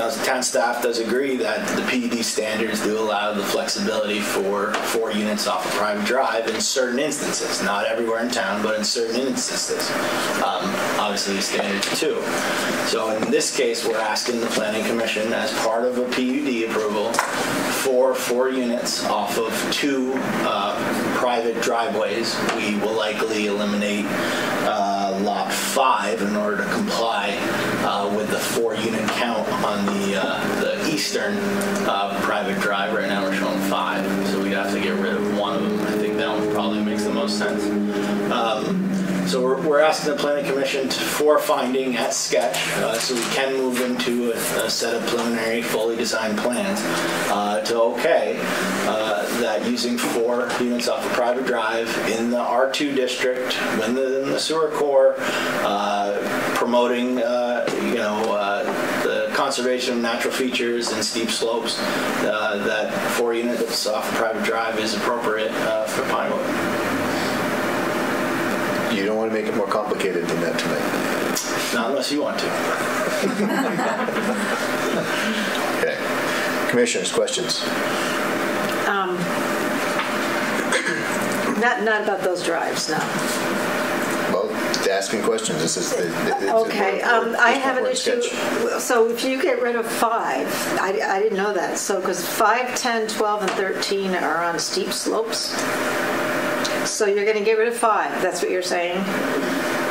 know, town staff does agree that the PUD standards do allow the flexibility for four units off a private drive in certain instances. Not everywhere in town, but in certain instances. Um, obviously, the standards two. So in this case, we're asking the planning commission, as part of a PUD approval, for four units off of two uh, private driveways. We will likely eliminate lot five in order to comply uh, with the four-unit count on the uh, the eastern uh, private drive. Right now, we're showing five, so we'd have to get rid of one of them. I think that one probably makes the most sense. Um, so we're, we're asking the planning commission to, for finding at sketch, uh, so we can move into a, a set of preliminary, fully designed plans uh, to okay uh, that using four units off a private drive in the R2 district, in the, in the sewer core, uh, promoting, uh, you know, the conservation of natural features and steep slopes, uh, that four units off a private drive is appropriate uh, for Pinewood. You don't want to make it more complicated than that tonight. Not unless you want to. [LAUGHS] Okay. Commissioners, questions? Um, [COUGHS] Not, not about those drives, no. Well, asking questions. This is the. the- the- Okay, um, I have an issue, sketch. so if you get rid of five, I, I didn't know that, so, because 5, 10, 12, and 13 are on steep slopes. So you're gonna get rid of five, that's what you're saying?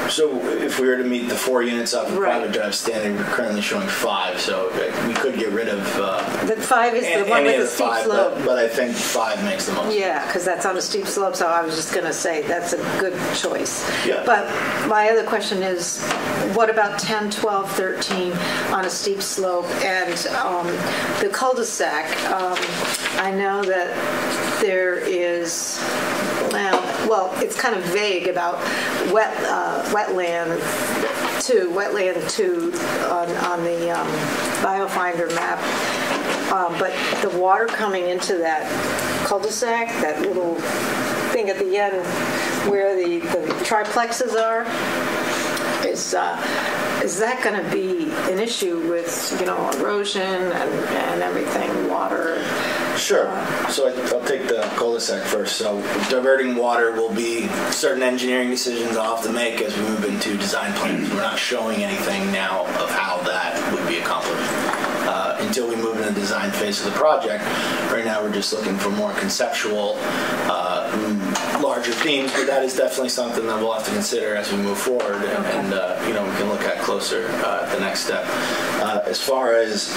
So if we were to meet the four units off the private drive standard, we're currently showing five, so we could get rid of. uh, The five is an- the one with of the steep five, slope. But but I think five makes the most. Yeah, because that's on a steep slope, so I was just going to say that's a good choice. Yeah. But my other question is, what about 10, 12, 13 on a steep slope? And um, the cul-de-sac, um, I know that there is, well, it's kind of vague about wet, uh, wetland two, wetland two on, on the um, BioFinder map. Um, But the water coming into that cul-de-sac, that little thing at the end where the, the triplexes are, is, uh, is that going to be an issue with, you know, erosion and, and everything, water? Sure. So I- I'll take the cul-de-sac first. So diverting water will be certain engineering decisions I'll have to make as we move into design plans. We're not showing anything now of how that would be accomplished. Uh, Until we move into the design phase of the project, right now we're just looking for more conceptual, uh, larger themes, but that is definitely something that we'll have to consider as we move forward and, and, uh, you know, we can look at closer uh, at the next step. Uh, As far as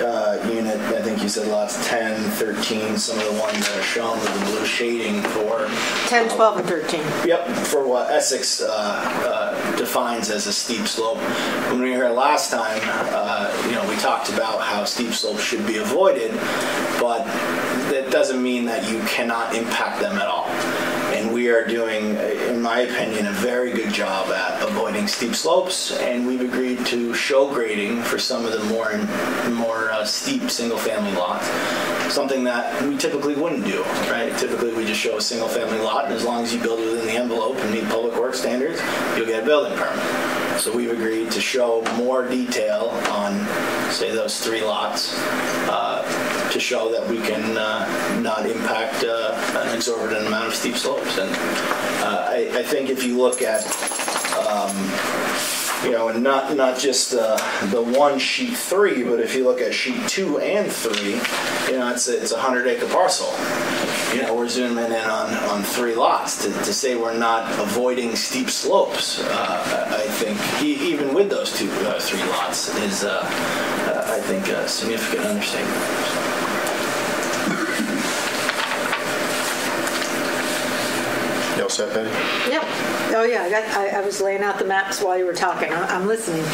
uh, unit, I think you said lots 10, 13, some of the ones that are shown with the blue shading for 10, 12, and 13. Yep, for what Essex uh, uh, defines as a steep slope. When we were here last time, uh, you know, we talked about how steep slopes should be avoided, but that doesn't mean that you cannot impact them at all. We are doing, in my opinion, a very good job at avoiding steep slopes, and we've agreed to show grading for some of the more more uh, steep single-family lots. Something that we typically wouldn't do, right? Typically, we just show a single-family lot, and as long as you build within the envelope and meet public work standards, you'll get a building permit. So we've agreed to show more detail on, say, those three lots, uh, to show that we can uh, not impact uh, exorbitant amount of steep slopes. And uh, I, I think if you look at um, you know, and not not just uh, the one sheet three, but if you look at sheet two and three, you know, it's a, it's a hundred acre parcel. You know, we're zooming in on, on three lots to, to say we're not avoiding steep slopes. Uh, I think e- even with those two uh, three lots is uh, uh, I think a significant understatement. You all set, Betty? Yep. Oh, yeah, I got, I, I was laying out the maps while you were talking. I'm, I'm listening.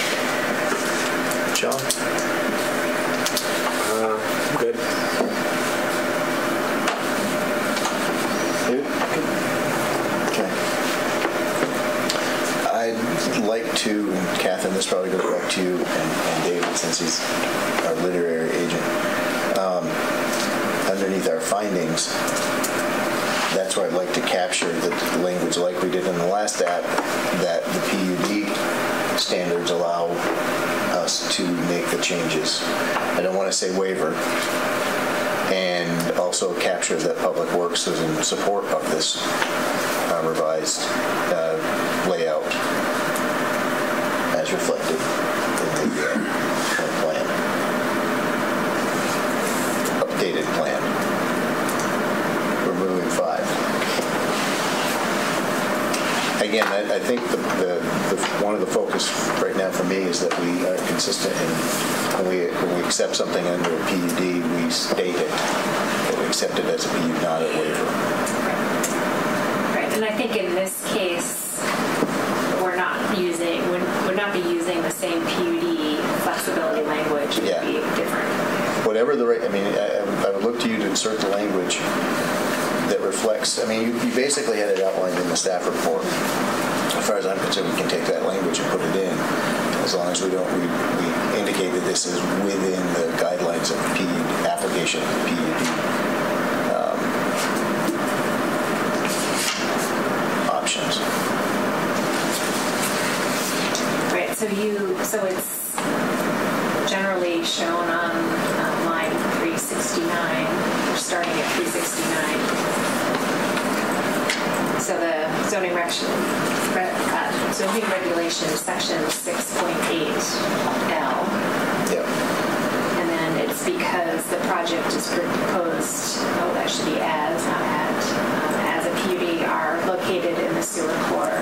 John? Uh, Good. Okay. I'd like to, and Catherine, this probably goes back to you and, and David since he's our literary agent. Um, underneath our findings, that's where I'd like to capture the language like we did in the last app, that the PUD standards allow us to make the changes. I don't want to say waiver. And also capture that Public Works is in support of this uh, revised uh, layout as reflected in the uh, current plan. Updated plan. We're moving five. Again, I, I think the, the, the, one of the focus right now for me is that we are consistent in when we, when we accept something under a PUD, we state it, that we accept it as a PUD, not a waiver. Right, and I think in this case, we're not using, would, would not be using the same PUD flexibility language. It would Yeah. be different. Whatever the, right- I mean, I, I would- look to you to insert the language reflects, I mean, you, you basically had it outlined in the staff report. As far as I'm concerned, we can take that language and put it in, as long as we don't, we, we indicate that this is within the guidelines of PUD, application of the PUD. um, Options. Right, so you, so it's generally shown on uh, line 369, we're starting at 369. So the zoning reg, re- uh, zoning regulation, section 6.8L. Yep. And then it's because the project is proposed, oh, that should be as, not at, um, as a PUD are located in the sewer core,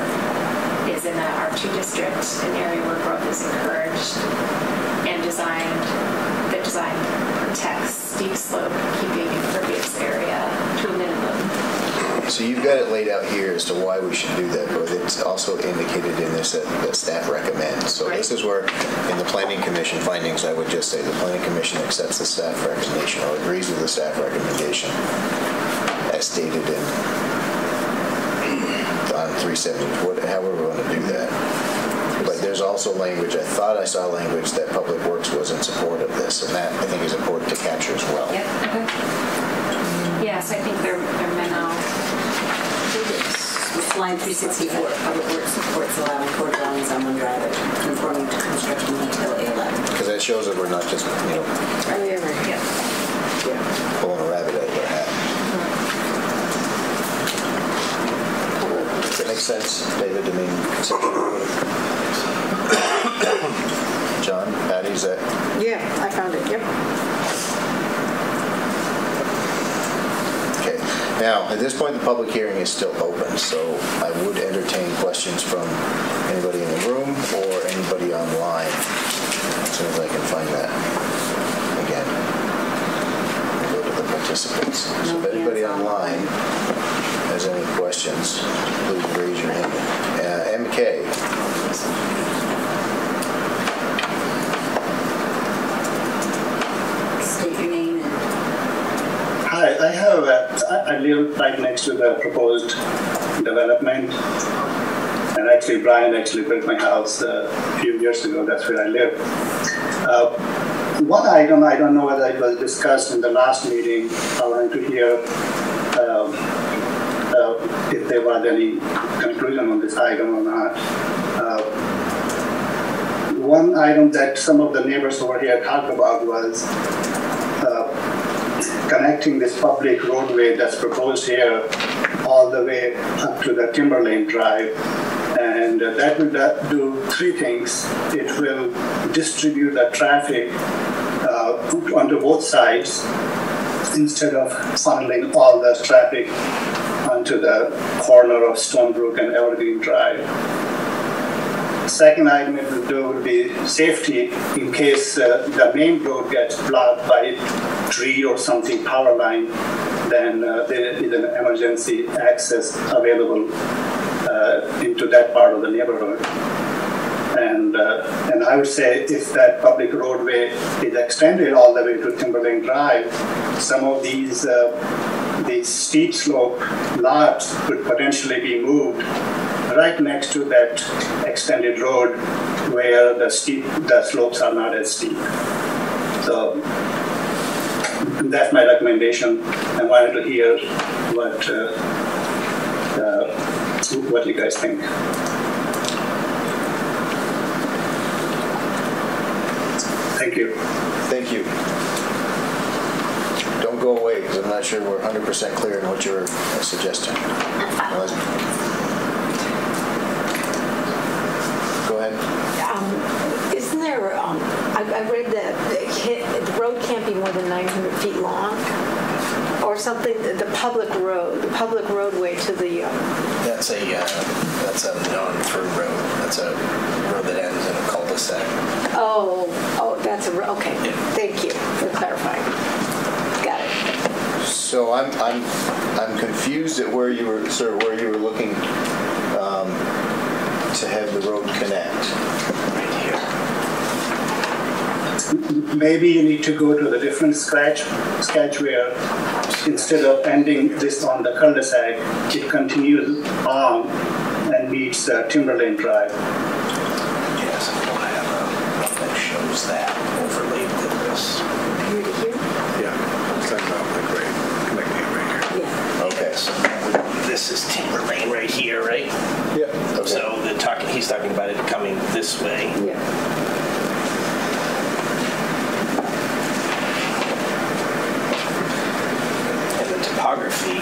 is in the R2 district, an area where growth is encouraged, and designed, the design protects steep slope, keeping impervious area to a minimum. So you've got it laid out here as to why we should do that, but it's also indicated in this that, that staff recommends. So this is where, in the planning commission findings, I would just say the planning commission accepts the staff recommendation or agrees with the staff recommendation as stated in on 370, what, however we want to do that. But there's also language, I thought I saw language that Public Works was in support of this, and that I think is important to capture as well. Yep, okay. Yes, I think memo. It's line 364, Public Works supports allowing core dwellings on one driveway conforming to construction detail A11. Because that shows that we're not just, you know, yeah, right. Yeah. pulling a rabbit out of our hat. Does that make sense, David? I mean, conceptually? [COUGHS] John, Patty, is that? Yeah, I found it, yep. Okay. Now, at this point, the public hearing is still open, so I would entertain questions from anybody in the room or anybody online, as soon as I can find that again. Go to the participants. So if anybody online has any questions, please raise your hand. Uh, MK, State your name and Hi, A- I live right next to the proposed development. And actually, Brian actually built my house uh, a few years ago, that's where I live. Uh, One item, I don't know whether it was discussed in the last meeting, I wanted to hear um, uh, if there was any conclusion on this item or not. Uh, One item that some of the neighbors over here talked about was uh, connecting this public roadway that's proposed here all the way up to the Timberlane Drive. And uh, that will do three things. It will distribute the traffic uh, onto both sides instead of funneling all the traffic onto the corner of Stonebrook and Evergreen Drive. Second item it will do will be safety in case uh, the main road gets blocked by a tree or something power line, then uh, there is an emergency access available uh, into that part of the neighborhood. And, uh, and I would say if that public roadway is extended all the way to Timberlane Drive, some of these, uh, these steep slope lots could potentially be moved right next to that extended road where the steep, the slopes are not as steep. So that's my recommendation. I wanted to hear what uh, uh, what you guys think. Thank you. Thank you. Don't go away, because I'm not sure we're 100% clear on what you're suggesting. [LAUGHS] Go ahead. Um, Isn't there, um, I I read that the ca- the road can't be more than 900 feet long, or something, the public road, the public roadway to the, um, That's a, uh, that's a non-through road. That's a road that ends in a cul-de-sac. oh, oh, that's a, ro- okay, thank you for clarifying. Got it. So I'm, I'm, I'm confused at where you were, sir, where you were looking to have the road connect. Right here. Maybe you need to go to the different sketch, sketch where instead of ending this on the cul-de-sac, it continues on and meets uh, Timberlane Drive. Yes, I don't have a, that shows that overlaid to this. Here to here? Yeah, it's talking about like right, connecting right here. Yeah. Okay, so this is Timberlane right here, right? Yeah. Okay. So the talking, he's talking about it coming this way. Yeah. And the topography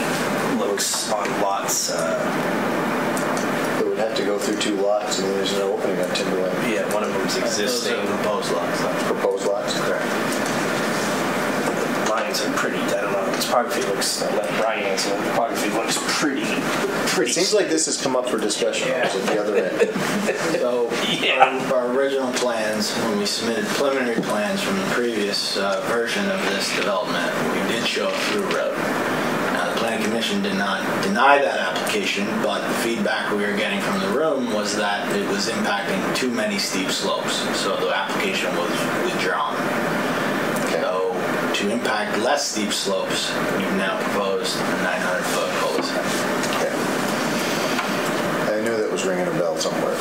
looks on lots, uh, It would have to go through two lots, and there's no opening on Timberlane. yeah, one of them's existing. Those are proposed lots. Proposed lots? Correct. Lines are pretty, I don't know, the topography looks, I'll let Brian answer, the topography looks pretty, It seems like this has come up for discussion at the other end. [LAUGHS] So, Yeah. our, our original plans, when we submitted preliminary plans from the previous uh, version of this development, we did show a through road. Now, the planning commission did not deny that application, but the feedback we were getting from the room was that it was impacting too many steep slopes, so the application was withdrawn. To impact less steep slopes, you've now proposed a 900-foot cul-de-sac. Okay. I knew that was ringing a bell somewhere.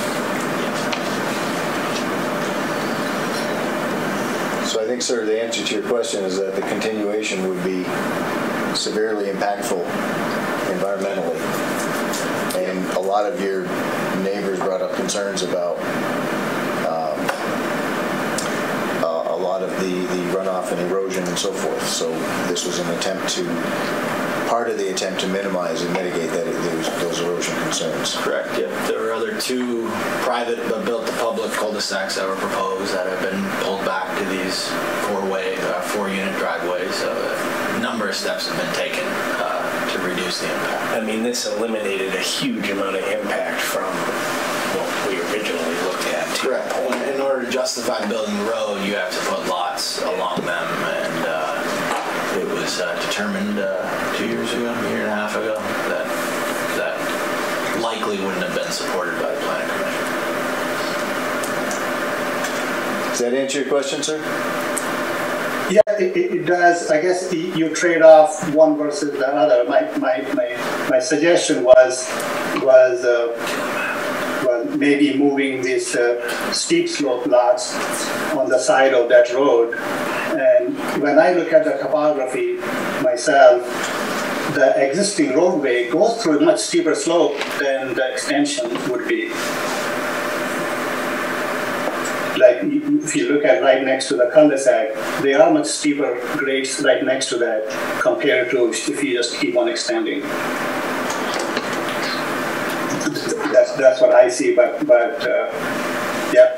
So I think, sir, the answer to your question is that the continuation would be severely impactful environmentally. And a lot of your neighbors brought up concerns about um, a a lot of the the runoff and erosion and so forth. So this was an attempt to, part of the attempt to minimize and mitigate that, those those erosion concerns. Correct, yeah. There were other two private but built to public cul-de-sacs that were proposed that have been pulled back to these four-way, uh, four-unit driveways. So a number of steps have been taken uh, to reduce the impact. I mean, this eliminated a huge amount of impact from what we originally looked at. Correct. In order to justify building the road, you have to put lots along them, and uh, it was uh, determined uh, two years ago, a year and a half ago, that that likely wouldn't have been supported by the planning commission. Does that answer your question, sir? Yeah, it, it it does. I guess you trade off one versus the other. My, my, my, my suggestion was, was, uh, was maybe moving these uh, steep slope lots on the side of that road. And when I look at the topography myself, the existing roadway goes through a much steeper slope than the extension would be. like if you look at right next to the cul-de-sac, there are much steeper grades right next to that compared to if you just keep on extending. That's what I see, but but uh, yeah.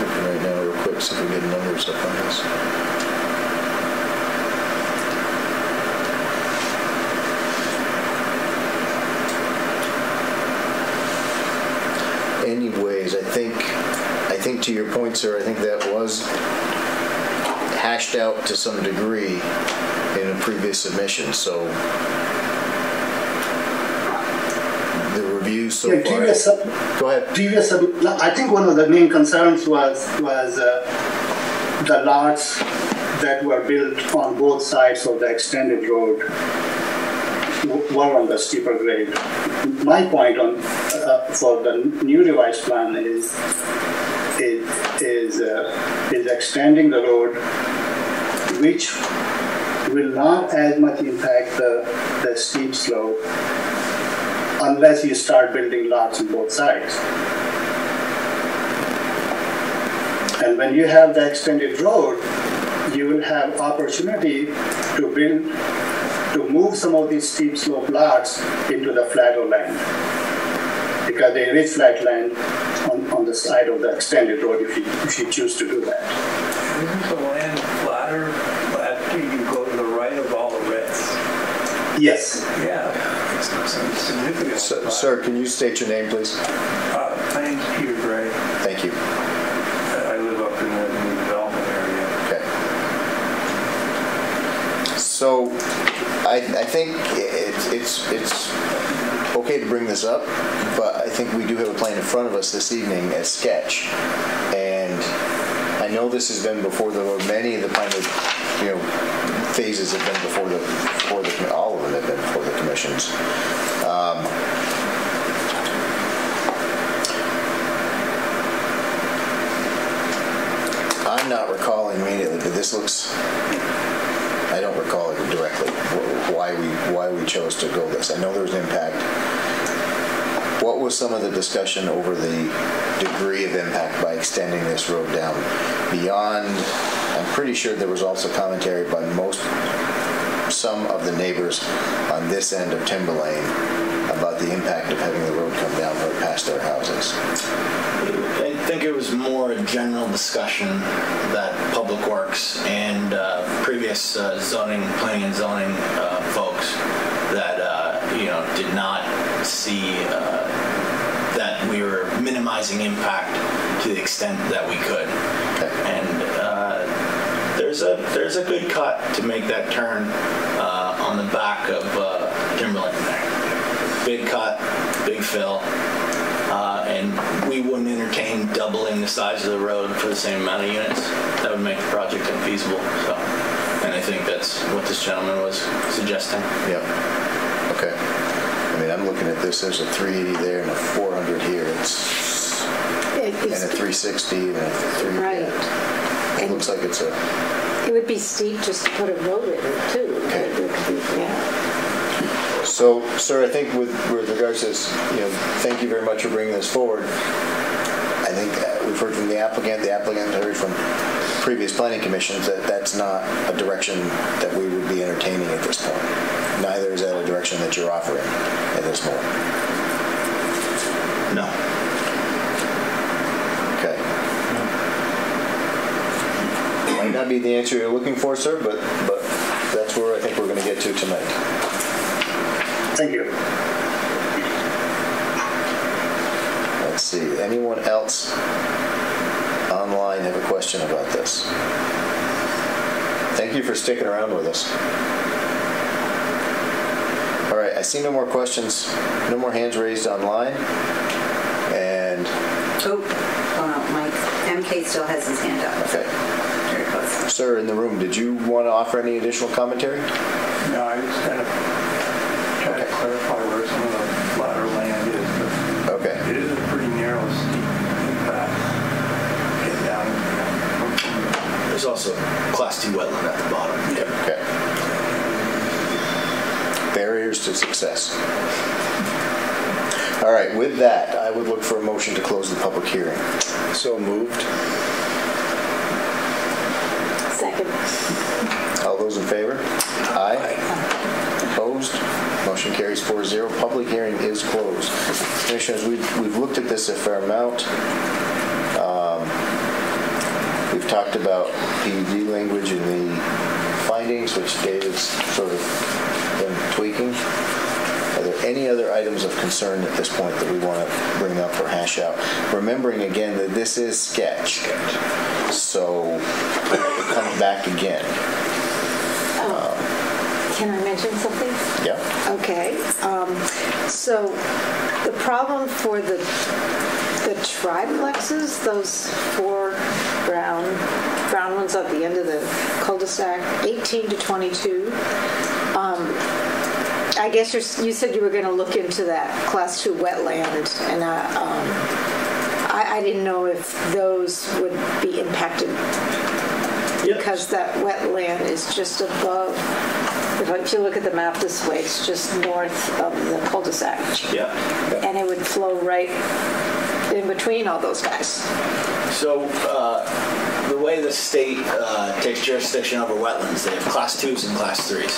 Looking right now real quick, see if we get numbers up on this. Anyways, I think, I think to your point, sir, I think that was hashed out to some degree in a previous submission, so the so Yeah, far. previous, Go ahead. Previous, I think one of the main concerns was was uh, the lots that were built on both sides of the extended road. Were on the steeper grade. My point on uh, for the new revised plan is is is, uh, is extending the road, which will not as much impact the, the steep slope unless you start building lots on both sides. And when you have the extended road, you will have opportunity to build, to move some of these steep slope lots into the flatter land. Because there is flat land on, on the side of the extended road if you, if you choose to do that. Isn't the land flatter after you go to the right of all the reds? Yes. Yeah. Significant. So- Sir, can you state your name, please? Uh, my name's Peter Gray. Thank you. I live up in the new development area. Okay. So, I, I think it's, it's, it's okay to bring this up, but I think we do have a plan in front of us this evening as sketch. And I know this has been before the, many of the plan, you know, phases have been before the, before the, all of them have been Um, I'm not recalling immediately, but this looks, I don't recall it directly, why we, why we chose to go this. I know there was impact. What was some of the discussion over the degree of impact by extending this road down beyond, I'm pretty sure there was also commentary by most, some of the neighbors on this end of Timber Lane about the impact of having the road come down right past their houses. I think it was more a general discussion that Public Works and uh, previous uh, zoning, planning and zoning uh, folks that, uh, you know, did not see uh, that we were minimizing impact to the extent that we could. And uh, there's a, there's a good cut to make that turn uh, on the back of uh, Timberlane there. Big cut, big fill. Uh, and we wouldn't entertain doubling the size of the road for the same amount of units. That would make the project unfeasible. So, and I think that's what this gentleman was suggesting. Yep. Okay. I mean, I'm looking at this, there's a 380 there and a 400 here. It's, It- and a 360 and a 3. Right. It looks like it's a, It would be steep just to put a road in it too. Okay. Yeah. so, sir, I think with, with regards to this, you know, thank you very much for bringing this forward. I think uh, we've heard from the applicant, the applicant heard from previous planning commissions that that's not a direction that we would be entertaining at this point. Neither is that a direction that you're offering at this moment. No. Okay. Might not be the answer you're looking for, sir, but, but that's where I think we're going to get to tonight. Thank you. Let's see, anyone else online have a question about this? Thank you for sticking around with us. All right, I see no more questions, no more hands raised online. And, Oh, oh no, Mike, MK still has his hand up. okay. There. Sir, in the room, did you want to offer any additional commentary? No, I just kind of try to clarify where some of the flatter land is, Okay. it is a pretty narrow, steep impact. Get down. There's also Class 2 wetland at the bottom. Okay. Barriers to success. All right, with that, I would look for a motion to close the public hearing. So moved. Second. All those in favor? Aye. Opposed? Motion carries 4-0. Public hearing is closed. Commissioners, we've, we've looked at this a fair amount. Um, We've talked about PUD language in the findings, which David's sort of been tweaking. Are there any other items of concern at this point that we want to bring up or hash out? Remembering again that this is sketch, so comes back again. Can I mention something? Yeah? Okay, um, so the problem for the, the triplexes, those four brown, brown ones at the end of the cul-de-sac, 18 to 22, um, I I guess you're, you said you were going to look into that class two wetland, and uh, um, I, I didn't know if those would be impacted because that wetland is just above. If, you look at the map this way, it's just north of the cul-de-sac. Yeah. And it would flow right in between all those guys. So, uh, way the state uh, takes jurisdiction over wetlands, they have class twos and class threes.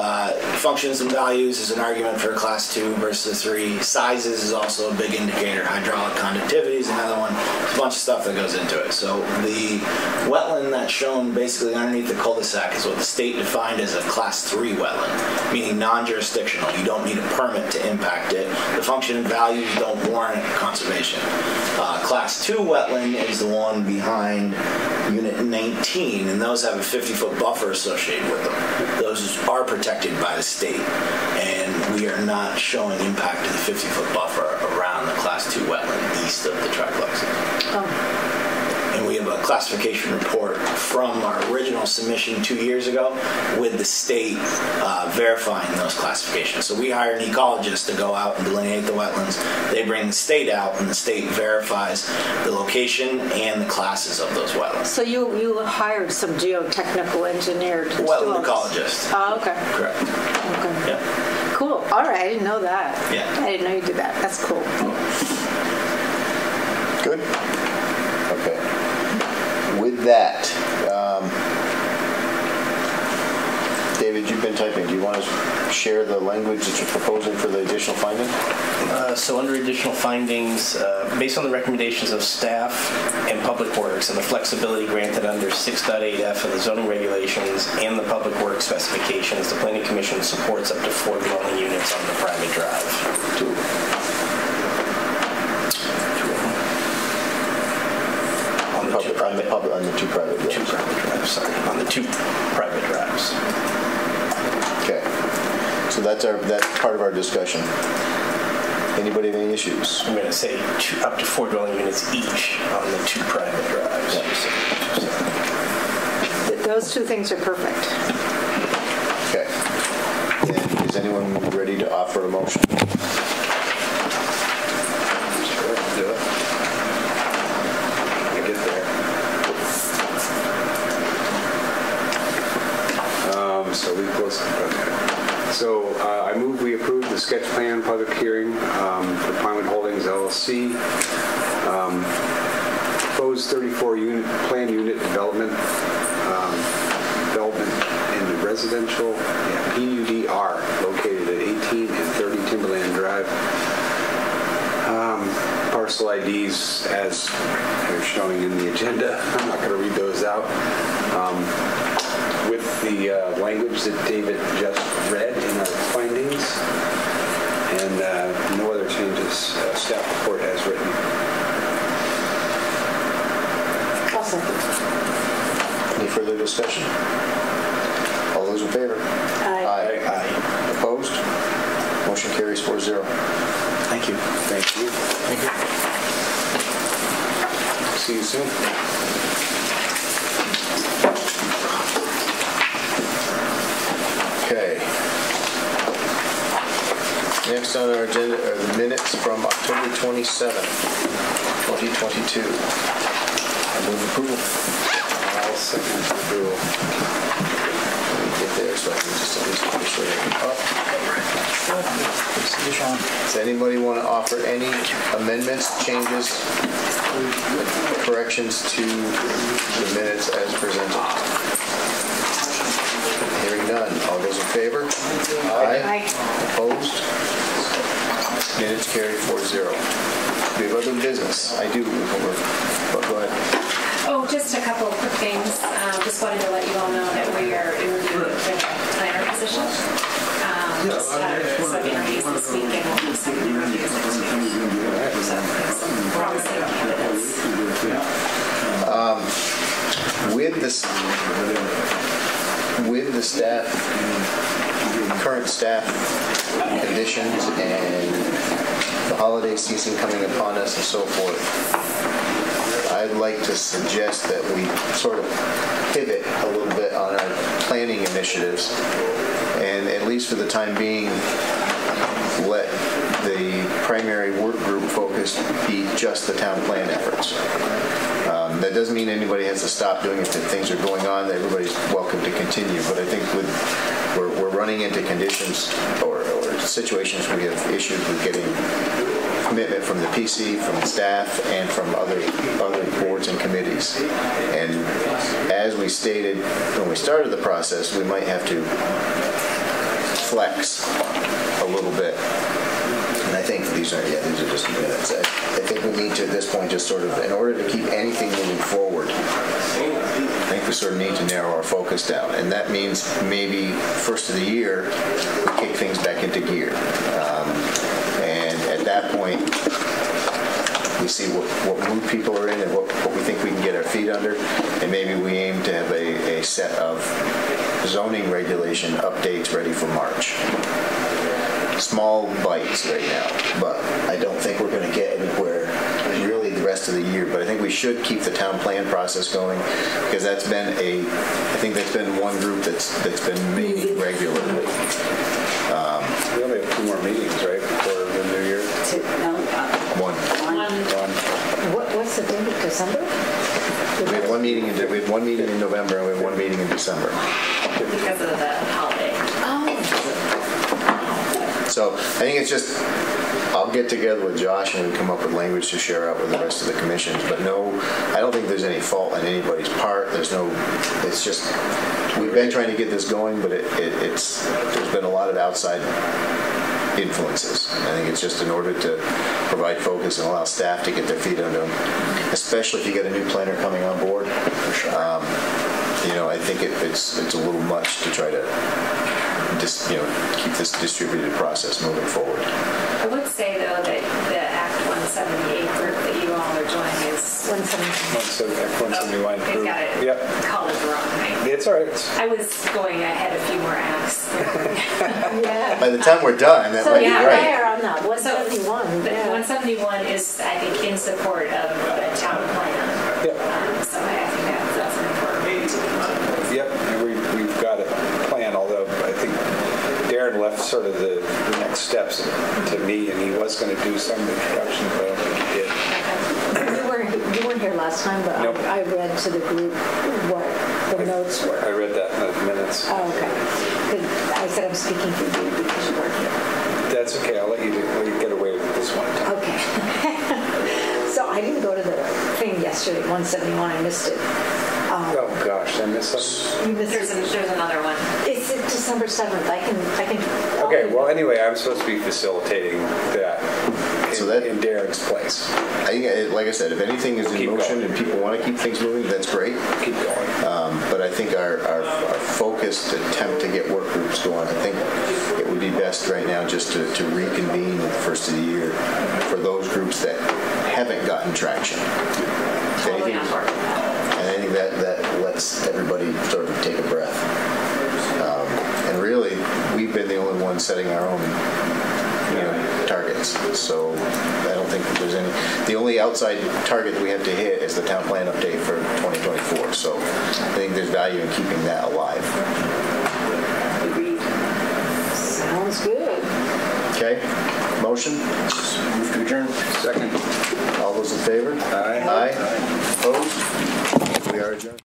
Uh, functions and values is an argument for class two versus three. Sizes is also a big indicator. Hydraulic conductivity is another one. There's a bunch of stuff that goes into it. So the wetland that's shown basically underneath the cul-de-sac is what the state defined as a class three wetland, meaning non-jurisdictional. You don't need a permit to impact it. The function and values don't warrant conservation. Uh, class two wetland is the one behind Unit 19, and those have a 50-foot buffer associated with them. Those are protected by the state, and we are not showing impact to the 50-foot buffer around the Class 2 wetland east of the triplex. A classification report from our original submission two years ago with the state uh, verifying those classifications. So we hire an ecologist to go out and delineate the wetlands. They bring the state out, and the state verifies the location and the classes of those wetlands. So you, you hired some geotechnical engineer to Wetland ecologist. Oh, okay. Correct. Okay. Yeah. Cool. All right. I didn't know that. Yeah. I didn't know you did that. That's cool. Good? That, um, David, you've been typing. Do you want to share the language that you're proposing for the additional finding? Uh, So under additional findings, uh, based on the recommendations of staff and Public Works and the flexibility granted under 6.8F of the zoning regulations and the Public Works specifications, the Planning Commission supports up to four dwelling units on the private drive. On the public, on the public, on the two private Two drives. private drives, sorry, on the two private drives. Okay. So that's our, that's part of our discussion. Anybody have any issues? I'm going to say two- up to four dwelling units each on the two private drives. Th- Those two things are perfect. Okay. And is anyone ready to offer a motion? Sure, I'll do it. I get there. Um, so we. So uh, I move we approve the sketch plan public hearing um, for Pinewood Holdings LLC. Um, Proposed 34 unit, plan unit development, um, development in the residential yeah, PUDR located at 18 and 30 Timberlane Drive. Um, Parcel IDs as they're showing in the agenda. [LAUGHS] I'm not going to read those out. With the uh, language that David just read in our findings and uh, no other changes, uh, staff report as written. I'll. Any further discussion? All those in favor? Aye. Aye. Opposed? Motion carries 4-0. Thank you. Thank you. Thank you. See you soon. Okay. Next on our agenda are the minutes from October 27, 2022. I move approval. I'll second approval. Let me Get there so I can just at least officially up. Does anybody want to offer any amendments, changes, corrections to the minutes as presented? Hearing none. All those in favor? Aye. Opposed? Minutes carried 4-0. We have other business. I do. But go ahead. Oh, just a couple of quick things. Um, Just wanted to let you all know that we are interviewing for the planner position. Um, Just had some interviews this week and we'll have some interviews next week. So, some promising candidates. With this, with the staff, current staff conditions and the holiday season coming upon us and so forth, I'd like to suggest that we sort of pivot a little bit on our planning initiatives, and at least for the time being, let the primary work group focus be just the town plan efforts. That doesn't mean anybody has to stop doing it, if things are going on, everybody's welcome to continue, but I think with, we're, we're running into conditions or, or situations where we have issues with getting commitment from the PC, from the staff, and from other, other boards and committees. And as we stated when we started the process, we might have to flex a little bit. Yeah, these are just minutes. I I think we need to, at this point, just sort of, in order to keep anything moving forward, I think we sort of need to narrow our focus down. And that means maybe first of the year, we kick things back into gear. Um, And at that point, we see what, what mood people are in and what, what we think we can get our feet under. And maybe we aim to have a, a set of zoning regulation updates ready for March. Small bites right now, but I don't think we're gonna get anywhere really the rest of the year. But I think we should keep the town plan process going because that's been a, I think that's been one group that's, that's been meeting regularly. Um, We only have two more meetings, right, before the new year? One. One. What, what's the date, of December? We have one meeting in, we have one meeting in November and we have one meeting in December. Because of the holiday. So I think it's just, I'll get together with Josh and we come up with language to share out with the rest of the commissions. But no, I don't think there's any fault on anybody's part. There's no, it's just, we've been trying to get this going, but it, it- it's, there's been a lot of outside influences. I think it's just in order to provide focus and allow staff to get their feet under them, especially if you get a new planner coming on board. Um, You know, I think it- it's, it's a little much to try to just, you know, keep this distributed process moving forward. I would say though that the Act 178 group that you all are joining is. 171 I group. got it Yep. colored wrong. I- It's all right. I was going ahead a few more acts. [LAUGHS] Yeah. By the time we're done, that So might be yeah, right. there on that, 171. The yeah. 171 is, I think, in support of the town plan. Um, So I think that's, that's an important. Yep, and we, we've got a plan, although I think Darren left sort of the the next steps to me, and he was going to do some introduction, but I don't think he did. You weren't, you weren't here last time, but Nope. I I read to the group what the notes were. I read that in the minutes. Oh, okay. I said I'm speaking for you because you weren't here. That's okay, I'll let you, do- let you get away with this one time. Okay. [LAUGHS] So I didn't go to the thing yesterday, 171, I missed it. Um, Oh, gosh, I missed something. You missed There's, a- there's another one. It's December 7th, I can, I can. Okay, well, anyway, I'm supposed to be facilitating that So in- that- in Darren's place. I think, uh, like I said, if anything is in motion going. and people want to keep things moving, that's great. Keep going. Um, But I think our, our our focused attempt to get work groups going, I think it would be best right now just to to reconvene at the first of the year for those groups that haven't gotten traction. If Totally anything- on board with that. And I think that, that everybody sort of take a breath. Um, and really, we've been the only ones setting our own you know, targets. So I don't think there's any. The only outside target we have to hit is the town plan update for 2024. So I think there's value in keeping that alive. Agreed. Sounds good. Okay. Motion. Move to adjourn. Second. All those in favor? Aye. Aye. Aye. Opposed? We are adjourned.